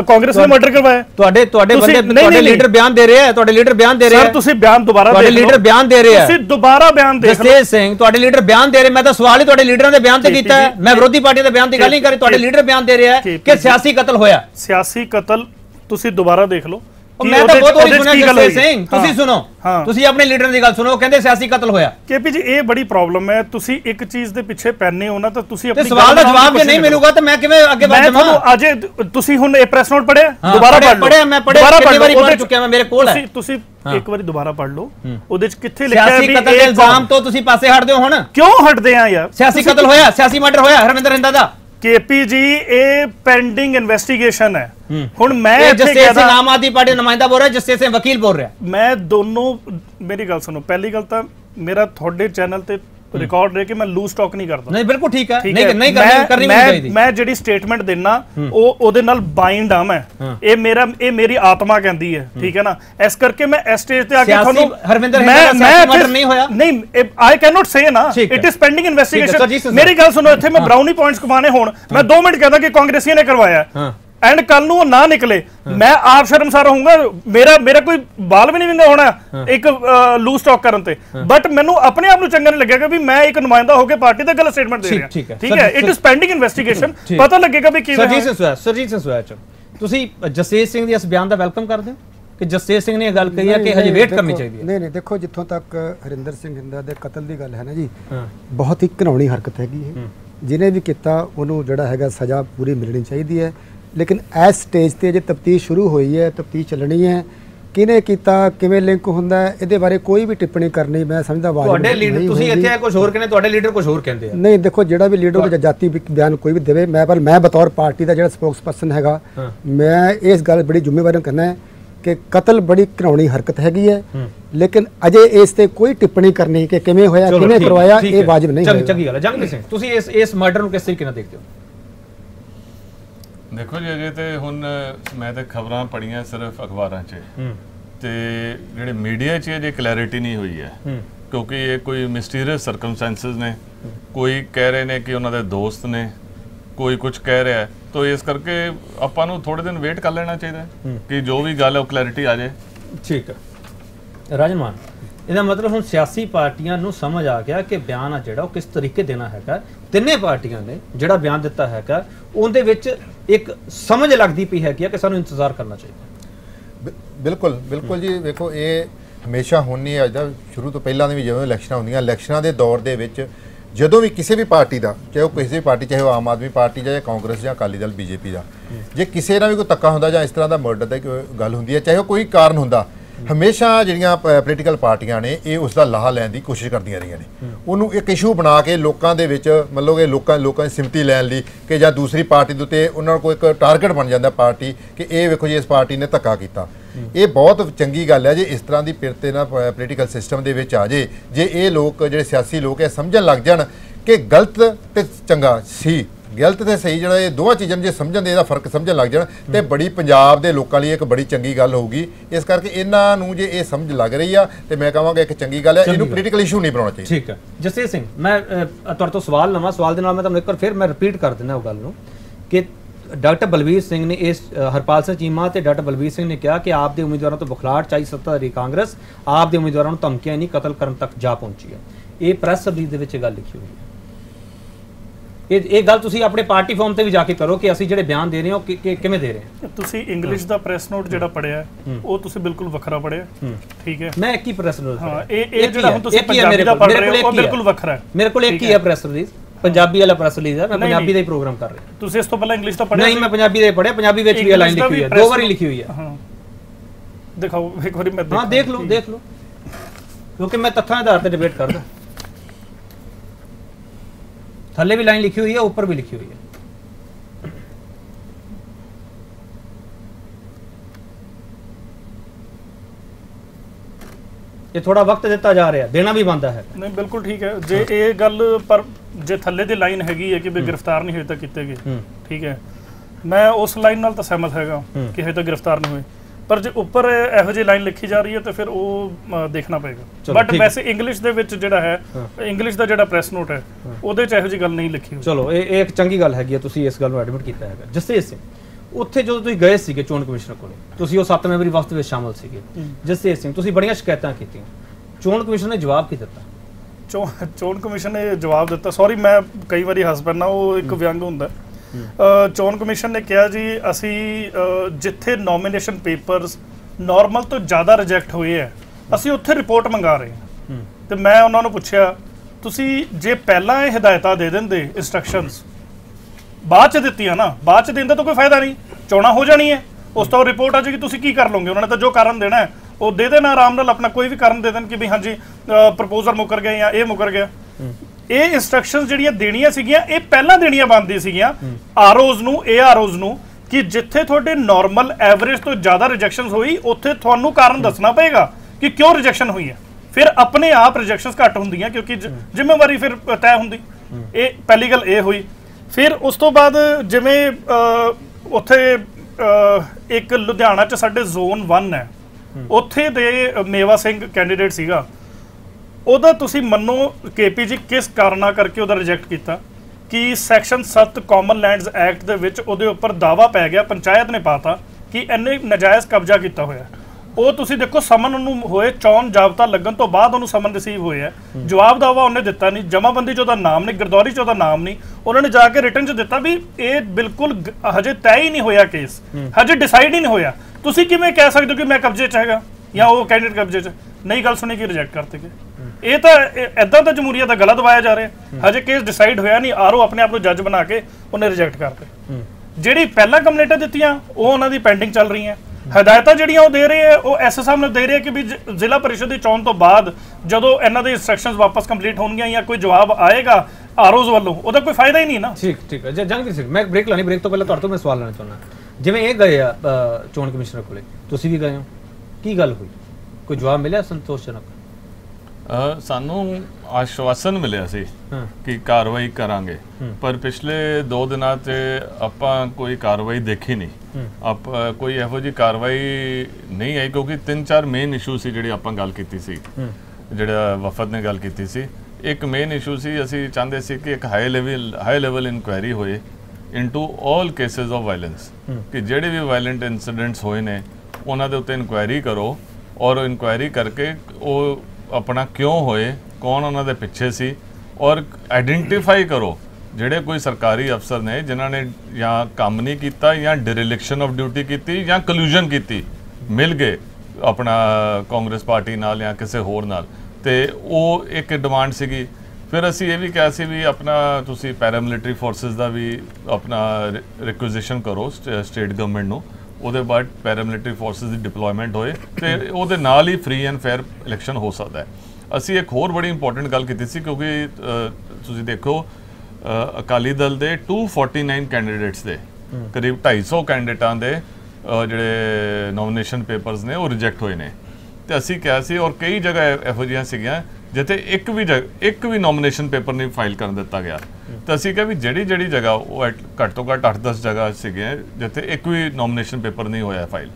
ਕਾਂਗਰਸ ਨੇ ਮਰਡਰ ਕਰਵਾਇਆ। ਤੁਹਾਡੇ ਤੁਹਾਡੇ ਬੰਦੇ ਤੁਹਾਡੇ ਲੀਡਰ ਬਿਆਨ ਦੇ ਰਹੇ ਆ ਤੁਹਾਡੇ ਲੀਡਰ ਬਿਆਨ ਦੇ ਰਹੇ ਸਰ ਆ ਤੁਸੀਂ ਬਿਆਨ ਦੁਬਾਰਾ ਤੁਹਾਡੇ। ਲੀਡਰ ਬਿਆਨ ਦੇ ਰਹੇ ਆ ਤੁਸੀਂ ਦੁਬਾਰਾ ਬਿਆਨ ਦੇਖ ਲਓ। ਜਸਤੇਜ ਸਿੰਘ ਤੁਹਾਡੇ ਲੀਡਰ ਬਿਆਨ ਦੇ ਰਹੇ ਮੈਂ ਤਾਂ ਸਵਾਲ ਹੀ ਤੁਹਾਡੇ ਲੀਡਰਾਂ ਦੇ ਬਿਆਨ ਤੇ ਕੀਤਾ ਹੈ। ਮੈਂ ਵਿਰੋਧੀ ਪਾਰਟੀ ਦੇ ਬਿਆਨ ਦੀ ਗੱਲ ਨਹੀਂ ਕਰ ਤੁਹਾਡੇ ਲੀਡਰ ਬਿਆਨ ਦੇ ਰਿਹਾ ਕਿ ਸਿਆਸੀ ਕਤਲ ਹੋਇਆ। ਸਿਆਸੀ ਕਤਲ ਤੁਸੀਂ ਦੁਬਾਰਾ ਦੇਖ ਲਓ। ਮੈਂ ਤਾਂ ਬਹੁਤ ਵਾਰੀ ਸੁਣਿਆ ਹੋਈ। ਸਿੰਘ ਤੁਸੀਂ ਹਾਂ। ਸੁਣੋ। ਹਾਂ। ਤੁਸੀਂ ਆਪਣੇ ਲੀਡਰ ਦੀ ਗੱਲ ਸੁਣੋ ਉਹ ਕਹਿੰਦੇ ਸਿਆਸੀ ਕਤਲ ਹੋਇਆ। ਕੇਪੀ ਜੀ ਇਹ ਬੜੀ ਪ੍ਰੋਬਲਮ ਹੈ। ਤੁਸੀਂ ਇੱਕ ਚੀਜ਼ ਦੇ ਪਿੱਛੇ ਪੈਨੇ ਹੋ ਨਾ ਤਾਂ ਤੁਸੀਂ ਆਪਣੀ ਸਵਾਲ ਦਾ ਜਵਾਬ ਜੇ ਨਹੀਂ। ਮਿਲੂਗਾ ਤਾਂ ਮੈਂ ਕਿਵੇਂ ਅੱਗੇ ਵੱਧ ਮੈਂ ਜਾਵਾਂ? ਤੁਹਾਨੂੰ ਅਜੇ ਤੁਸੀਂ ਹੁਣ ਇਹ ਪ੍ਰੈਸ ਨੋਟ ਪੜਿਆ ਹਾਂ, ਦੁਬਾਰਾ ਪੜ੍ਹ ਲਓ। ਪੜ੍ਹਿਆ, ਮੈਂ ਦੁਬਾਰਾ ਕਿੰਨੀ ਵਾਰੀ ਪੜ੍ਹ ਚੁੱਕਿਆ ਮੈਂ, ਮੇਰੇ ਕੋਲ ਹੈ। ਤੁਸੀਂ ਤੁਸੀਂ ਇੱਕ ਵਾਰੀ ਦੁਬਾਰਾ ਪੜ੍ਹ ਲਓ। ਉਹਦੇ 'ਚ ਕਿੱਥੇ ਲਿਖਿਆ ਸਿਆਸੀ ਵੀ ਕਤਲ ਦੇ ਇਲਜ਼ਾਮ ਤੋਂ ਤੁਸੀਂ ਪਾਸੇ ਹਟਦੇ ਹੋ ਹੁਣ? ਕਿਉਂ ਹਟਦੇ ਆ ਯਾਰ? ਸਿਆਸੀ ਕਤਲ ਹੋਇਆ? ਸਿਆਸੀ ਮਰਡਰ ਹੋਇਆ ਹਰਮਿੰਦਰ ਹਿੰਦਾ ਦਾ ਕੇਪੀ ਜੀ ਇਹ ਪੈਂਡਿੰਗ ਇਨਵੈਸਟੀਗੇਸ਼ਨ ਹੈ। ਹੁਣ ਮੈਂ ਇੱਥੇ ਸਿੰਘ ਕਹਿਦਾ ਆਮ ਆਦਮੀ ਪਾਰਟੀ ਨੁਮਾਇੰਦਾ ਬੋਲ ਰਿਹਾ ਜਸਤੇਜ ਸਿੰਘ ਵਕੀਲ ਬੋਲ ਰਿਹਾ। ਮੈਂ ਦੋਨੋਂ ਮੇਰੀ ਗੱਲ ਸੁਣੋ ਪਹਿਲੀ ਗੱਲ ਤਾਂ ਮੇਰਾ ਤੁਹਾਡੇ ਚੈਨਲ ਤੇ ਰਿਕਾਰਡ ਦੇ ਕੇ ਮੈਂ ਲੂਜ਼ ਟਾਕ ਨਹੀਂ ਕਰਦਾ। ਨਹੀਂ ਬਿਲਕੁਲ ਠੀਕ ਹੈ। ਨਹੀਂ ਨਹੀਂ ਕਰਨੀ ਮੈਂ- ਮੈਂ- ਨਹੀਂ ਚਾਹੀਦੀ। ਮੈਂ ਜਿਹੜੀ ਸਟੇਟਮੈਂਟ ਦੇਣਾ ਉਹ ਉਹਦੇ ਨਾਲ ਬਾਈਂਡ ਆ ਮੈਂ। ਇਹ ਮੇਰਾ ਇਹ ਮੇਰੀ ਆਤਮਾ ਕਹਿੰਦੀ ਹੈ। ਠੀਕ ਹੈ ਨਾ? ਇਸ ਕਰਕੇ ਮੈਂ ਇਸ ਸਟੇਜ ਤੇ ਆ ਕੇ ਤੁਹਾਨੂੰ ਹਰਵਿੰਦਰ ਸਿਆਸੀ ਮਰਡਰ ਨਹੀਂ ਹੋਇਆ? ਨਹੀਂ ਆਈ ਕੈਨ ਨਾਟ ਸੇ ਨਾ। It is pending investigation. ਮੇਰੀ ਗੱਲ ਸੁਣੋ ਇੱਥੇ ਮੈਂ ਬ੍ਰਾਊਨੀ ਪੁਆਇੰਟਸ ਕਮਾਣੇ ਹੋਣ। ਮੈਂ 2 ਮਿੰਟ ਕਹਿੰਦਾ ਕਿ ਕਾਂਗਰਸੀਆਂ ਨੇ ਕਰਵਾਇਆ। ਐਂਡ ਕੱਲ ਨੂੰ ਉਹ ਨਾ ਨਿਕਲੇ। ਮੈਂ ਆਪ ਸ਼ਰਮਸਾਰ ਹੋਊਂਗਾ ਮੇਰਾ ਮੇਰਾ ਕੋਈ ਬਾਲ ਵੀ ਨਹੀਂ ਵਿੰਗਾ ਹੋਣਾ ਇੱਕ ਲੂਜ਼ ਟਾਕ ਕਰਨ ਤੇ। ਬਟ ਮੈਨੂੰ ਆਪਣੇ ਆਪ ਨੂੰ ਚੰਗਾ ਨਹੀਂ ਲੱਗੇਗਾ ਵੀ ਮੈਂ ਇੱਕ ਨੁਮਾਇੰਦਾ ਹੋ ਕੇ ਪਾਰਟੀ ਦਾ ਗਲਤ ਸਟੇਟਮੈਂਟ ਦੇ ਰਿਹਾ। ਠੀਕ ਹੈ। ਠੀਕ ਸਰ- ਹੈ ਇਟ ਇਜ਼ ਪੈਂਡਿੰਗ ਇਨਵੈਸਟੀਗੇਸ਼ਨ। ਪਤਾ ਲੱਗੇਗਾ ਵੀ ਕਿਵੇਂ ਸਰਜੀਤ। ਸਿੰਘ ਸਰਜੀਤ ਸਿੰਘ ਸੋਇਆ ਚੋ। ਤੁਸੀਂ ਜਸੇਜ ਸਿੰਘ ਦੀ ਇਸ ਬਿਆਨ ਦਾ ਵੈਲਕਮ ਕਰਦੇ ਹੋ? ਕਿ ਜਸੇਜ ਸਿੰਘ ਨੇ ਇਹ ਗੱਲ ਕਹੀ ਹੈ ਕਿ ਹਜੇ ਵੇਟ ਕਰਨੀ ਚਾਹੀਦੀ ਹੈ? ਨਹੀਂ ਨਹੀਂ ਦੇਖੋ ਜਿੱਥੋਂ ਤੱਕ ਹਰਿੰਦਰ ਸਿੰਘ ਹਿੰਦਾ ਦੇ ਕਤਲ ਦੀ ਗੱਲ ਹੈ ਨਾ ਜੀ। ਬਹੁਤ ਹੀ ਘਿਨਾਉਣੀ ਹਰਕਤ ਹੈਗੀ ਇਹ ਜਿਹਨੇ ਵੀ ਕੀਤਾ ਉਹਨੂੰ ਜਿਹੜਾ ਹੈਗਾ ਸਜ਼ਾ ਪੂਰੀ ਮਿਲਣੀ ਚਾਹੀਦੀ ਹੈ। ਲੇਕਿਨ ਇਸ ਸਟੇਜ ਤੇ ਜੇ ਤਫਤੀਸ਼ ਸ਼ੁਰੂ ਹੋਈ ਹੈ ਤਫਤੀਸ਼ ਚੱਲਣੀ ਹੈ ਕਿਹਨੇ ਕੀਤਾ ਕਿਵੇਂ ਲਿੰਕ ਹੁੰਦਾ ਹੈ ਇਹਦੇ ਬਾਰੇ ਕੋਈ ਵੀ ਟਿੱਪਣੀ ਕਰਨੀ ਮੈਂ ਸਮਝਦਾ ਵਾਜਬ ਤੁਹਾਡੇ ਲੀਡਰ ਤੁਸੀਂ। ਇੱਥੇ ਆਏ ਕੁਝ ਹੋਰ ਕਹਿੰਦੇ ਤੁਹਾਡੇ ਲੀਡਰ ਕੁਝ ਹੋਰ ਕਹਿੰਦੇ ਆ। ਨਹੀਂ ਦੇਖੋ ਜਿਹੜਾ ਵੀ ਲੀਡਰ ਵਿੱਚ ਜਾਤੀ ਬਿਆਨ ਕੋਈ ਵੀ ਦੇਵੇ ਮੈਂ ਪਰ ਮੈਂ ਬਤੌਰ ਪਾਰਟੀ ਦਾ ਜਿਹੜਾ ਸਪੋਕਸਪਰਸਨ ਹੈਗਾ ਮੈਂ ਇਸ ਗੱਲ ਬੜੀ ਜ਼ਿੰਮੇਵਾਰੀ ਨਾਲ ਕਰਨਾ ਹੈ ਕਿ ਕਤਲ ਬੜੀ ਘਿਨਾਉਣੀ ਹਰਕਤ ਹੈਗੀ ਹੈ ਲੇਕਿਨ ਅਜੇ ਇਸ ਤੇ ਕੋਈ ਟਿੱਪਣੀ ਕਰਨੀ ਕਿ ਕਿਵੇਂ ਹੋਇਆ ਕਿਵੇਂ ਕਰਵਾਇਆ ਇਹ ਹੈ। ਵਾਜਬ ਨਹੀਂ ਹੋਏਗਾ। ਚੰਗੀ ਗੱਲ ਹੈ। ਜੰਗਲੀ ਸਿੰਘ ਤੁਸੀਂ ਇਸ ਇਸ ਮਰਡਰ ਨੂੰ ਕਿਸ ਤਰੀਕੇ ਨਾਲ ਦੇਖਦੇ ਹੋ? ਦੇਖੋ ਜੀ ਅਜੇ ਤੇ ਹੁਣ ਮੈਂ ਤੇ ਖਬਰਾਂ ਪੜੀਆਂ ਸਿਰਫ ਅਖਬਾਰਾਂ 'ਚ। ਤੇ ਜਿਹੜੇ ਮੀਡੀਆ 'ਚ ਜੇ ਕਲੈਰਿਟੀ ਨਹੀਂ ਹੋਈ ਹੈ। ਕਿਉਂਕਿ ਇਹ ਕੋਈ ਮਿਸਟੀਰੀਅਸ ਸਰਕਮਸਟੈਂਸਸ ਨੇ। ਕੋਈ ਕਹਿ ਰਹੇ ਨੇ ਕਿ ਉਹਨਾਂ ਦੇ ਦੋਸਤ ਨੇ। ਕੋਈ ਕੁਝ ਕਹਿ ਰਿਹਾ ਹੈ। ਤਾਂ ਇਸ ਕਰਕੇ ਆਪਾਂ ਨੂੰ ਥੋੜੇ ਦਿਨ ਵੇਟ ਕਰ ਲੈਣਾ ਚਾਹੀਦਾ ਕਿ ਜੋ ਵੀ ਗੱਲ ਹੈ ਉਹ ਕਲੈਰਿਟੀ ਆ ਜਾਏ। ਠੀਕ ਹੈ। ਰਾਜਨਮਾਨ ਇਹਦਾ ਮਤਲਬ ਹੁਣ ਸਿਆਸੀ ਪਾਰਟੀਆਂ ਨੂੰ ਸਮਝ ਆ ਗਿਆ ਕਿ ਬਿਆਨ ਆ ਜਿਹੜਾ ਉਹ ਕਿਸ ਤਰੀਕੇ ਦੇਣਾ ਹੈਗਾ। ਤਿੰਨੇ ਪਾਰਟੀਆਂ ਨੇ ਜਿਹੜਾ ਬਿਆਨ ਦਿੱਤਾ ਹੈਗਾ ਉਹਦੇ ਵਿੱਚ ਇੱਕ ਸਮਝ ਲੱਗਦੀ ਪਈ ਹੈਗੀ ਕਿ ਸਾਨੂੰ ਇੰਤਜ਼ਾਰ ਕਰਨਾ ਚਾਹੀਦਾ। ਬਿਲਕੁਲ ਬਿਲਕੁਲ ਜੀ। ਵੇਖੋ ਇਹ ਹਮੇਸ਼ਾ ਹੁਣ ਅੱਜ ਦਾ ਸ਼ੁਰੂ ਤੋਂ ਪਹਿਲਾਂ ਦੇ ਵੀ ਜਦੋਂ ਇਲੈਕਸ਼ਨਾਂ ਹੁੰਦੀਆਂ ਇਲੈਕਸ਼ਨਾਂ ਦੇ ਦੌਰ ਦੇ ਵਿੱਚ ਜਦੋਂ ਵੀ ਕਿਸੇ ਵੀ ਪਾਰਟੀ ਦਾ ਚਾਹੇ ਉਹ ਕਿਸੇ ਵੀ ਪਾਰਟੀ ਚਾਹੇ ਉਹ ਆਮ ਆਦਮੀ ਪਾਰਟੀ ਜਾਂ ਕਾਂਗਰਸ ਜਾਂ ਅਕਾਲੀ ਦਲ ਬੀਜੇਪੀ ਦਾ ਜੇ ਕਿਸੇ ਨਾਲ ਵੀ ਕੋਈ ਧੱਕਾ ਹੁੰਦਾ ਜਾਂ ਇਸ ਤਰ੍ਹਾਂ ਦਾ ਮਰਡਰ ਦਾ ਕੋਈ ਗੱਲ ਹੁੰਦੀ ਹੈ ਚਾਹੇ ਉਹ ਕੋਈ ਕਾਰਨ ਹੁੰਦਾ ਹਮੇਸ਼ਾ ਜਿਹੜੀਆਂ ਪੋਲੀਟੀਕਲ ਪਾਰਟੀਆਂ ਨੇ ਇਹ ਉਸ ਦਾ ਲਾਹਾ ਲੈਣ ਦੀ ਕੋਸ਼ਿਸ਼ ਕਰਦੀਆਂ ਰਹੀਆਂ ਨੇ। ਉਹਨੂੰ ਇੱਕ ਇਸ਼ੂ ਬਣਾ ਕੇ ਲੋਕਾਂ ਦੇ ਵਿੱਚ ਮਤਲਬ ਕਿ ਲੋਕਾਂ ਲੋਕਾਂ ਦੀ ਸਿੰਪਤੀ ਲੈਣ ਲਈ ਕਿ ਜਾਂ ਦੂਸਰੀ ਪਾਰਟੀ ਦੇ ਉੱਤੇ ਉਹਨਾਂ ਕੋਈ ਇੱਕ ਟਾਰਗੇਟ ਬਣ ਜਾਂਦਾ ਪਾਰਟੀ ਕਿ ਇਹ ਵੇਖੋ ਜੀ ਇਸ ਪਾਰਟੀ ਨੇ ਧੱਕਾ ਕੀਤਾ। ਇਹ ਬਹੁਤ ਚੰਗੀ ਗੱਲ ਹੈ ਜੇ ਇਸ ਤਰ੍ਹਾਂ ਦੀ ਪਿਰਤੇ ਨਾ ਪੋਲੀਟੀਕਲ ਸਿਸਟਮ ਦੇ ਵਿੱਚ ਆ ਜੇ ਜੇ ਇਹ ਲੋਕ ਜਿਹੜੇ ਸਿਆਸੀ ਲੋਕ ਇਹ ਸਮਝਣ ਲੱਗ ਜਾਣ ਕਿ ਗਲਤ ਤੇ ਚੰਗਾ ਸੀ। ਗਲਤ ਤੇ ਸਹੀ ਜਿਹੜਾ ਇਹ ਦੋਵਾਂ ਚੀਜ਼ਾਂ ਨੂੰ ਜੇ ਸਮਝਣ ਦੇ ਇਹਦਾ ਫ਼ਰਕ ਸਮਝਣ ਲੱਗ ਜਾਣ ਤੇ ਬੜੀ ਪੰਜਾਬ ਦੇ ਲੋਕਾਂ ਲਈ ਇੱਕ ਬੜੀ ਚੰਗੀ ਗੱਲ ਹੋਊਗੀ। ਇਸ ਕਰਕੇ ਇਹਨਾਂ ਨੂੰ ਜੇ ਇਹ ਸਮਝ ਲੱਗ ਰਹੀ ਆ ਤੇ ਮੈਂ ਕਹਾਂਗਾ ਇੱਕ ਚੰਗੀ ਗੱਲ ਹੈ ਇਹਨੂੰ ਪੋਲੀਟੀਕਲ ਇਸ਼ੂ ਨਹੀਂ ਬਣਾਉਣਾ ਚਾਹੀਦਾ। ਠੀਕ ਹੈ ਜਸਵੀਰ ਸਿੰਘ ਮੈਂ ਤੁਹਾਡੇ ਤੋਂ ਸਵਾਲ ਲਵਾਂ। ਸਵਾਲ ਦੇ ਨਾਲ ਮੈਂ ਤੁਹਾਨੂੰ ਇੱਕ ਵਾਰ ਫਿਰ ਮੈਂ ਰਿਪੀਟ ਕਰ ਦਿੰਦਾ ਉਹ ਗੱਲ ਨੂੰ ਕਿ ਡਾਕਟਰ ਬਲਵੀਰ ਸਿੰਘ ਨੇ ਇਸ ਹਰਪਾਲ ਸਿੰਘ ਚੀਮਾ ਤੇ ਡਾਕਟਰ ਬਲਵੀਰ ਸਿੰਘ ਨੇ ਕਿਹਾ ਕਿ ਆਪ ਦੇ ਉਮੀਦਵਾਰਾਂ ਤੋਂ ਬੁਖਲਾਟ ਚਾਹੀ ਸੱਤਾਧਾਰੀ ਕਾਂਗਰਸ ਆਪ ਦੇ ਉਮੀਦਵਾਰਾਂ ਨੂੰ ਧਮਕੀਆਂ ਨਹੀਂ ਕਤਲ ਕਰਨ ਤੱਕ ਜਾ ਪਹੁੰਚੀ ਹੈ। ਇਹ ਪ੍ਰੈਸ ਰਿਲੀਜ਼ ਦੇ ਵਿੱਚ ਗੱਲ ਲਿਖੀ ਹੋਈ ਹੈ। ਇਹ ਇਹ ਗੱਲ ਤੁਸੀਂ ਆਪਣੇ ਪਾਰਟੀ ਫਾਰਮ ਤੇ ਵੀ ਜਾ ਕੇ ਕਰੋ ਕਿ ਅਸੀਂ ਜਿਹੜੇ ਬਿਆਨ ਦੇ ਰਹੇ ਹਾਂ ਕਿਵੇਂ ਦੇ ਰਹੇ ਹਾਂ। ਤੁਸੀਂ ਇੰਗਲਿਸ਼ ਦਾ ਪ੍ਰੈਸ ਨੋਟ ਜਿਹੜਾ ਪੜਿਆ ਹੈ, ਉਹ ਤੁਸੀਂ ਬਿਲਕੁਲ ਵੱਖਰਾ ਪੜਿਆ ਠੀਕ ਹੈ। ਮੈਂ ਇੱਕ ਹੀ ਪ੍ਰੈਸ ਰਿਲੀਜ਼ ਹਾਂ, ਇਹ- ਇਹ ਜਿਹੜਾ ਹੁਣ ਤੁਸੀਂ ਪੰਜਾਬੀ ਦਾ ਪੜ੍ਹ ਰਹੇ ਹੋ, ਉਹ ਬਿਲਕੁਲ ਵੱਖਰਾ ਹੈ। ਮੇਰੇ ਕੋਲ ਇੱਕ ਹੀ ਹੈ। ਪ੍ਰੈਸ ਰਿਲੀਜ਼ ਪੰਜਾਬੀ ਵਾਲਾ ਪ੍ਰੈਸ ਰਿਲੀਜ਼ ਹੈ। ਮੈਂ ਪੰਜਾਬੀ ਦਾ ਹੀ। ਪ੍ਰੋਗਰਾਮ ਕਰ ਰਿਹਾ। ਤੁਸੀਂ ਇਸ ਤੋਂ ਪਹਿਲਾਂ ਇੰਗਲਿਸ਼ ਦਾ ਪੜਿਆ ਨਹੀਂ ਮੈਂ ਪੰਜਾਬੀ ਦੇ ਪੜਿਆ ਪੰਜਾਬੀ ਵਿੱਚ ਵੀ ਲਾਈਨ ਲਿਖੀ ਹੋਈ ਹੈ। ਦੋ ਵਾਰੀ ਲਿਖੀ ਹੋਈ ਹੈ। ਹਾਂ। ਦਿਖਾਓ ਇੱਕ ਵਾਰੀ ਮੈਂ ਹਾਂ ਦੇਖਾਂ। ਲਓ ਦੇਖ ਲਓ। ਕਿਉਂਕਿ ਮੈਂ ਤੱਥਾਂ ਆਧਾਰ ਤੇ ਡਿਬੇਟ ਕਰਦਾ। ਥੱਲੇ ਵੀ ਲਾਈਨ ਲਿਖੀ ਹੋਈ ਹੈ ਉੱਪਰ ਵੀ ਲਿਖੀ ਹੋਈ ਹੈ। ਇਹ ਥੋੜਾ ਵਕਤ ਦਿੱਤਾ ਜਾ ਰਿਹਾ ਦੇਣਾ ਵੀ ਬੰਦਾ ਹੈ। ਨਹੀਂ ਬਿਲਕੁਲ ਠੀਕ ਹੈ। ਜੇ ਇਹ ਗੱਲ ਪਰ ਜੇ ਥੱਲੇ ਦੀ ਲਾਈਨ ਹੈਗੀ ਹੈ ਕਿ ਵੀ ਗ੍ਰਿਫਤਾਰ ਨਹੀਂ ਹੋਏ ਤਾਂ ਕੀਤੇ ਗਏ। ਠੀਕ ਹੈ। ਮੈਂ ਉਸ ਲਾਈਨ ਨਾਲ ਤਾਂ ਸਹਿਮਤ ਹੈਗਾ ਕਿ ਹਜੇ ਤੱਕ ਗ੍ਰਿਫਤਾਰ ਨਹੀਂ ਹੋਏ। ਪਰ ਜੇ ਉੱਪਰ ਇਹੋ ਜਿਹੀ ਲਾਈਨ ਲਿਖੀ ਜਾ ਰਹੀ ਹੈ ਤਾਂ ਫਿਰ ਉਹ ਦੇਖਣਾ ਪਏਗਾ। ਬਟ। ਵੈਸੇ ਇੰਗਲਿਸ਼ ਦੇ ਵਿੱਚ ਜਿਹੜਾ ਹੈ ਇੰਗਲਿਸ਼ ਦਾ ਜਿਹੜਾ ਪ੍ਰੈਸ ਨੋਟ ਹੈ ਉਹਦੇ ਚ ਇਹੋ ਜਿਹੀ ਗੱਲ ਨਹੀਂ ਲਿਖੀ ਹੋਈ। ਚਲੋ ਇਹ ਇੱਕ ਚੰਗੀ ਗੱਲ ਹੈਗੀ ਹੈ ਤੁਸੀਂ ਇਸ ਗੱਲ ਨੂੰ ਐਡਮਿਟ ਕੀਤਾ ਹੈਗਾ। ਜਸਤੇਜ ਸਿੰਘ ਉੱਥੇ ਜਦੋਂ ਤੁਸੀਂ ਗਏ ਸੀਗੇ ਚੋਣ ਕਮਿਸ਼ਨਰ ਕੋਲ ਤੁਸੀਂ ਉਹ ਸੱਤ ਮੈਂਬਰੀ ਵਫਦ ਵਿੱਚ ਸ਼ਾਮਲ ਸੀਗੇ। ਜਸਤੇਜ ਸਿੰਘ ਤੁਸੀਂ ਬੜੀਆਂ ਸ਼ਿਕਾਇਤਾਂ ਕੀਤੀਆਂ। ਚੋਣ ਕਮਿਸ਼ਨਰ ਨੇ ਜਵਾਬ ਕੀ ਦਿੱਤਾ? ਚੋਣ ਕਮਿਸ਼ਨ ਨੇ ਜਵਾਬ ਦਿੱਤਾ। ਸੌਰੀ ਮੈਂ ਕਈ ਵਾਰੀ ਹਸਬੰਡ ਨਾ ਉਹ ਇੱਕ ਵਿਅੰਗ ਹੁੰਦਾ। ਚੋਣ ਕਮਿਸ਼ਨ ਨੇ ਕਿਹਾ ਜੀ ਅਸੀਂ ਜਿੱਥੇ ਨੋਮੀਨੇਸ਼ਨ ਪੇਪਰਸ ਨਾਰਮਲ ਤੋਂ ਜ਼ਿਆਦਾ ਰਿਜੈਕਟ ਹੋਏ ਹੈ ਅਸੀਂ ਉੱਥੇ ਰਿਪੋਰਟ ਮੰਗਾ ਰਹੇ ਹਾਂ। ਤੇ ਮੈਂ ਉਹਨਾਂ ਨੂੰ ਪੁੱਛਿਆ ਤੁਸੀਂ ਜੇ ਪਹਿਲਾਂ ਇਹ ਹਦਾਇਤਾਂ ਦੇ ਦਿੰਦੇ ਇਨਸਟਰਕਸ਼ਨਸ ਬਾਅਦ ਚ ਦਿੱਤੀਆਂ ਨਾ ਬਾਅਦ ਚ ਦੇਣ ਦਾ ਤਾਂ ਕੋਈ ਫਾਇਦਾ ਨਹੀਂ ਚੋਣਾਂ ਹੋ ਜਾਣੀ ਹੈ। ਉਸ ਤੋਂ ਰਿਪੋਰਟ ਆ ਜਾਏਗੀ ਤੁਸੀਂ ਕੀ ਕਰ ਲਓਗੇ? ਉਹਨਾਂ ਨੇ ਤਾਂ ਜੋ ਕਾਰਨ ਦੇਣਾ ਹੈ ਉਹ ਦੇ ਦੇਣਾ ਆਰਾਮ ਨਾਲ ਆਪਣਾ ਕੋਈ ਵੀ ਕਾਰਨ ਦੇ ਦੇਣ ਕਿ ਵੀ ਹਾਂਜੀ ਪ੍ਰਪੋਜ਼ਲ ਮੁਕਰ ਗਿਆ ਜਾਂ ਇਹ ਮੁਕਰ ਗਿਆ। ਇਹ ਇਨਸਟਰਕਸ਼ਨਸ ਜਿਹੜੀਆਂ ਦੇਣੀਆਂ ਸੀਗੀਆਂ ਇਹ ਪਹਿਲਾਂ ਦੇਣੀਆਂ ਬੰਦੀ ਸੀਗੀਆਂ। ਆਰਓਜ਼ ਨੂੰ ਏਆਰਓਜ਼ ਨੂੰ ਕਿ ਜਿੱਥੇ ਤੁਹਾਡੇ ਨਾਰਮਲ ਐਵਰੇਜ ਤੋਂ ਜ਼ਿਆਦਾ ਰਿਜੈਕਸ਼ਨਸ ਹੋਈ ਉੱਥੇ ਤੁਹਾਨੂੰ ਕਾਰਨ ਦੱਸਣਾ ਪਏਗਾ ਕਿ ਕਿਉਂ ਰਿਜੈਕਸ਼ਨ ਹੋਈ ਹੈ। ਫਿਰ ਆਪਣੇ ਆਪ ਰਿਜੈਕਸ਼ਨਸ ਘੱਟ ਹੁੰਦੀਆਂ ਕਿਉਂਕਿ ਜ਼ਿੰਮੇਵਾਰੀ ਫਿਰ ਤੈਅ ਹੁੰਦੀ। ਇਹ ਪਹਿਲੀ ਗੱਲ ਇਹ ਹੋਈ। ਫਿਰ ਉਸ ਤੋਂ ਬਾਅਦ ਜਿਵੇਂ ਉੱਥੇ ਇੱਕ ਲੁਧਿਆਣਾ ਚ ਸਾਡੇ ਜ਼ੋਨ 1 ਹੈ। ਉੱਥੇ ਦੇ ਮੇਵਾ ਸਿੰਘ ਕੈਂਡੀਡੇਟ ਸੀਗਾ। ਉਹਦਾ ਤੁਸੀਂ ਮੰਨੋ ਕੇਪੀਜੀ ਕਿਸ ਕਾਰਨਾ ਕਰਕੇ ਉਹਦਾ ਰਿਜੈਕਟ ਕੀਤਾ? ਕਿ ਸੈਕਸ਼ਨ 7 ਕਾਮਨ ਲੈਂਡਸ ਐਕਟ ਦੇ ਵਿੱਚ ਉਹਦੇ ਉੱਪਰ ਦਾਵਾ ਪੈ ਗਿਆ ਪੰਚਾਇਤ ਨੇ ਪਾਤਾ ਕਿ ਇਹਨੇ ਨਜਾਇਜ਼ ਕਬਜ਼ਾ ਕੀਤਾ ਹੋਇਆ ਉਹ ਤੁਸੀਂ ਦੇਖੋ ਸਮਨ ਨੂੰ ਹੋਏ ਚੌਨ ਜਾਬਤਾ ਲੱਗਣ ਤੋਂ ਬਾਅਦ ਉਹਨੂੰ ਸਮਨ ਰਿਸੀਵ ਹੋਇਆ ਜਵਾਬ ਦਾਵਾ ਉਹਨੇ ਦਿੱਤਾ ਨਹੀਂ ਜਮਾਬੰਦੀ 'ਚ ਉਹਦਾ ਨਾਮ ਨਹੀਂ ਗਰਦੌਰੀ 'ਚ ਉਹਦਾ ਨਾਮ ਨਹੀਂ। ਉਹਨਾਂ ਨੇ ਜਾ ਕੇ ਰਿਟਰਨ 'ਚ ਦਿੱਤਾ ਵੀ ਇਹ ਬਿਲਕੁਲ ਹਜੇ ਤੈਅ ਹੀ ਨਹੀਂ ਹੋਇਆ ਕੇਸ ਹਜੇ ਡਿਸਾਈਡ ਹੀ ਨਹੀਂ ਹੋਇਆ। ਤੁਸੀਂ ਕਿਵੇਂ ਕਹਿ ਸਕਦੇ ਹੋ ਕਿ ਮੈਂ ਕਬਜ਼ੇ 'ਚ ਹੈਗਾ ਜਾਂ ਉਹ ਕੈਂਡੀਡੇਟ ਕਬਜ਼ੇ 'ਚ? ਨਹੀਂ ਗੱਲ ਸੁਣੀ ਕਿ ਰਿਜੈਕਟ ਕਰਤੇ ਗਏ ਇਹ ਤਾਂ ਐਦਾਂ ਤਾਂ ਜਮਹੂਰੀਅਤ ਦਾ ਗਲਾ ਦਬਾਇਆ ਜਾ ਰਿਹਾ। ਹਜੇ ਕੇਸ ਡਿਸਾਈਡ ਹੋਇਆ ਨਹੀਂ ਆਰਓ ਆਪਣੇ ਆਪ ਨੂੰ ਜੱਜ ਬਣਾ ਕੇ ਉਹਨੇ ਰਿਜੈਕਟ ਕਰਤੇ ਜਿਹੜੀ ਪਹਿਲਾਂ ਕੰਪਲੇਂਟਾਂ ਦਿੱਤੀਆਂ ਉਹ ਉਹਨਾਂ ਦੀ ਪੈਂਡਿੰਗ ਚੱਲ ਰਹੀਆਂ। ਹਦਾਇਤਾਂ ਜਿਹੜੀਆਂ ਉਹ ਦੇ ਰਹੇ ਆ ਉਹ ਐਸਐਸਐਮ ਨੂੰ ਦੇ ਰਹੇ ਆ ਕਿ ਵੀ ਜ਼ਿਲ੍ਹਾ ਪਰਿਸ਼ਦ ਦੀ ਚੋਣ ਤੋਂ ਬਾਅਦ ਜਦੋਂ ਇਹਨਾਂ ਦੇ ਇਨਸਟਰਕਸ਼ਨਸ ਵਾਪਸ ਕੰਪਲੀਟ ਹੋਣਗੀਆਂ ਜਾਂ ਕੋਈ ਜਵਾਬ ਆਏਗਾ ਆਰਓਜ਼ ਵੱਲੋਂ ਉਹਦਾ ਕੋਈ ਫਾਇਦਾ ਹੀ ਨਹੀਂ ਨਾ। ਠੀਕ ਠੀਕ ਹੈ। ਜ- ਜੰਗਵੀਰ ਸਿੰਘ ਮੈਂ ਬ੍ਰੇਕ ਲਾਣੀ ਬ੍ਰੇਕ ਤੋਂ ਪਹਿਲਾਂ ਤੁਹਾਡੇ ਤੋਂ ਮੈਂ ਸਵਾਲ ਲੈਣਾ ਚਾਹੁੰਦਾ। ਜਿਵੇਂ ਇਹ ਗਏ ਆ ਚੋਣ ਕਮਿਸ਼ਨਰ ਕੋਲੇ ਤੁਸੀਂ ਵੀ ਗਏ ਹੋ। ਕੀ ਗੱਲ ਹੋਈ? ਕੋਈ ਜਵਾਬ ਮਿਲਿਆ ਸੰਤੋਸ਼ਜਨਕ? ਸਾਨੂੰ ਆਸ਼ਵਾਸਨ ਮਿਲਿਆ ਸੀ ਕਿ ਕਾਰਵਾਈ ਕਰਾਂਗੇ। ਪਰ ਪਿਛਲੇ ਦੋ ਦਿਨਾਂ ਤੇ ਆਪਾਂ ਕੋਈ ਕਾਰਵਾਈ ਦੇਖੀ ਨਹੀਂ। ਆਪ ਕੋਈ ਇਹੋ ਜੀ ਕਾਰਵਾਈ ਨਹੀਂ ਆਈ ਕਿਉਂਕਿ 3-4 ਮੇਨ ਇਸ਼ੂ ਸੀ ਜਿਹੜੇ ਆਪਾਂ ਗੱਲ ਕੀਤੀ ਸੀ। ਜਿਹੜਾ ਵਫਦ ਨੇ ਗੱਲ ਕੀਤੀ ਸੀ। ਇੱਕ ਮੇਨ ਇਸ਼ੂ ਸੀ ਅਸੀਂ ਚਾਹੁੰਦੇ ਸੀ ਕਿ ਇੱਕ high level high level inquiry ਹੋਏ into all cases of violence ਕਿ ਜਿਹੜੇ ਵੀ ਵਾਇਲੈਂਟ ਇਨਸੀਡੈਂਟਸ ਹੋਏ ਨੇ ਉਹਨਾਂ ਦੇ ਉੱਤੇ ਇਨਕੁਆਇਰੀ ਕਰੋ ਔਰ ਇਨਕੁਆਇਰੀ ਕਰਕੇ ਉਹ ਆਪਣਾ ਕਿਉਂ ਹੋਏ, ਕੌਣ ਉਹਨਾਂ ਦੇ ਪਿੱਛੇ ਸੀ, ਔਰ ਆਇਡੈਂਟੀਫਾਈ ਕਰੋ ਜਿਹੜੇ ਕੋਈ ਸਰਕਾਰੀ ਅਫਸਰ ਨੇ ਜਿਨ੍ਹਾਂ ਨੇ ਜਾਂ ਕੰਮ ਨਹੀਂ ਕੀਤਾ ਜਾਂ ਡਿਰੈਲਿਕਸ਼ਨ ਆਫ ਡਿਊਟੀ ਕੀਤੀ ਜਾਂ ਕਲੂਜਨ ਕੀਤੀ, ਮਿਲ ਗਏ ਆਪਣਾ ਕਾਂਗਰਸ ਪਾਰਟੀ ਨਾਲ ਜਾਂ ਕਿਸੇ ਹੋਰ ਨਾਲ। ਤੇ ਉਹ ਇੱਕ ਡਿਮਾਂਡ ਸੀਗੀ। ਫਿਰ ਅਸੀਂ ਇਹ ਵੀ ਕਿਹਾ ਸੀ ਵੀ ਆਪਣਾ ਤੁਸੀਂ ਪੈਰਾਮਿਲਟਰੀ ਫੋਰਸਸ ਦਾ ਵੀ ਆਪਣਾ ਰਿਕੁਜੀਸ਼ਨ ਕਰੋ ਸਟੇਟ ਗਵਰਨਮੈਂਟ ਨੂੰ। ਉਹਦੇ ਬਾਅਦ ਪੈਰਾਮਿਲਟਰੀ ਫੋਰਸਸ ਦੀ ਡਿਪਲੋਇਮੈਂਟ ਹੋਏ ਤੇ ਉਹਦੇ ਨਾਲ ਹੀ ਫ੍ਰੀ ਐਂਡ ਫੇਅਰ ਇਲੈਕਸ਼ਨ ਹੋ ਸਕਦਾ ਹੈ। ਅਸੀਂ ਇੱਕ ਹੋਰ ਬੜੀ ਇੰਪੋਰਟੈਂਟ ਗੱਲ ਕੀਤੀ ਸੀ ਕਿਉਂਕਿ ਤੁਸੀਂ ਦੇਖੋ ਅਕਾਲੀ ਦਲ ਦੇ 249 ਕੈਂਡੀਡੇਟਸ ਦੇ ਕਰੀਬ 250 ਕੈਂਡੀਡੇਟਾਂ ਦੇ ਜਿਹੜੇ ਨੋਮੀਨੇਸ਼ਨ ਪੇਪਰਸ ਨੇ ਉਹ ਰਿਜੈਕਟ ਹੋਏ ਨੇ। ਤੇ ਅਸੀਂ ਕਿਹਾ ਸੀ ਔਰ ਕਈ ਜਗ੍ਹਾ ਇਹ- ਇਹੋ ਜਿਹੀਆਂ ਸੀਗੀਆਂ ਜਿੱਥੇ ਇੱਕ ਵੀ ਜਗ- ਇੱਕ ਵੀ ਨੋਮੀਨੇਸ਼ਨ ਪੇਪਰ ਨਹੀਂ ਫਾਈਲ ਕਰਨ ਦਿੱਤਾ ਗਿਆ। ਤਾਂ ਅਸੀਂ ਕਿਹਾ ਵੀ ਜਿਹੜੀ ਜਿਹੜੀ ਜਗ੍ਹਾ ਉਹ at- ਘੱਟ ਤੋਂ ਘੱਟ 8-10 ਜਗ੍ਹਾ ਸੀਗੀਆਂ ਜਿੱਥੇ ਇੱਕ ਵੀ ਨੋਮੀਨੇਸ਼ਨ ਪੇਪਰ ਨਹੀਂ ਹੋਇਆ ਫਾਈਲ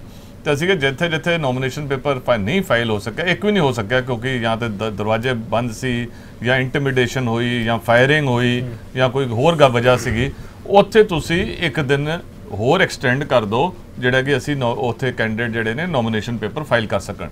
ਤੇ ਅਸੀਂ ਕਿ ਜਿੱਥੇ ਜਿੱਥੇ ਨੋਮੀਨੇਸ਼ਨ ਪੇਪਰ ਨਹੀਂ ਫਾਈਲ ਹੋ ਸਕਿਆ, ਇੱਕ ਵੀ ਨਹੀਂ ਹੋ ਸਕਿਆ ਕਿਉਂਕਿ ਜਾਂ ਤੇ ਦ- ਦਰਵਾਜ਼ੇ ਬੰਦ ਸੀ ਜਾਂ ਇੰਟੀਮੀਡੇਸ਼ਨ ਹੋਈ ਜਾਂ ਫਾਇਰਿੰਗ ਹੋਈ ਜਾਂ ਕੋਈ ਹੋਰ ਗਾ ਵਜ੍ਹਾ ਸੀਗੀ, ਉੱਥੇ ਤੁਸੀਂ ਇੱਕ ਦਿਨ ਹੋਰ ਐਕਸਟੈਂਡ ਕਰ ਦਿਓ ਜਿਹੜਾ ਕਿ ਅਸੀਂ ਨੋ- ਉੱਥੇ ਕੈਂਡੀਡੇਟ ਜਿਹੜੇ ਨੇ ਨੋਮੀਨੇਸ਼ਨ ਪੇਪਰ ਫਾਈਲ ਕਰ ਸਕਣ।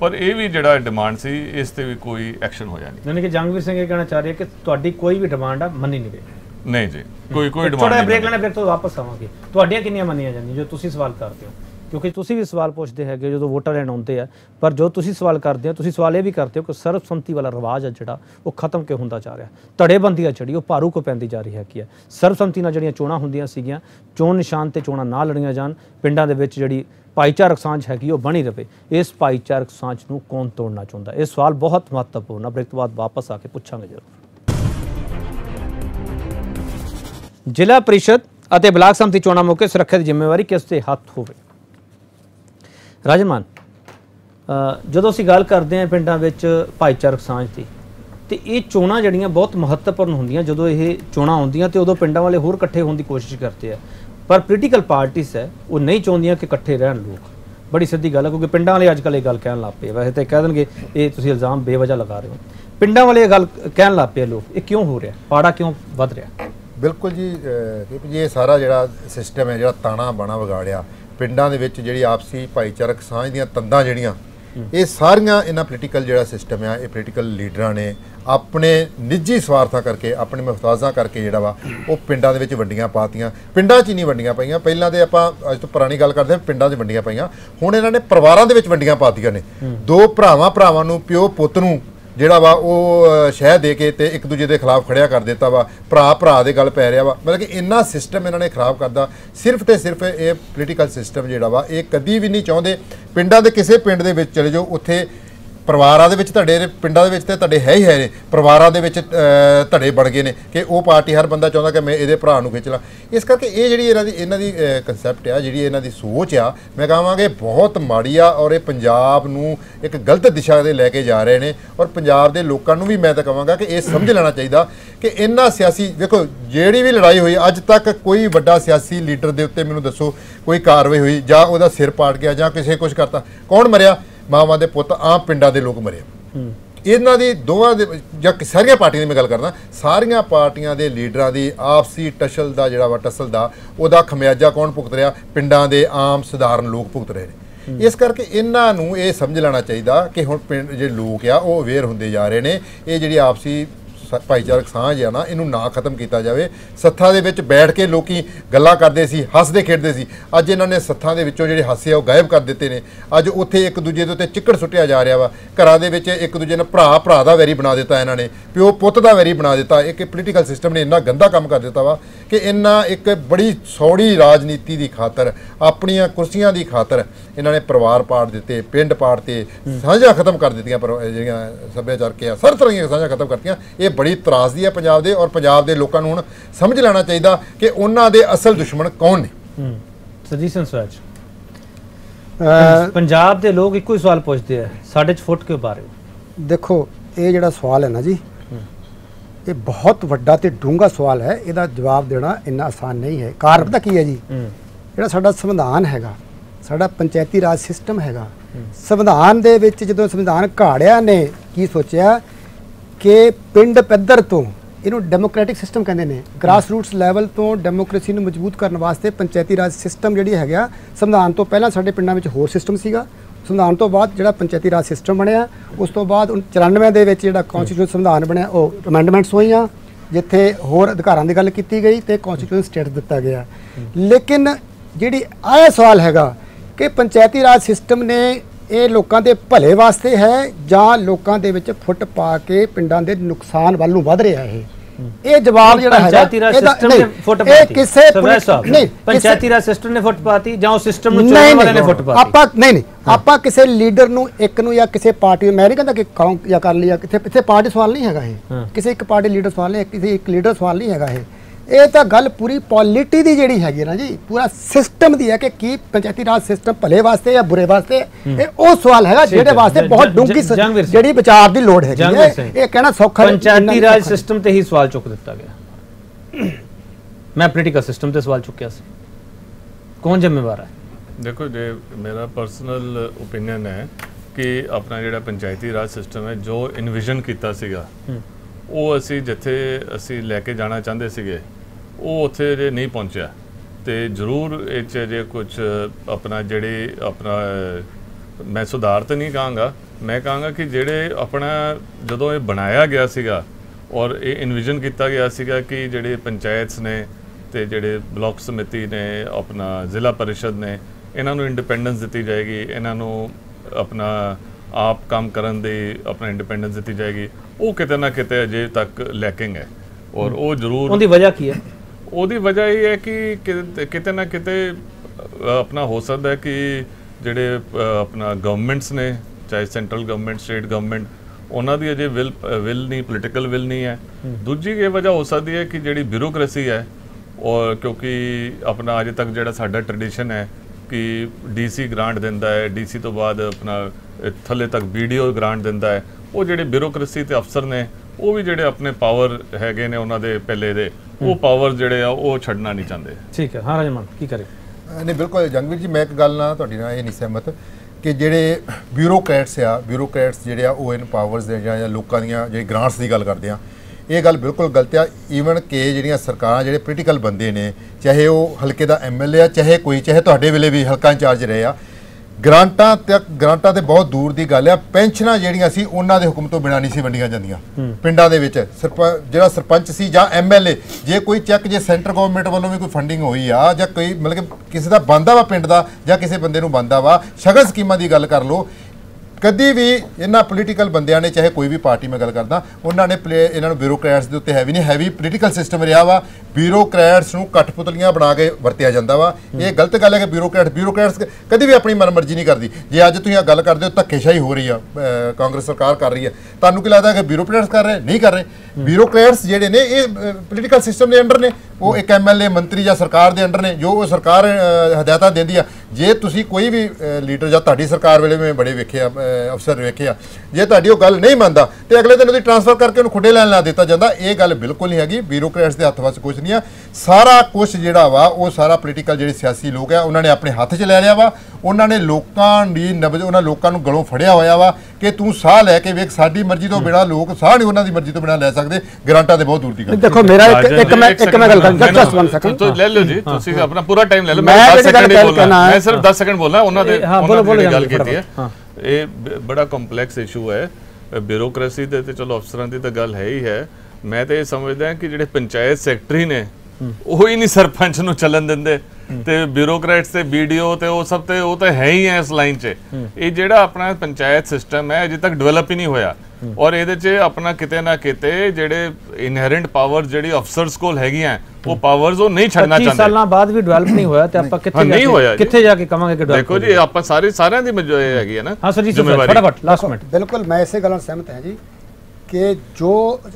ਪਰ ਇਹ ਵੀ ਜਿਹੜਾ ਡਿਮਾਂਡ ਸੀ ਇਸ ਤੇ ਵੀ ਕੋਈ ਐਕਸ਼ਨ ਹੋਇਆ ਨਹੀਂ। ਯਾਨੀ ਕਿ ਜੰਗਵੀਰ ਸਿੰਘ ਇਹ ਕਹਿਣਾ ਚਾਹ ਰਿਹਾ ਕਿ ਤੁਹਾਡੀ ਕੋਈ ਵੀ ਡਿਮਾਂਡ ਆ ਮੰਨੀ ਨਹੀਂ ਗਈ। ਨਹੀਂ ਜੀ ਕੋਈ ਕੋਈ ਥੋੜਾ ਡਿਮਾਂਡ ਬ੍ਰੇਕ ਲੈਣਾ ਬ੍ਰੇਕ ਤੋਂ ਵਾਪਸ ਆਵਾਂਗੇ। ਤੁਹਾਡੀਆਂ ਕਿੰਨੀਆਂ ਮੰਨੀਆਂ ਜਾਂਦੀਆਂ ਜੋ ਤੁਸੀਂ ਸਵਾਲ ਕਰਦੇ ਹੋ? ਕਿਉਂਕਿ ਤੁਸੀਂ ਵੀ ਸਵਾਲ ਪੁੱਛਦੇ ਹੈਗੇ ਜਦੋਂ ਵੋਟਾਂ ਲੈਣ ਆਉਂਦੇ ਆ, ਪਰ ਜੋ ਤੁਸੀਂ ਸਵਾਲ ਕਰਦੇ ਹੋ, ਤੁਸੀਂ ਸਵਾਲ ਇਹ ਵੀ ਕਰਦੇ ਹੋ ਕਿ ਸਰਬਸੰਮਤੀ ਵਾਲਾ ਰਿਵਾਜ ਆ ਜਿਹੜਾ, ਉਹ ਖਤਮ ਕਿਉਂ ਹੁੰਦਾ ਜਾ ਰਿਹਾ? ਧੜੇਬੰਦੀ ਆ ਜਿਹੜੀ, ਉਹ ਭਾਰੂ ਕੋ ਪੈਂਦੀ ਜਾ ਰਹੀ ਹੈ ਕੀ ਹੈ ਸਰਬਸੰਮਤੀ ਨਾਲ ਜਿਹੜੀਆਂ ਚੋਣਾਂ ਹੁੰਦੀਆਂ ਸੀਗੀਆਂ, ਚੋਣ ਨਿਸ਼ਾਨ ਤੇ ਚੋਣਾਂ ਨਾ ਲੜੀਆਂ ਜਾਣ, ਪਿੰਡਾਂ ਦੇ ਵਿੱਚ ਜਿਹੜੀ ਭਾਈਚਾਰਕ ਸਾਂਝ ਹੈਗੀ, ਉਹ ਬਣੀ ਰਵੇ। ਇਸ ਭਾਈਚਾਰਕ ਸਾਂਝ ਨੂੰ ਕੌਣ ਤੋੜਨਾ ਚਾਹੁੰਦਾ? ਇਹ ਸਵਾਲ ਬਹੁਤ ਮਹੱਤਵਪੂਰਨ ਆ। ਬ੍ਰੇਕ ਤੋਂ ਬਾਅਦ ਵਾਪਸ ਆ ਕੇ ਪੁੱਛਾਂਗੇ ਜ਼ਰੂਰ। ਜ਼ਿਲ੍ਹਾ ਪ੍ਰੀਸ਼ਦ ਅਤੇ ਬਲਾਕ ਸੰਮਤੀ ਚੋਣਾਂ ਮੌਕੇ ਸੁਰੱਖਿਆ ਦੀ ਜ਼ਿੰਮੇਵਾਰੀ ਕਿਸ ਦੇ ਹੱਥ ਹੋਵੇ? ਰਾਜਮਾਨ ਜਦੋਂ ਅਸੀਂ ਗੱਲ ਕਰਦੇ ਹਾਂ ਪਿੰਡਾਂ ਵਿੱਚ ਭਾਈਚਾਰਕ ਸਾਂਝ ਦੀ, ਤੇ ਇਹ ਚੋਣਾਂ ਜਿਹੜੀਆਂ ਬਹੁਤ ਮਹੱਤਵਪੂਰਨ ਹੁੰਦੀਆਂ, ਜਦੋਂ ਇਹ ਚੋਣਾਂ ਆਉਂਦੀਆਂ ਤੇ ਉਦੋਂ ਪਿੰਡਾਂ ਵਾਲੇ ਹੋਰ ਇਕੱਠੇ ਹੋਣ ਦੀ ਕੋਸ਼ਿਸ਼ ਕਰਦੇ ਆ। ਪਰ ਪੋਲੀਟੀਕਲ ਪਾਰਟੀਆਂ ਹੈ, ਉਹ ਨਹੀਂ ਚਾਹੁੰਦੀਆਂ ਕਿ ਇਕੱਠੇ ਰਹਿਣ ਲੋਕ। ਬੜੀ ਸਿੱਧੀ ਗੱਲ ਹੈ, ਕਿਉਂਕਿ ਪਿੰਡਾਂ ਵਾਲੇ ਅੱਜ ਕੱਲ੍ਹ ਇਹ ਗੱਲ ਕਹਿਣ ਲੱਗ ਪਏ ਵੈਸੇ ਤਾਂ ਕਹਿ ਦੇਣਗੇ, ਇਹ ਤੁਸੀਂ ਇਲਜ਼ਾਮ ਬੇਵਜ੍ਹਾ ਲਗਾ ਰਹੇ ਹੋ। ਪਿੰਡਾਂ ਵਾਲੇ ਇਹ ਗੱਲ ਕਹਿਣ ਲੱਗ ਪਏ ਲੋਕ, ਇਹ ਕਿਉਂ ਹੋ ਰਿਹਾ? ਪਾੜਾ ਕਿਉਂ ਵੱਧ ਰਿਹਾ? ਬਿਲਕੁਲ ਜੀ ਜੀ ਇਹ ਸਾਰਾ ਜਿਹੜਾ ਸਿਸਟਮ ਹੈ, ਜਿਹੜਾ ਤਾਣਾ ਬਾਣਾ ਵਿਗਾੜਿਆ ਪਿੰਡਾਂ ਦੇ ਵਿੱਚ ਜਿਹੜੀ ਆਪਸੀ ਭਾਈਚਾਰਕ ਸਾਂਝ ਦੀਆਂ ਤੰਦਾਂ ਜਿਹੜੀਆਂ, ਇਹ ਸਾਰੀਆਂ ਇਹਨਾਂ ਪੋਲੀਟੀਕਲ ਜਿਹੜਾ ਸਿਸਟਮ ਆ, ਇਹ ਪੋਲੀਟੀਕਲ ਲੀਡਰਾਂ ਨੇ ਆਪਣੇ ਨਿੱਜੀ ਸਵਾਰਥਾਂ ਕਰਕੇ, ਆਪਣੇ ਮਹਤਾਜਾਂ ਕਰਕੇ ਜਿਹੜਾ ਵਾ, ਉਹ ਪਿੰਡਾਂ ਦੇ ਵਿੱਚ ਵੰਡੀਆਂ ਪਾਤੀਆਂ। ਪਿੰਡਾਂ 'ਚ ਹੀ ਨਹੀਂ ਵੰਡੀਆਂ ਪਈਆਂ। ਪਹਿਲਾਂ ਤੇ ਆਪਾਂ ਅੱਜ ਤੋਂ ਪੁਰਾਣੀ ਗੱਲ ਕਰਦੇ ਹਾਂ, ਪਿੰਡਾਂ 'ਚ ਵੰਡੀਆਂ ਪਈਆਂ। ਹੁਣ ਇਹਨਾਂ ਨੇ ਪਰਿਵਾਰਾਂ ਦੇ ਵਿੱਚ ਵੰਡੀਆਂ ਪਾਤੀਆਂ ਨੇ। ਦੋ ਭਰਾਵਾਂ ਭਰਾਵਾਂ ਨੂੰ, ਪਿਓ ਪੁੱਤ ਨੂੰ ਜਿਹੜਾ ਵਾ ਉਹ ਸ਼ਹਿ ਦੇ ਕੇ ਤੇ ਇੱਕ ਦੂਜੇ ਦੇ ਖਿਲਾਫ ਖੜਿਆ ਕਰ ਦਿੱਤਾ ਵਾ। ਭਰਾ ਭਰਾ ਦੇ ਗੱਲ ਪੈ ਰਿਹਾ ਵਾ। ਮਤਲਬ ਕਿ ਇੰਨਾ ਸਿਸਟਮ ਇਹਨਾਂ ਨੇ ਖਰਾਬ ਕਰਦਾ ਸਿਰਫ ਤੇ ਸਿਰਫ ਇਹ ਪੋਲੀਟੀਕਲ ਸਿਸਟਮ ਜਿਹੜਾ ਵਾ, ਇਹ ਕਦੀ ਵੀ ਨਹੀਂ ਚਾਹੁੰਦੇ। ਪਿੰਡਾਂ ਦੇ ਕਿਸੇ ਪਿੰਡ ਦੇ ਵਿੱਚ ਚਲੇ ਜਾਓ, ਉੱਥੇ ਪਰਿਵਾਰਾਂ ਦੇ ਵਿੱਚ ਤੁਹਾਡੇ ਪਿੰਡਾਂ ਦੇ ਵਿੱਚ ਤੇ ਤੁਹਾਡੇ ਹੈ ਹੀ ਹੈ ਨੇ ਪਰਿਵਾਰਾਂ ਦੇ ਵਿੱਚ ਅਹ, ਧੜੇ ਬਣ ਗਏ ਨੇ ਕਿ ਉਹ ਪਾਰਟੀ ਹਰ ਬੰਦਾ ਚਾਹੁੰਦਾ ਕਿ ਮੈਂ ਇਹਦੇ ਭਰਾ ਨੂੰ ਖਿੱਚ ਲਾਂ। ਇਸ ਕਰਕੇ ਇਹ ਜਿਹੜੀ ਇਹਨਾਂ ਦੀ ਇਹਨਾਂ ਦੀ ਕਨਸੈਪਟ ਆ ਜਿਹੜੀ ਇਹਨਾਂ ਦੀ ਸੋਚ ਆ ਮੈਂ ਕਹਾਂਗਾ ਬਹੁਤ ਮਾੜੀ ਆ ਔਰ ਇਹ ਪੰਜਾਬ ਨੂੰ ਇੱਕ ਗਲਤ ਦਿਸ਼ਾ ਦੇ ਲੈ ਕੇ ਜਾ ਰਹੇ ਨੇ ਔਰ ਪੰਜਾਬ ਦੇ ਲੋਕਾਂ ਨੂੰ ਵੀ ਮੈਂ ਤਾਂ ਕਹਾਂਗਾ ਕਿ ਇਹ ਸਮਝ ਲੈਣਾ ਚਾਹੀਦਾ ਕਿ ਇਹਨਾਂ ਸਿਆਸੀ ਦੇਖੋ ਜਿਹੜੀ ਵੀ ਲੜਾਈ ਹੋਈ ਅੱਜ ਤੱਕ ਕੋਈ ਵੱਡਾ ਸਿਆਸੀ ਲੀਡਰ ਦੇ ਉੱਤੇ ਮੈਨੂੰ ਦੱਸੋ ਕੋਈ ਕਾਰਵਾਈ ਹੋਈ ਜਾਂ ਉਹਦਾ ਸਿਰ ਪਾੜ ਗਿਆ ਜਾਂ ਕਿਸੇ ਕੁਝ ਕਰਤਾ। ਕੌਣ ਮਰਿਆ? ਮਾਵਾਂ ਦੇ ਪੁੱਤ ਆਮ ਪਿੰਡਾਂ ਦੇ ਲੋਕ ਮਰੇ। ਇਹਨਾਂ ਦੀ ਦੋਵਾਂ ਦੇ ਜਾਂ ਸਾਰੀਆਂ ਪਾਰਟੀਆਂ ਦੀ ਮੈਂ ਗੱਲ ਕਰਦਾ, ਸਾਰੀਆਂ ਪਾਰਟੀਆਂ ਦੇ ਲੀਡਰਾਂ ਦੀ ਆਪਸੀ ਟਸਲ ਦਾ ਜਿਹੜਾ ਵਾ ਟਸਲ ਦਾ, ਉਹਦਾ ਖਮਿਆਜਾ ਕੌਣ ਭੁਗਤ ਰਿਹਾ? ਪਿੰਡਾਂ ਦੇ ਆਮ ਸਧਾਰਨ ਲੋਕ ਭੁਗਤ ਰਹੇ ਨੇ। ਇਸ ਕਰਕੇ ਇਹਨਾਂ ਨੂੰ ਇਹ ਸਮਝ ਲੈਣਾ ਚਾਹੀਦਾ ਕਿ ਹੁਣ ਪਿੰਡ ਜਿਹੜੇ ਲੋਕ ਆ, ਉਹ ਅਵੇਅਰ ਹੁੰਦੇ ਜਾ ਰਹੇ ਨੇ। ਇਹ ਜਿਹੜੀ ਆਪਸੀ ਭਾਈਚਾਰਕ ਸਾਂਝ ਆ ਨਾ ਇਹਨੂੰ ਨਾ ਖਤਮ ਕੀਤਾ ਜਾਵੇ। ਸੱਥਾਂ ਦੇ ਵਿੱਚ ਬੈਠ ਕੇ ਲੋਕੀ ਗੱਲਾਂ ਕਰਦੇ ਸੀ ਹੱਸਦੇ ਖੇਡਦੇ ਸੀ। ਅੱਜ ਇਹਨਾਂ ਨੇ ਸੱਥਾਂ ਦੇ ਵਿੱਚੋਂ ਜਿਹੜੇ ਹਾਸੇ ਆ ਉਹ ਗਾਇਬ ਕਰ ਦਿੱਤੇ ਨੇ। ਅੱਜ ਉੱਥੇ ਇੱਕ ਦੂਜੇ ਦੇ ਉੱਤੇ ਚਿੱਕੜ ਸੁੱਟਿਆ ਜਾ ਰਿਹਾ ਵਾ। ਘਰਾਂ ਦੇ ਵਿੱਚ ਇੱਕ ਦੂਜੇ ਨੂੰ ਭਰਾ ਭਰਾ ਦਾ ਵੈਰੀ ਬਣਾ ਦਿੱਤਾ ਇਹਨਾਂ ਨੇ। ਪਿਓ ਪੁੱਤ ਦਾ ਵੈਰੀ ਬਣਾ ਦਿੱਤਾ। ਇੱਕ ਪੋਲੀਟੀਕਲ ਸਿਸਟਮ ਨੇ ਇੰਨਾ ਗੰਦਾ ਕੰਮ ਕਰ ਦਿੱਤਾ ਵਾ ਕਿ ਇਹਨਾਂ ਇੱਕ ਬੜੀ ਸੌੜੀ ਰਾਜਨੀਤੀ ਦੀ ਖਾਤਰ ਆਪਣੀਆਂ ਕੁਰਸੀਆਂ ਦੀ ਖਾਤਰ ਇਹਨਾਂ ਨੇ ਪਰਿਵਾਰ ਪਾੜ ਦਿੱਤੇ ਪਿੰਡ ਪਾੜਤੇ ਸਾਂਝਾਂ ਖਤਮ ਕਰ ਦਿੱਤੀਆਂ ਪਰ ਜਿਹੜੀਆਂ ਸੱਭਿਆਚਾਰਕ ਆ ਸਰ ਤਰ੍ਹਾਂ ਦੀਆਂ ਸਾਂਝਾਂ ਖਤਮ ਕਰਤੀਆਂ ਇਹ ਬੜੀ ਤਰਾਸਦੀ ਹੈ ਪੰਜਾਬ ਦੇ ਔਰ ਪੰਜਾਬ ਦੇ ਲੋਕਾਂ ਨੂੰ ਹੁਣ ਸਮਝ ਲੈਣਾ ਚਾਹੀਦਾ ਕਿ ਉਹਨਾਂ ਦੇ ਅਸਲ ਦੁਸ਼ਮਣ ਕੌਣ ਨੇ। ਸਰਜੀਤ ਸਿੰਘ ਸਵਰਾਜ ਅਹ ਪੰਜਾਬ ਦੇ ਲੋਕ ਇੱਕੋ ਹੀ ਸਵਾਲ ਪੁੱਛਦੇ ਆ ਸਾਡੇ ਚ ਫੁੱਟ ਕਿਉਂ ਪਾ ਰਹੇ ਹੋ? ਦੇਖੋ ਇਹ ਜਿਹੜਾ ਸਵਾਲ ਹੈ ਨਾ ਜੀ ਇਹ ਬਹੁਤ ਵੱਡਾ ਤੇ ਡੂੰਘਾ ਸਵਾਲ ਹੈ ਇਹਦਾ ਜਵਾਬ ਦੇਣਾ ਇੰਨਾ ਆਸਾਨ ਨਹੀਂ ਹੈ। ਕਾਰਨ ਪਤਾ ਕੀ ਹੈ ਜੀ? ਜਿਹੜਾ ਸਾਡਾ ਸੰਵਿਧਾਨ ਹੈਗਾ ਸਾਡਾ ਪੰਚਾਇਤੀ ਰਾਜ ਸਿਸਟਮ ਹੈਗਾ ਸੰਵਿਧਾਨ ਦੇ ਵਿੱਚ ਜਦੋਂ ਸੰਵਿਧਾਨ ਘਾੜਿਆ ਨੇ ਕੀ ਸੋਚਿਆ? ਕਿ ਪਿੰਡ ਪੱਧਰ ਤੋਂ ਇਹਨੂੰ ਡੈਮੋਕ੍ਰੈਟਿਕ ਸਿਸਟਮ ਕਹਿੰਦੇ ਨੇ। ਗ੍ਰਾਸ ਰੂਟਸ ਲੈਵਲ ਤੋਂ ਡੈਮੋਕ੍ਰੇਸੀ ਨੂੰ ਮਜ਼ਬੂਤ ਕਰਨ ਵਾਸਤੇ ਪੰਚਾਇਤੀ ਰਾਜ ਸਿਸਟਮ ਜਿਹੜੀ ਹੈਗਾ ਸੰਵਿਧਾਨ ਤੋਂ ਪਹਿਲਾਂ ਸਾਡੇ ਪਿੰਡਾਂ ਵਿੱਚ ਹੋਰ ਸਿਸਟਮ ਸੀਗਾ। ਸੰਵਿਧਾਨ ਤੋਂ ਬਾਅਦ ਜਿਹੜਾ ਪੰਚਾਇਤੀ ਰਾਜ ਸਿਸਟਮ ਬਣਿਆ, ਉਸ ਤੋਂ ਬਾਅਦ ਉਨ- 94 ਦੇ ਵਿੱਚ ਜਿਹੜਾ ਕਨਸਟੀਟਿਊਸ਼ਨ ਸੰਵਿਧਾਨ ਬਣਿਆ, ਉਹ ਅਮੈਂਡਮੈਂਟਸ ਹੋਈਆਂ, ਜਿੱਥੇ ਹੋਰ ਅਧਿਕਾਰਾਂ ਦੀ ਗੱਲ ਕੀਤੀ ਗਈ ਤੇ ਕਨਸਟੀਟਿਊਸ਼ਨ ਸਟੇਟਸ ਦਿੱਤਾ ਗਿਆ। ਲੇਕਿਨ ਜਿਹੜੀ ਆਇਆ ਸਵਾਲ ਹੈਗਾ ਕਿ ਪੰਚਾਇਤੀ ਰਾਜ ਸਿਸਟਮ ਨੇ ਇਹ ਲੋਕਾਂ ਦੇ ਭਲੇ ਵਾਸਤੇ ਹੈ ਜਾਂ ਲੋਕਾਂ ਦੇ ਵਿੱਚ ਫੁੱਟ ਪਾ ਕੇ ਪਿੰਡਾਂ ਦੇ ਨੁਕਸਾਨ ਵੱਲ ਨੂੰ ਵਧ ਰਿਹਾ ਇਹ? ਇਹ ਜਵਾਬ ਜਿਹੜਾ ਇਹਦਾ- ਸਿਸਟਮ ਨੇ ਫੁੱਟ ਇਹ ਪਾਤੀ। ਕਿਸੇ ਪੁਲਿਸ- ਸਾਹਿਬ ਨਹੀਂ ਕਿਸੇ- ਪੰਚਾਇਤੀ ਰਾਜ ਸਿਸਟਮ ਨੇ ਫੁੱਟ ਪਾਤੀ ਜਾਂ ਉਹ ਸਿਸਟਮ ਨੂੰ ਚਲਾਉਣ ਵਾਲੇ ਨੇ ਫੁੱਟ ਪਾਤੀ? ਆਪਾਂ ਨਹੀਂ ਨਹੀਂ ਆਪਾਂ ਕਿਸੇ ਲੀਡਰ ਨੂੰ ਇੱਕ ਨੂੰ ਜਾਂ ਕਿਸੇ ਪਾਰਟੀ ਨੂੰ ਮੈਂ ਨਹੀਂ ਕਹਿੰਦਾ ਕਿ ਕੌਂ ਜਾਂ ਕਰ ਲਿਆ ਕਿਥੇ ਇੱਥੇ ਪਾਰਟੀ ਸਵਾਲ ਨਹੀਂ ਹੈਗਾ ਇਹ। ਕਿਸੇ ਇੱਕ ਪਾਰਟੀ ਲੀਡਰ ਸਵਾਲ ਨਹੀਂ ਕਿਸੇ ਇੱਕ ਲੀਡਰ ਸਵਾਲ ਨਹੀਂ ਹੈਗਾ ਇਹ। ਇਹ ਤਾਂ ਗੱਲ ਪੂਰੀ ਪੋਲਿਟੀ ਦੀ ਜਿਹੜੀ ਹੈਗੀ ਨਾ ਜੀ ਪੂਰਾ ਸਿਸਟਮ ਦੀ ਹੈ ਕਿ ਕੀ ਪੰਚਾਇਤੀ ਰਾਜ ਸਿਸਟਮ ਭਲੇ ਵਾਸਤੇ ਜਾਂ ਬੁਰੇ ਵਾਸਤੇ। ਇਹ ਉਹ ਸਵਾਲ ਹੈਗਾ ਜਿਹਦੇ। ਵਾਸਤੇ ਬਹੁਤ ਸਿੰਘ। ਜਿਹੜੀ ਵਿਚਾਰ ਦੀ ਲੋੜ ਹੈਗੀ ਹੈ। ਇਹ ਕਹਿਣਾ ਸੌਖਾ ਪੰਚਾਇਤੀ ਰਾਜ। ਸਿਸਟਮ ਤੇ ਹੀ ਸਵਾਲ ਚੁੱਕ ਦਿੱਤਾ ਗਿਆ ਮੈਂ ਪੋਲੀਟੀਕਲ ਸਿਸਟਮ ਤੇ ਸਵਾਲ ਚੁੱਕਿਆ ਸੀ ਕੌਣ ਜ਼ਿੰਮੇਵਾਰ ਹੈ ਦੇਖੋ ਜੇ ਮੇਰਾ ਪਰਸਨਲ ਓਪੀਨੀਅਨ ਹੈ ਕਿ ਆਪਣਾ ਜਿਹੜਾ ਪੰਚਾਇਤੀ ਰਾਜ ਸਿਸਟਮ ਹੈ ਜੋ ਇਨਵਿਜ਼ਨ ਕੀਤਾ ਸੀਗਾ ਉਹ ਅਸੀਂ ਜਿੱਥੇ ਅਸੀਂ ਲੈ ਕੇ ਜਾਣਾ ਚਾਹੁੰਦੇ ਸੀਗੇ ਉਹ ਉੱਥੇ ਜੇ ਨਹੀਂ ਪਹੁੰਚਿਆ। ਤੇ ਜ਼ਰੂਰ ਇਹ 'ਚ ਜੇ ਕੁਝ ਆਪਣਾ ਜਿਹੜੇ ਆਪਣਾ, ਮੈਂ ਸੁਧਾਰ ਤਾਂ ਨਹੀਂ ਕਹਾਂਗਾ। ਮੈਂ ਕਹਾਂਗਾ ਕਿ ਜਿਹੜੇ ਆਪਣਾ ਜਦੋਂ ਇਹ ਬਣਾਇਆ ਗਿਆ ਸੀਗਾ ਔਰ ਇਹ ਇਨਵਿਜ਼ਨ ਕੀਤਾ ਗਿਆ ਸੀਗਾ ਕਿ ਜਿਹੜੇ ਪੰਚਾਇਤਸ ਨੇ ਤੇ ਜਿਹੜੇ ਬਲਾਕ ਸਮਿਤੀ ਨੇ, ਆਪਣਾ ਜ਼ਿਲ੍ਹਾ ਪਰਿਸ਼ਦ ਨੇ, ਇਹਨਾਂ ਨੂੰ ਇੰਡੀਪੈਂਡੈਂਸ ਦਿੱਤੀ ਜਾਏਗੀ, ਇਹਨਾਂ ਨੂੰ ਆਪਣਾ ਆਪ ਕੰਮ ਕਰਨ ਦੀ ਆਪਣਾ ਇੰਡੀਪੈਂਡੈਂਸ ਦਿੱਤੀ ਜਾਏਗੀ, ਉਹ ਕਿਤੇ ਨਾ ਕਿਤੇ ਅਜੇ ਤੱਕ ਲੈਕਿੰਗ ਹੈ। ਔਰ ਉਹ ਜ਼ਰੂਰ ਉਹਦੀ ਵਜ੍ਹਾ ਕੀ ਹੈ? ਉਹਦੀ ਵਜ੍ਹਾ ਇਹ ਹੈ ਕਿ ਕਿਤੇ ਨਾ ਕਿਤੇ ਆਪਣਾ ਹੋ ਸਕਦਾ ਹੈ ਕਿ ਜਿਹੜੇ ਆਪਣਾ ਗਵਰਨਮੈਂਟਸ ਨੇ ਚਾਹੇ ਸੈਂਟਰਲ ਗਵਰਨਮੈਂਟ ਸਟੇਟ ਗਵਰਨਮੈਂਟ ਉਹਨਾਂ ਦੀ ਅਜੇ ਵਿਲ ਵਿਲ ਨਹੀਂ ਪੋਲੀਟੀਕਲ ਵਿਲ ਨਹੀਂ ਹੈ। ਦੂਜੀ ਇਹ ਵਜ੍ਹਾ ਹੋ ਸਕਦੀ ਹੈ ਕਿ ਜਿਹੜੀ ਬਿਊਰੋਕ੍ਰੇਸੀ ਹੈ ਔਰ ਕਿਉਂਕਿ ਆਪਣਾ ਅਜੇ ਤੱਕ ਜਿਹੜਾ ਸਾਡਾ ਟ੍ਰੈਡੀਸ਼ਨ ਹੈ ਕਿ ਡੀਸੀ ਗ੍ਰਾਂਟ ਦਿੰਦਾ ਹੈ ਡੀਸੀ ਤੋਂ ਬਾਅਦ ਆਪਣਾ ਥੱਲੇ ਤੱਕ ਵੀਡੀਓ ਗ੍ਰਾਂਟ ਦਿੰਦਾ ਹੈ ਉਹ ਜਿਹੜੇ ਬਿਊਰੋਕ੍ਰੇਸੀ ਤੇ ਅਫਸਰ ਨੇ ਉਹ ਵੀ ਜਿਹੜੇ ਆਪਣੇ ਪਾਵਰ ਹੈਗੇ ਨੇ ਉਹਨਾਂ ਦੇ ਪਹਿਲੇ ਦੇ ਉਹ ਪਾਵਰ ਜਿਹੜੇ ਆ ਉਹ ਛੱਡਣਾ ਨਹੀਂ ਚਾਹੁੰਦੇ। ਠੀਕ ਹੈ ਹਾਂ ਰਾਜਮਾਨ ਕੀ ਕਰੇ? ਨਹੀਂ ਬਿਲਕੁਲ ਜੰਗਵੀਰ ਜੀ ਮੈਂ ਇੱਕ ਗੱਲ ਨਾਲ ਤੁਹਾਡੀ ਨਾਲ ਇਹ ਨਹੀਂ ਸਹਿਮਤ ਕਿ ਜਿਹੜੇ ਬਿਊਰੋਕਰੇਟਸ ਆ ਬਿਊਰੋਕਰੇਟਸ ਜਿਹੜੇ ਆ ਉਹ ਇਨ ਪਾਵਰਸ ਦੇ ਜਾਂ ਜਾਂ ਲੋਕਾਂ ਦੀਆਂ ਜਿਹੜੀ ਗ੍ਰਾਂਟਸ ਦੀ ਗੱਲ ਕਰਦੇ ਆ ਇਹ ਗੱਲ ਬਿਲਕੁਲ ਗਲਤ ਆ। ਈਵਨ ਕਿ ਜਿਹੜੀਆਂ ਸਰਕਾਰਾਂ ਜਿਹੜੇ ਪੋਲੀਟੀਕਲ ਬੰਦੇ ਨੇ ਚਾਹੇ ਉਹ ਹਲਕੇ ਦਾ ਐਮਐਲਏ ਆ ਚਾਹੇ ਕੋਈ ਚਾਹੇ ਤੁਹਾਡੇ ਵੇਲੇ ਵੀ ਹਲਕਾ ਇੰਚਾਰਜ ਰਹੇ ਆ ਗ੍ਰਾਂਟਾਂ ਤੱਕ ਗ੍ਰਾਂਟਾਂ ਤੇ ਬਹੁਤ ਦੂਰ ਦੀ ਗੱਲ ਆ। ਪੈਨਸ਼ਨਾਂ ਜਿਹੜੀਆਂ ਸੀ ਉਹਨਾਂ ਦੇ ਹੁਕਮ ਤੋਂ ਬਿਨਾਂ ਨਹੀਂ ਸੀ ਵੰਡੀਆਂ ਜਾਂਦੀਆਂ। ਪਿੰਡਾਂ ਦੇ ਵਿੱਚ ਜਿਹੜਾ ਸਰਪੰਚ ਸੀ ਜਾਂ ਐਮਐਲਏ ਜੇ ਕੋਈ ਚੈੱਕ ਜੇ ਸੈਂਟਰ ਗਵਰਨਮੈਂਟ ਵੱਲੋਂ ਵੀ ਕੋਈ ਫੰਡਿੰਗ ਹੋਈ ਆ ਜਾਂ ਕੋਈ ਮਤਲਬ ਕਿ ਕਿਸੇ ਦਾ ਬੰਦਾ ਵਾ ਪਿੰਡ ਦਾ ਜਾਂ ਕਿਸੇ ਬੰਦੇ ਨੂੰ ਬੰਦਾ ਵਾ ਸ਼ਗਨ ਸਕੀਮਾਂ ਦੀ ਗੱਲ ਕਰ ਲਓ ਕਦੀ ਵੀ ਇਹਨਾਂ ਪੋਲੀਟੀਕਲ ਬੰਦਿਆਂ ਨੇ, ਚਾਹੇ ਕੋਈ ਵੀ ਪਾਰਟੀ ਮੈਂ ਗੱਲ ਕਰਦਾ, ਉਹਨਾਂ ਨੇ ਪਲੇ, ਇਹਨਾਂ ਨੂੰ ਬਿਊਰੋਕਰੈਟਸ ਦੇ ਉੱਤੇ ਹੈਵੀ ਨਹੀਂ ਹੈਵੀ ਪੋਲੀਟੀਕਲ ਸਿਸਟਮ ਰਿਹਾ ਵਾ। ਬਿਊਰੋਕਰੈਟਸ ਨੂੰ ਕਠਪੁਤਲੀਆਂ ਬਣਾ ਕੇ ਵਰਤਿਆ ਜਾਂਦਾ ਵਾ। ਇਹ ਗਲਤ ਗੱਲ ਹੈ ਕਿ ਬਿਊਰੋਕਰੈਟ ਬਿਊਰੋਕਰੈਟਸ ਕਦੀ ਵੀ ਆਪਣੀ ਮਨਮਰਜ਼ੀ ਨਹੀਂ ਕਰਦੀ। ਜੇ ਅੱਜ ਤੁਸੀਂ ਇਹ ਗੱਲ ਕਰਦੇ ਹੋ, ਧੱਕੇਸ਼ਾਹੀ ਹੋ ਰਹੀ ਆ ਕਾਂਗਰਸ ਸਰਕਾਰ ਕਰ ਰਹੀ ਹੈ। ਤੁਹਾਨੂੰ ਕੀ ਲੱਗਦਾ ਕਿ ਬਿਊਰੋਕਰੈਟਸ ਕਰ ਰਹੇ, ਨਹੀਂ ਕਰ ਰਹੇ? ਬਿਊਰੋਕਰੈਟਸ ਜਿਹੜੇ ਨੇ, ਇਹ ਪੋਲੀਟੀਕਲ ਸਿਸਟਮ ਦੇ ਅੰਡਰ ਨੇ। ਉਹ ਇੱਕ ਐਮਐਲਏ ਮੰਤਰੀ ਜਾਂ ਸਰਕਾਰ ਦੇ ਅੰਡਰ ਨੇ, ਜੋ ਉਹ ਸਰਕਾਰ ਹਦਾਇਤਾਂ ਦਿੰਦੀ ਆ। ਜੇ ਤੁਸੀਂ ਕੋਈ ਵੀ ਲੀਡਰ ਜਾਂ ਤੁਹਾਡੀ ਸਰਕਾਰ ਵੇਲੇ ਮੈਂ ਬੜੇ ਵੇਖੇ ਆ ਅਫਸਰ ਵੇਖੇ ਆ, ਜੇ ਤੁਹਾਡੀ ਉਹ ਗੱਲ ਨਹੀਂ ਮੰਨਦਾ, ਤੇ ਅਗਲੇ ਦਿਨ ਉਹਦੀ ਟ੍ਰਾਂਸਫਰ ਕਰਕੇ ਉਹਨੂੰ ਖੁੱਡੇ ਲੈਣ ਲਾ ਦਿੱਤਾ ਜਾਂਦਾ, ਇਹ ਗੱਲ ਬਿਲਕੁਲ ਨਹੀਂ ਹੈਗੀ, ਬਿਊਰੋਕਰੈਟਸ ਦੇ ਹੱਥ ਵਿੱਚ ਕੁਝ ਨਹੀਂ ਆ। ਸਾਰਾ ਕੁਝ ਜਿਹੜਾ ਵਾ, ਉਹ ਸਾਰਾ ਪੋਲੀਟੀਕਲ ਜਿਹੜੇ ਸਿਆਸੀ ਲੋਕ ਆ, ਉਹਨਾਂ ਨੇ ਆਪਣੇ ਹੱਥ 'ਚ ਲੈ ਲਿਆ ਵਾ। ਉਹਨਾਂ ਨੇ ਲੋਕਾਂ ਦੀ ਨਬਜ਼, ਉਹਨਾਂ ਲੋਕਾਂ ਨੂੰ ਗਲੋਂ ਫੜਿਆ ਹੋਇਆ ਵਾ ਕਿ ਤੂੰ ਸਾਹ ਲੈ ਕੇ ਵੇਖ, ਸਾਡੀ ਮਰਜ਼ੀ ਤੋਂ ਬਿਨਾ ਲੋਕ ਸਾਹ ਨਹੀਂ ਉਹਨਾਂ ਦੀ ਮਰਜ਼ੀ ਤੋਂ ਬਿਨਾ ਲੈ ਸਕਦੇ। ਗਰੰਟਾਂ ਤੇ ਬਹੁਤ ਦੂਰ ਦੀ ਗੱਲ ਦੇਖੋ ਮੇਰਾ ਇੱਕ ਇੱਕ ਮੈਂ ਇੱਕ ਮੈਂ ਗੱਲ ਕਰਾਂ ਜਸਟ 1 ਸੈਕਿੰਡ ਤੁਸੀਂ ਲੈ ਲਓ ਜੀ ਤੁਸੀਂ ਆਪਣਾ ਪੂਰਾ ਟਾਈਮ ਲੈ ਲਓ ਮੈਂ ਮੈਂ 10 ਜਿਹੜੀ ਗੱਲ ਸੈਕਿੰਡ ਬੋਲਣਾ। ਮੈਂ ਸਿਰਫ 10 ਸੈਕਿੰਡ ਬੋਲਣਾ ਉਹਨਾਂ ਦੇ ਉਹਨਾਂ ਦੀ ਗੱਲ ਕੀਤੀ ਹੈ। ਇਹ ਬੜਾ ਕੰਪਲੈਕਸ ਇਸ਼ੂ ਹੈ। ਬਿਊਰੋਕ੍ਰੇਸੀ ਦੇ ਤੇ ਚਲੋ ਅਫਸਰਾਂ ਦੀ ਤਾਂ ਗੱਲ ਹੈ ਹੀ ਹੈ। ਮੈਂ ਤਾਂ ਇਹ ਸਮਝਦਾ ਕਿ ਜਿਹੜੇ ਪੰਚਾਇਤ ਸੈਕਟਰੀ ਨੇ ਉਹ ਹੀ ਨਹੀਂ ਸਰਪੰਚ ਨੂੰ ਚੱਲਣ ਦਿੰਦੇ। ਤੇ ਬਿਊਰੋਕਰੇਟਸ ਤੇ ਵੀਡੀਓ ਤੇ ਉਹ ਸਭ ਤੇ ਉਹ ਤਾਂ ਹੈ ਹੀ ਹੈ ਇਸ ਲਾਈਨ 'ਚ। ਇਹ ਜਿਹੜਾ ਆਪਣਾ ਪੰਚਾਇਤ ਸਿਸਟਮ ਹੈ ਅਜੇ ਤੱਕ ਡਿਵੈਲਪ ਹੀ ਨਹੀਂ ਹੋਇਆ। ਔਰ ਇਹਦੇ 'ਚ ਆਪਣਾ ਕਿਤੇ ਨਾ ਕਿਤੇ ਜਿਹੜੇ ਇਨਹੈਰੈਂਟ ਪਾਵਰ ਜਿਹੜੀ ਅਫਸਰਸ ਕੋਲ ਹੈਗੀਆਂ ਉਹ ਪਾਵਰਸ ਉਹ ਨਹੀਂ ਛੱਡਣਾ 25 ਚਾਹੁੰਦੇ। ਸਾਲਾਂ ਬਾਅਦ ਵੀ ਡਿਵੈਲਪ ਨਹੀਂ ਹੋਇਆ ਤੇ ਆਪਾਂ ਕਿੱਥੇ ਜਾ ਨਹੀਂ ਕੇ-। ਕਿੱਥੇ ਜਾ ਕੇ ਕਵਾਂਗੇ ਕਿ ਡਿਵੈਲਪ ਦੇਖੋ ਜੀ ਆਪਾਂ ਸਾਰੇ ਸਾਰਿਆਂ ਦੀ ਮਜੋ ਇਹ ਹੈਗੀ ਹੈ ਨਾ ਹਾਂ ਸਰ ਜੀ। ਫਟਾਫਟ ਲਾਸਟ ਮਿੰਟ ਬਿਲਕੁਲ ਮੈਂ ਇਸੇ ਗੱਲ ਨਾਲ ਸਹਿਮਤ ਹਾਂ ਜੀ। ਕਿ ਜੋ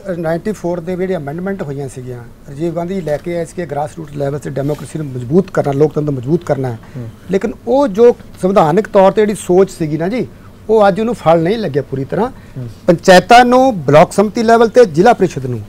94 ਦੇ ਜਿਹੜੇ ਅਮੈਂਡਮੈਂਟ ਹੋਈਆਂ ਸੀਗੀਆਂ ਰਾਜੀਵ ਗਾਂਧੀ ਲੈ ਕੇ ਆਏ ਸੀ ਕਿ ਗ੍ਰਾਸ ਰੂਟ ਲੈਵਲ ਤੇ ਡੈਮੋਕ੍ਰੇਸੀ ਨੂੰ ਮਜ਼ਬੂਤ ਕਰਨਾ ਲੋਕਤੰਤਰ ਨੂੰ ਮਜ਼ਬੂਤ ਕਰਨਾ ਹੈ। ਲੇਕਿਨ ਉਹ ਜੋ ਸੰਵਿਧਾਨਕ ਤੌਰ ਤੇ ਜਿਹੜੀ ਸੋਚ ਸੀਗੀ ਨਾ ਜੀ ਉਹ ਅੱਜ ਉਹਨੂੰ ਫਲ ਨਹੀਂ ਲੱਗਿਆ ਪੂਰੀ ਤਰ੍ਹਾਂ। ਪੰਚਾਇਤਾਂ ਨੂੰ ਬਲਾਕ ਸੰਮਤੀ ਲੈਵਲ ਤੇ ਜ਼ਿਲ੍ਹਾ ਪ੍ਰੀਸ਼ਦ ਨੂੰ।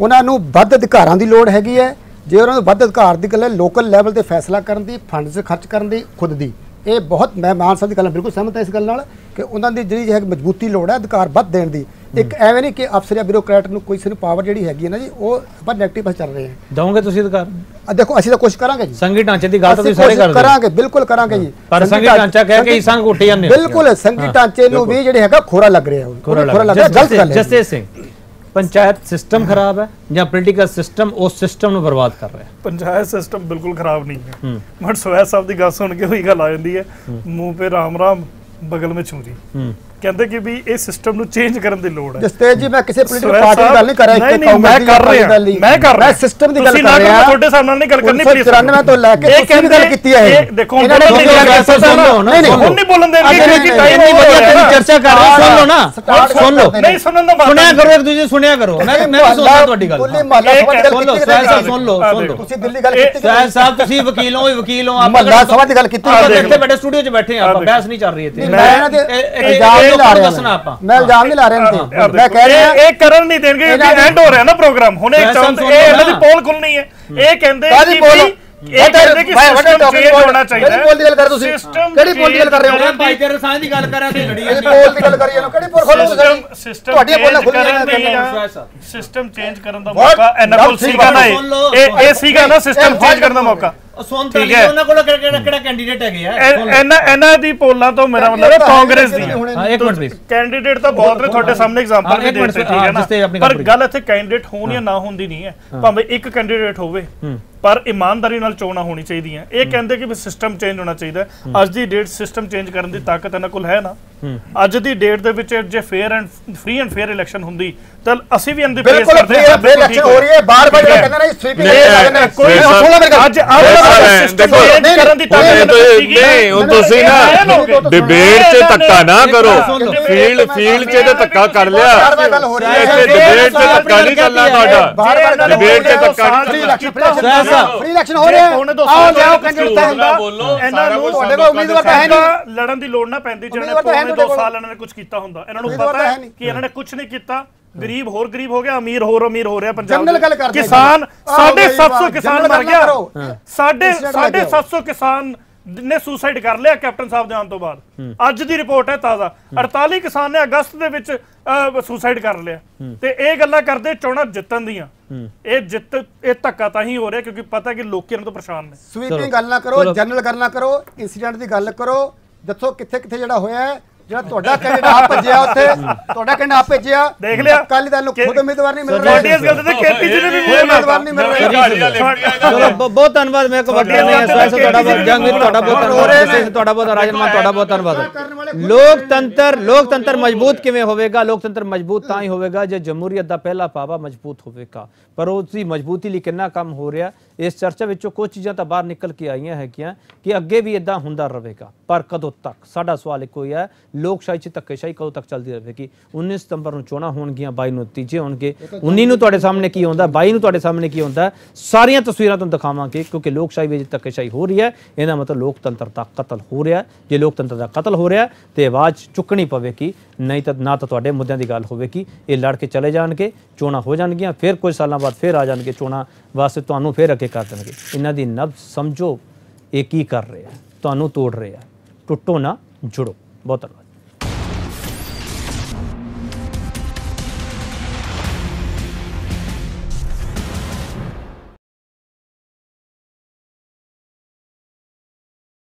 ਉਹਨਾਂ ਨੂੰ ਵੱਧ ਅਧਿਕਾਰਾਂ ਦੀ ਲੋੜ ਹੈਗੀ ਹੈ। ਜੇ ਉਹਨਾਂ ਨੂੰ ਵੱਧ ਅਧਿਕਾਰ ਦੀ ਗੱਲ ਹੈ ਲੋਕਲ ਲੈਵਲ ਤੇ ਫੈਸਲਾ ਕਰਨ ਦੀ ਫੰਡਸ ਖਰਚ ਕਰਨ ਦੀ ਖੁਦ ਦੀ। ਇਹ ਬਹੁਤ ਮੈਂ ਮਾਨ ਸਾਹਿਬ ਦੀ ਗੱਲ ਬਿਲਕੁਲ ਸਹਿਮਤ ਹਾਂ ਇਸ ਗੱਲ ਨਾਲ ਕਿ ਉਹਨਾਂ ਦੀ ਜਿਹੜੀ ਹੈ ਮਜ਼ਬੂਤੀ ਲੋੜ ਹੈ ਅਧਿਕਾਰ ਵੱਧ ਦੇਣ ਦੀ। ਇੱਕ ਐਵੇਂ ਨਹੀਂ ਕਿ ਅਫਸਰ ਜਾਂ ਬਿਊਰੋਕਰੈਟ ਨੂੰ ਕੋਈ ਸਿਰ ਪਾਵਰ ਜਿਹੜੀ ਹੈਗੀ ਹੈ ਨਾ ਜੀ ਉਹ ਆਪਾਂ ਨੈਗੇਟਿਵ ਚੱਲ ਰਹੇ ਹਾਂ। ਦਵੋਗੇ ਤੁਸੀਂ ਅਧਿਕਾਰ ਆ ਦੇਖੋ ਅਸੀਂ ਤਾਂ ਕੋਸ਼ਿਸ਼ ਕਰਾਂਗੇ ਜੀ। ਸੰਘੀ ਢਾਂਚੇ ਦੀ ਗੱਲ ਤਾਂ ਤੁਸੀਂ ਸਾਰੇ ਕਰਦੇ। ਕਰਾਂਗੇ ਬਿਲਕੁਲ ਕਰਾਂਗੇ ਜੀ। ਪਰ ਸੰਘੀ ਢਾਂਚਾ ਕਹਿ ਕੇ ਹੀ ਸੰਘ ਉੱਠ ਜਾਂਦੇ। ਬਿਲਕੁਲ ਸੰਘੀ ਢਾਂਚੇ ਨੂੰ ਵੀ ਜਿਹੜੇ ਹੈਗਾ ਖੋਰਾ ਲੱਗ ਰਿਹਾ ਖੋਰਾ ਲੱਗ ਰਿਹਾ। ਗਲਤ ਗੱਲ ਹੈ ਜਸਤੇ ਸਿੰਘ ਪੰਚਾਇਤ ਸਿਸਟਮ ਖਰਾਬ ਹੈ ਜਾਂ ਪੋਲੀਟੀਕਲ ਸਿਸਟਮ ਉਸ ਸਿਸਟਮ ਨੂੰ ਬਰਬਾਦ ਕਰ ਰਿਹਾ ਹੈ? ਪੰਚਾਇਤ ਸਿਸਟਮ ਬਿਲਕੁਲ ਖਰਾਬ ਨਹੀਂ ਹੈ। ਮਨ ਸੋਇਆ ਸਾਹਿਬ ਦੀ ਗੱਲ ਸੁਣ ਕੇ ਹੋਈ ਗੱਲ ਆ ਜਾਂਦੀ ਹੈ। ਮੂੰਹ पे ਰਾਮ ਰਾਮ ਬਗਲ ਵਿੱਚ ਛੁਰੀ ਕਹਿੰਦੇ ਕਿ ਵੀ ਇਹ ਸਿਸਟਮ ਨੂੰ ਚੇਂਜ ਕਰਨ ਦੀ ਲੋੜ ਹੈ। ਜਸਤੇਜ ਜੀ ਮੈਂ ਕਿਸੇ ਪੋਲੀਟੀਕਲ ਪਾਰਟੀ ਦੀ ਗੱਲ ਨਹੀਂ ਕਰ ਰਿਹਾ ਨਹੀਂ, ਨਹੀਂ, ਮੈਂ ਕਰ ਰਿਹਾ ਮੈਂ ਕਰ ਰਿਹਾ। ਸਿਸਟਮ ਦੀ ਗੱਲ ਕਰ ਰਿਹਾ। ਤੁਹਾਡੇ ਸਾਹਮਣੇ ਨਾਲ ਨਹੀਂ ਗੱਲ ਕਰਨੀ, please 1994 ਤੋਂ ਲੈ ਕੇ ਤੁਸੀਂ ਗੱਲ ਕੀਤੀ ਹੈ ਇਹ। ਦੇਖੋ, ਹੁਣ ਨਹੀਂ ਨਹੀਂ। ਹੁਣ ਨਹੀਂ ਬੋਲਣ ਦੇਣਗੇ ਨਹੀਂ, ਕਿਉਂਕਿ ਨਹੀਂ, ਟਾਈਮ ਇੰਨੀ ਹੋ ਵਧੀਆ ਰਿਹਾ ਤੇਰੀ। ਚਰਚਾ ਕਰ ਰਹੇ ਸੁਣ ਲਓ ਨਾ। ਸੁਣ ਲਓ। ਨਹੀਂ ਸੁਣਨ ਦਾ ਸੁਣਿਆ ਕਰੋ ਇੱਕ ਦੂਜੇ ਸੁਣਿਆ ਕਰੋ। ਮੈਂ ਮੈਂ ਵੀ ਸੁਣਦਾ ਤੁਹਾਡੀ ਗੱਲ। ਸੁਣ ਲਓ ਸਹਿਜ ਸਾਹਿਬ ਸੁਣ ਲਓ ਸੁਣ ਲਓ। ਤੁਸੀਂ ਦਿੱਲੀ ਗੱਲ ਕੀਤੀ ਸਹਿਜ ਸਾਹਿਬ ਤੁਸੀਂ ਵਕੀਲ ਹੋ ਵਕੀਲ ਹੋ ਮਹੱਲਾ ਸਭਾ ਦੀ ਗੱਲ ਕੀਤੀ ਆਪਾਂ। ਇੱਥੇ ਬੈਠੇ ਸਟੂਡੀਓ 'ਚ ਬੈਠੇ ਆਪਾਂ। ਬਹਿਸ ਨਹੀਂ ਚੱਲ ਰਹੀ ਇੱਥੇ। ਨਹੀਂ, ਮੈਂ ਇਹਨਾਂ ਦੇ ਇਲਜ਼ਾਮ ਨਹੀਂ ਲਾ ਰਿਹਾ ਦੱਸਣਾ ਆਪਾਂ। ਮੈਂ ਇਲਜ਼ਾਮ ਨਹੀਂ ਲਾ ਰਿਹਾ ਇਹਨਾਂ ਤੇ ਮੈਂ ਕਹਿ ਰਿਹਾ ਇਹ ਇਹ ਕਰਨ ਨਹੀਂ ਦੇਣਗੇ ਦੇ- ਐਂਡ ਹੋ ਰਿਹਾ ਨਾ ਪ੍ਰੋਗਰਾਮ ਹੁਣ ਇਹ ਚਾਹੁੰਦੇ ਸੁਣ ਇਹ ਇਹਨਾਂ ਦੀ। ਪੋਲ ਖੁੱਲਣੀ ਹੈ। ਇਹ ਕਹਿੰਦੇ ਕਿ ਇਹ ਕਹਿੰਦੇ ਕਿ ਸਿਸਟਮ ਚੇਂਜ ਹੋਣਾ ਚਾਹੀਦਾ ਕਿਹੜੀ poll ਦੀ ਗੱਲ ਕਰ ਰਹੇ ਹੋ ਤੁਸੀਂ? ਕਿਹੜੀ poll ਦੀ ਗੱਲ ਕਰ ਰਹੇ ਹੋ? ਭਾਈ ਤੇਰੇ ਸਾਹ ਦੀ ਗੱਲ ਕਰਾਂ ਤੇ ਲੜੀ ਇਹ ਪੋਲ ਦੀ ਗੱਲ ਕਰੀ ਜਾਂਦੇ ਕਿਹੜੀ ਪੋਲ ਖੋਲੋ ਤੁਸੀਂ ਸਿਸਟਮ ਤੁਹਾਡੀਆਂ ਪੋਲਾਂ ਖੁੱਲੀਆਂ ਸਿਸਟਮ ਚੇਂਜ ਕਰਨ ਦਾ? ਮੌਕਾ ਗੱਲ ਸੀਗਾ ਨਾ ਇਹ। ਇਹ। ਸੀਗਾ ਨਾ ਸਿਸਟਮ ਇਹ ਚੇਂਜ ਕਰਨ ਦਾ ਮੌਕਾ। ਉਹਨਾਂ ਕੋਲ ਕਿਹੜਾ ਕਿਹੜਾ ਕੈਂਡੀਡੇਟ ਹੈਗੇ ਆ? ਇਹਨਾਂ ਇਹਨਾਂ ਦੀ ਪੋਲਾਂ ਤੋਂ ਮੇਰਾ ਮਤਲਬ ਹੈ ਕਾਂਗਰਸ ਦੀ ਹਾਂ। ਇੱਕ ਮਿੰਟ ਪਲੀਜ਼ ਕੈਂਡੀਡੇਟ ਤਾਂ ਬਹੁਤ ਨੇ ਤੁਹਾਡੇ ਸਾਹਮਣੇ ਐਗਜ਼ਾਮਪਲ ਵੀ ਦਿੱਤੇ ਠੀਕ ਹਾਂ, ਨਾ? ਪਰ ਗੱਲ ਗੱਲ ਇੱਥੇ ਕੈਂਡੀਡੇਟ ਹੋਣ ਜਾਂ ਨਾ ਹੋਣ ਦੀ ਨਹੀਂ ਹੈ। ਭਾਵੇਂ ਇੱਕ ਕੈਂਡੀਡੇਟ ਹੋਵੇ। ਪਰ ਇਮਾਨਦਾਰੀ ਨਾਲ ਚੋਣਾਂ ਹੋਣੀ ਚਾਹੀਦੀਆਂ। ਇਹ ਕਹਿੰਦੇ ਕਿ ਵੀ ਸਿਸਟਮ ਚੇਂਜ ਹੋਣਾ ਚਾਹੀਦਾ। ਅੱਜ ਦੀ ਡੇਟ ਸਿਸਟਮ ਚੇਂਜ ਕਰਨ ਦੀ ਤਾਕਤ ਇਹਨਾਂ ਕੋਲ ਹੈ ਨਾ। ਅੱਜ ਦੀ ਡੇਟ ਦੇ ਵਿੱਚ ਜੇ fair and free and fair election ਹੁੰਦੀ ਤਾਂ ਅਸੀਂ ਵੀ ਇਹਨਾਂ ਦੀ ਬਿਲਕੁਲ ਕਰਦੇ ਹਾਂ, ਫੇਰ ਇਲੈਕਸ਼ਨ ਹੋ। ਰਹੀ ਹੈ ਬਾਰ ਬਾਰ ਜਿਹੜਾ ਕਹਿੰਦਾ ਨਾ ਸਵੀਪਿੰਗ ਨਹੀਂ, ਲੱਗਣਾ ਕੋਈ ਨਹੀਂ, ਸੁਣੋ ਮੇਰੀ ਅੱਜ ਨਹੀਂ, ਅੱਜ ਸਿਸਟਮ ਦੇਖੋ, ਚੇਂਜ ਕਰਨ ਦੀ ਤਾਕਤ ਨਹੀਂ। ਨਹੀਂ ਹੁਣ ਤੁਸੀਂ ਨਾ ਡਿਬੇਟ 'ਚ ਧੱਕਾ ਨਾ ਕਰੋ। ਫੀਲਡ ਫੀਲਡ 'ਚ ਤੇ ਧੱਕਾ ਕਰ ਲਿਆ। ਡਿਬੇਟ 'ਚ ਧੱਕਾ ਨਹੀਂ ਚੱਲਣਾ ਤੁਹਾਡਾ। ਡਿਬੇਟ 'ਚ ਧੱਕਾ ਨਹੀਂ ਇਲੈਕਸ਼ਨ ਫ੍ਰੀ ਇਲੈਕਸ਼ਨ ਹੋ ਰਿਹਾ ਦੋ ਆਓ ਦੇ ਕੈਂਡੀਡੇਟ ਵਿੱਚ ਹੁੰਦਾ ਇਹਨਾਂ ਨੂੰ ਤੁਹਾਡੇ ਕੋਲ ਉਮੀਦਵਾਰ ਤਾਂ ਹੈ ਨਹੀਂ। ਲੜਨ ਦੀ ਲੋੜ ਨਾ ਪੈਂਦੀ ਜਿਹਨਾਂ ਨੇ ਉਮੀਦਵਾਰ ਤਾਂ ਹੈ ਪੌਣੇ ਤੁਹਾਡੇ 2 ਕੋਲ। ਸਾਲ ਇਹਨਾਂ ਨੇ ਕੁਝ ਕੀਤਾ ਹੁੰਦਾ। ਇਹਨਾਂ ਨੂੰ ਪਤਾ ਤਾਂ ਹੈ। ਕਿ ਇਹਨਾਂ ਨੇ ਕੁਝ ਨਹੀਂ ਕੀਤਾ। ਗਰੀਬ ਹੋਰ ਗਰੀਬ ਹੋ ਗਿਆ ਅਮੀਰ ਹੋਰ ਅਮੀਰ ਹੋ ਰਿਹਾ ਪੰਜਾਬ ਜਨਰਲ ਗੱਲ ਕਰਦੇ ਕਿਸਾਨ ਜੀ। ਆਹ ਬਈ 750 ਵਾਹ, ਕਿਸਾਨ ਮਰ ਗਿਆ। ਕਰੋ। ਸਾਢੇ Incident ਲੈ ਕੇ ਆਓ। 750 ਕਿਸਾਨ ਨੇ ਸੁਸਾਈਡ ਕਰ ਲਿਆ ਕੈਪਟਨ ਸਾਹਿਬ ਦੇ ਆਉਣ ਤੋਂ ਬਾਅਦ। ਅੱਜ ਦੀ ਰਿਪੋਰਟ ਹੈ ਤਾਜ਼ਾ। 48 ਕਿਸਾਨ ਨੇ ਅਗਸਤ ਦੇ ਵਿੱਚ ਸੁਸਾਈਡ ਕਰ ਲਿਆ। ਤੇ ਇਹ ਗੱਲਾਂ ਕਰਦੇ ਚੋਣਾਂ ਜਿੱਤਣ ਦੀਆਂ। ਇਹ ਜਿੱਤ ਇਹ ਧੱਕਾ ਤਾਂ ਹੀ ਹੋ ਰਿਹਾ ਕਿਉਂਕਿ ਪਤਾ ਕਿ ਲੋਕੀ ਇਹਨਾਂ ਤੋਂ ਪਰੇਸ਼ਾਨ ਨੇ। ਸਵੀਪਿੰਗ ਗੱਲ ਨਾ ਕਰੋ ਜਨਰਲ ਗੱਲ ਨਾ ਕਰੋ ਇਨਸੀਡੈਂਟ ਦੀ ਗੱਲ ਕਰੋ ਦੱਸੋ ਕਿੱਥੇ ਕਿੱਥੇ ਜਿਹੜਾ ਹੋਇਆ ਹੈ ਜਿਹੜਾ ਤੁਹਾਡਾ ਕੈਂਡੀਡੇਟ ਭੱਜਿਆ ਉੱਥੇ ਤੁਹਾਡਾ ਕੈਂਡੀਡੇਟ ਭੱਜਿਆ ਦੇਖ ਲਿਆ? ਅਕਾਲੀ ਦਲ ਨੂੰ ਖੁਦ ਉਮੀਦਵਾਰ ਨਹੀਂ ਮਿਲ ਤੁਹਾਡੀ ਰਿਹਾ। ਇਸ ਗੱਲ ਤੇ ਕੇਪੀ ਜੀ ਨੇ ਵੀ ਉਮੀਦਵਾਰ ਨਹੀਂ ਮਿਲ ਰਿਹਾ। ਚਲੋ ਬਹੁਤ ਧੰਨਵਾਦ ਮੈਂ ਕੋ ਵੱਡੇ ਨਹੀਂ ਹੈ ਸਵੈਸ ਤੁਹਾਡਾ ਬਹੁਤ ਜੰਗਵੀਰ ਤੁਹਾਡਾ ਬਹੁਤ ਧੰਨਵਾਦ। ਤੁਹਾਡਾ ਬਹੁਤ ਰਾਜਨਮਾਨ ਤੁਹਾਡਾ ਬਹੁਤ ਧੰਨਵਾਦ। ਲੋਕਤੰਤਰ ਲੋਕਤੰਤਰ ਮਜ਼ਬੂਤ ਕਿਵੇਂ ਹੋਵੇਗਾ? ਲੋਕਤੰਤਰ ਮਜ਼ਬੂਤ ਤਾਂ ਹੀ ਹੋਵੇਗਾ ਜੇ ਜਮਹੂਰੀਅਤ ਦਾ ਪਹਿਲਾ ਪਾਵਾ ਮਜ਼ਬੂਤ ਹੋਵੇਗਾ। ਪਰ ਉਸ ਦੀ ਮਜ਼ਬੂਤੀ ਲਈ ਕਿੰਨਾ ਕੰਮ ਹੋ ਰਿਹਾ ਇਸ ਚਰਚਾ ਵਿੱਚੋਂ ਕੁਝ ਚੀਜ਼ਾਂ ਤਾਂ ਬਾਹਰ ਨਿਕਲ ਕੇ ਆਈਆਂ ਹੈਗੀਆਂ ਕਿ ਅੱਗੇ ਵੀ ਇਦਾਂ ਹੁੰਦਾ ਰਹੇਗਾ। ਪਰ ਕਦੋਂ ਤੱਕ? ਸਾਡਾ ਸਵਾਲ ਇੱਕੋ ਹੀ ਹੈ ਲੋਕਸ਼ਾਹੀ ਚ ਧੱਕੇਸ਼ਾਹੀ ਕਦੋਂ ਤੱਕ ਚੱਲਦੀ ਰਹੇਗੀ 19 ਸਤੰਬਰ ਨੂੰ ਚੋਣਾਂ ਹੋਣਗੀਆਂ 22 ਨੂੰ ਨਤੀਜੇ ਹੋਣਗੇ। 19 ਨੂੰ ਤੁਹਾਡੇ ਸਾਹਮਣੇ ਕੀ ਹੁੰਦਾ 22 ਨੂੰ ਤੁਹਾਡੇ ਸਾਹਮਣੇ ਕੀ ਹੁੰਦਾ ਸਾਰੀਆਂ ਤਸਵੀਰਾਂ ਤੁਹਾਨੂੰ ਦਿਖਾਵਾਂਗੇ ਕਿਉਂਕਿ ਲੋਕਸ਼ਾਹੀ ਵਿੱਚ ਧੱਕੇਸ਼ਾਹੀ ਹੋ ਰਹੀ ਹੈ। ਇਹਦਾ ਮਤਲਬ ਲੋਕਤੰਤਰ ਦਾ ਕਤਲ ਹੋ ਰਿਹਾ। ਜੇ ਲੋਕਤੰਤਰ ਦਾ ਕਤਲ ਹੋ ਰਿਹਾ ਤੇ ਆਵਾਜ਼ ਚੁੱਕਣੀ ਪਵੇਗੀ। ਨਹੀਂ ਤਾਂ ਨਾ ਤਾਂ ਤੁਹਾਡੇ ਮੁੱਦਿਆਂ ਦੀ ਗੱਲ ਹੋਵੇਗੀ। ਇਹ ਲੜ ਕੇ ਚਲੇ ਜਾਣਗੇ ਚੋਣਾਂ ਹੋ ਜਾਣਗੀਆਂ ਫਿਰ ਕੁਝ ਸਾਲਾਂ ਬਾਅਦ ਫਿਰ ਆ ਜਾਣਗੇ ਚੋਣਾਂ। ਵਾਸਤੇ ਤੁਹਾਨੂੰ ਫਿਰ ਅੱਗੇ ਕਰ ਦੇਣਗੇ। ਇਹਨਾਂ ਦੀ ਨਬਜ਼ ਸਮਝੋ ਇਹ ਕੀ ਕਰ ਰਿਹਾ ਤੁਹਾਨੂੰ ਤੋੜ ਰਿਹਾ ਟੁੱਟੋ ਨਾ ਜੁੜੋ। ਬਹੁਤ ਧੰਨਵਾਦ।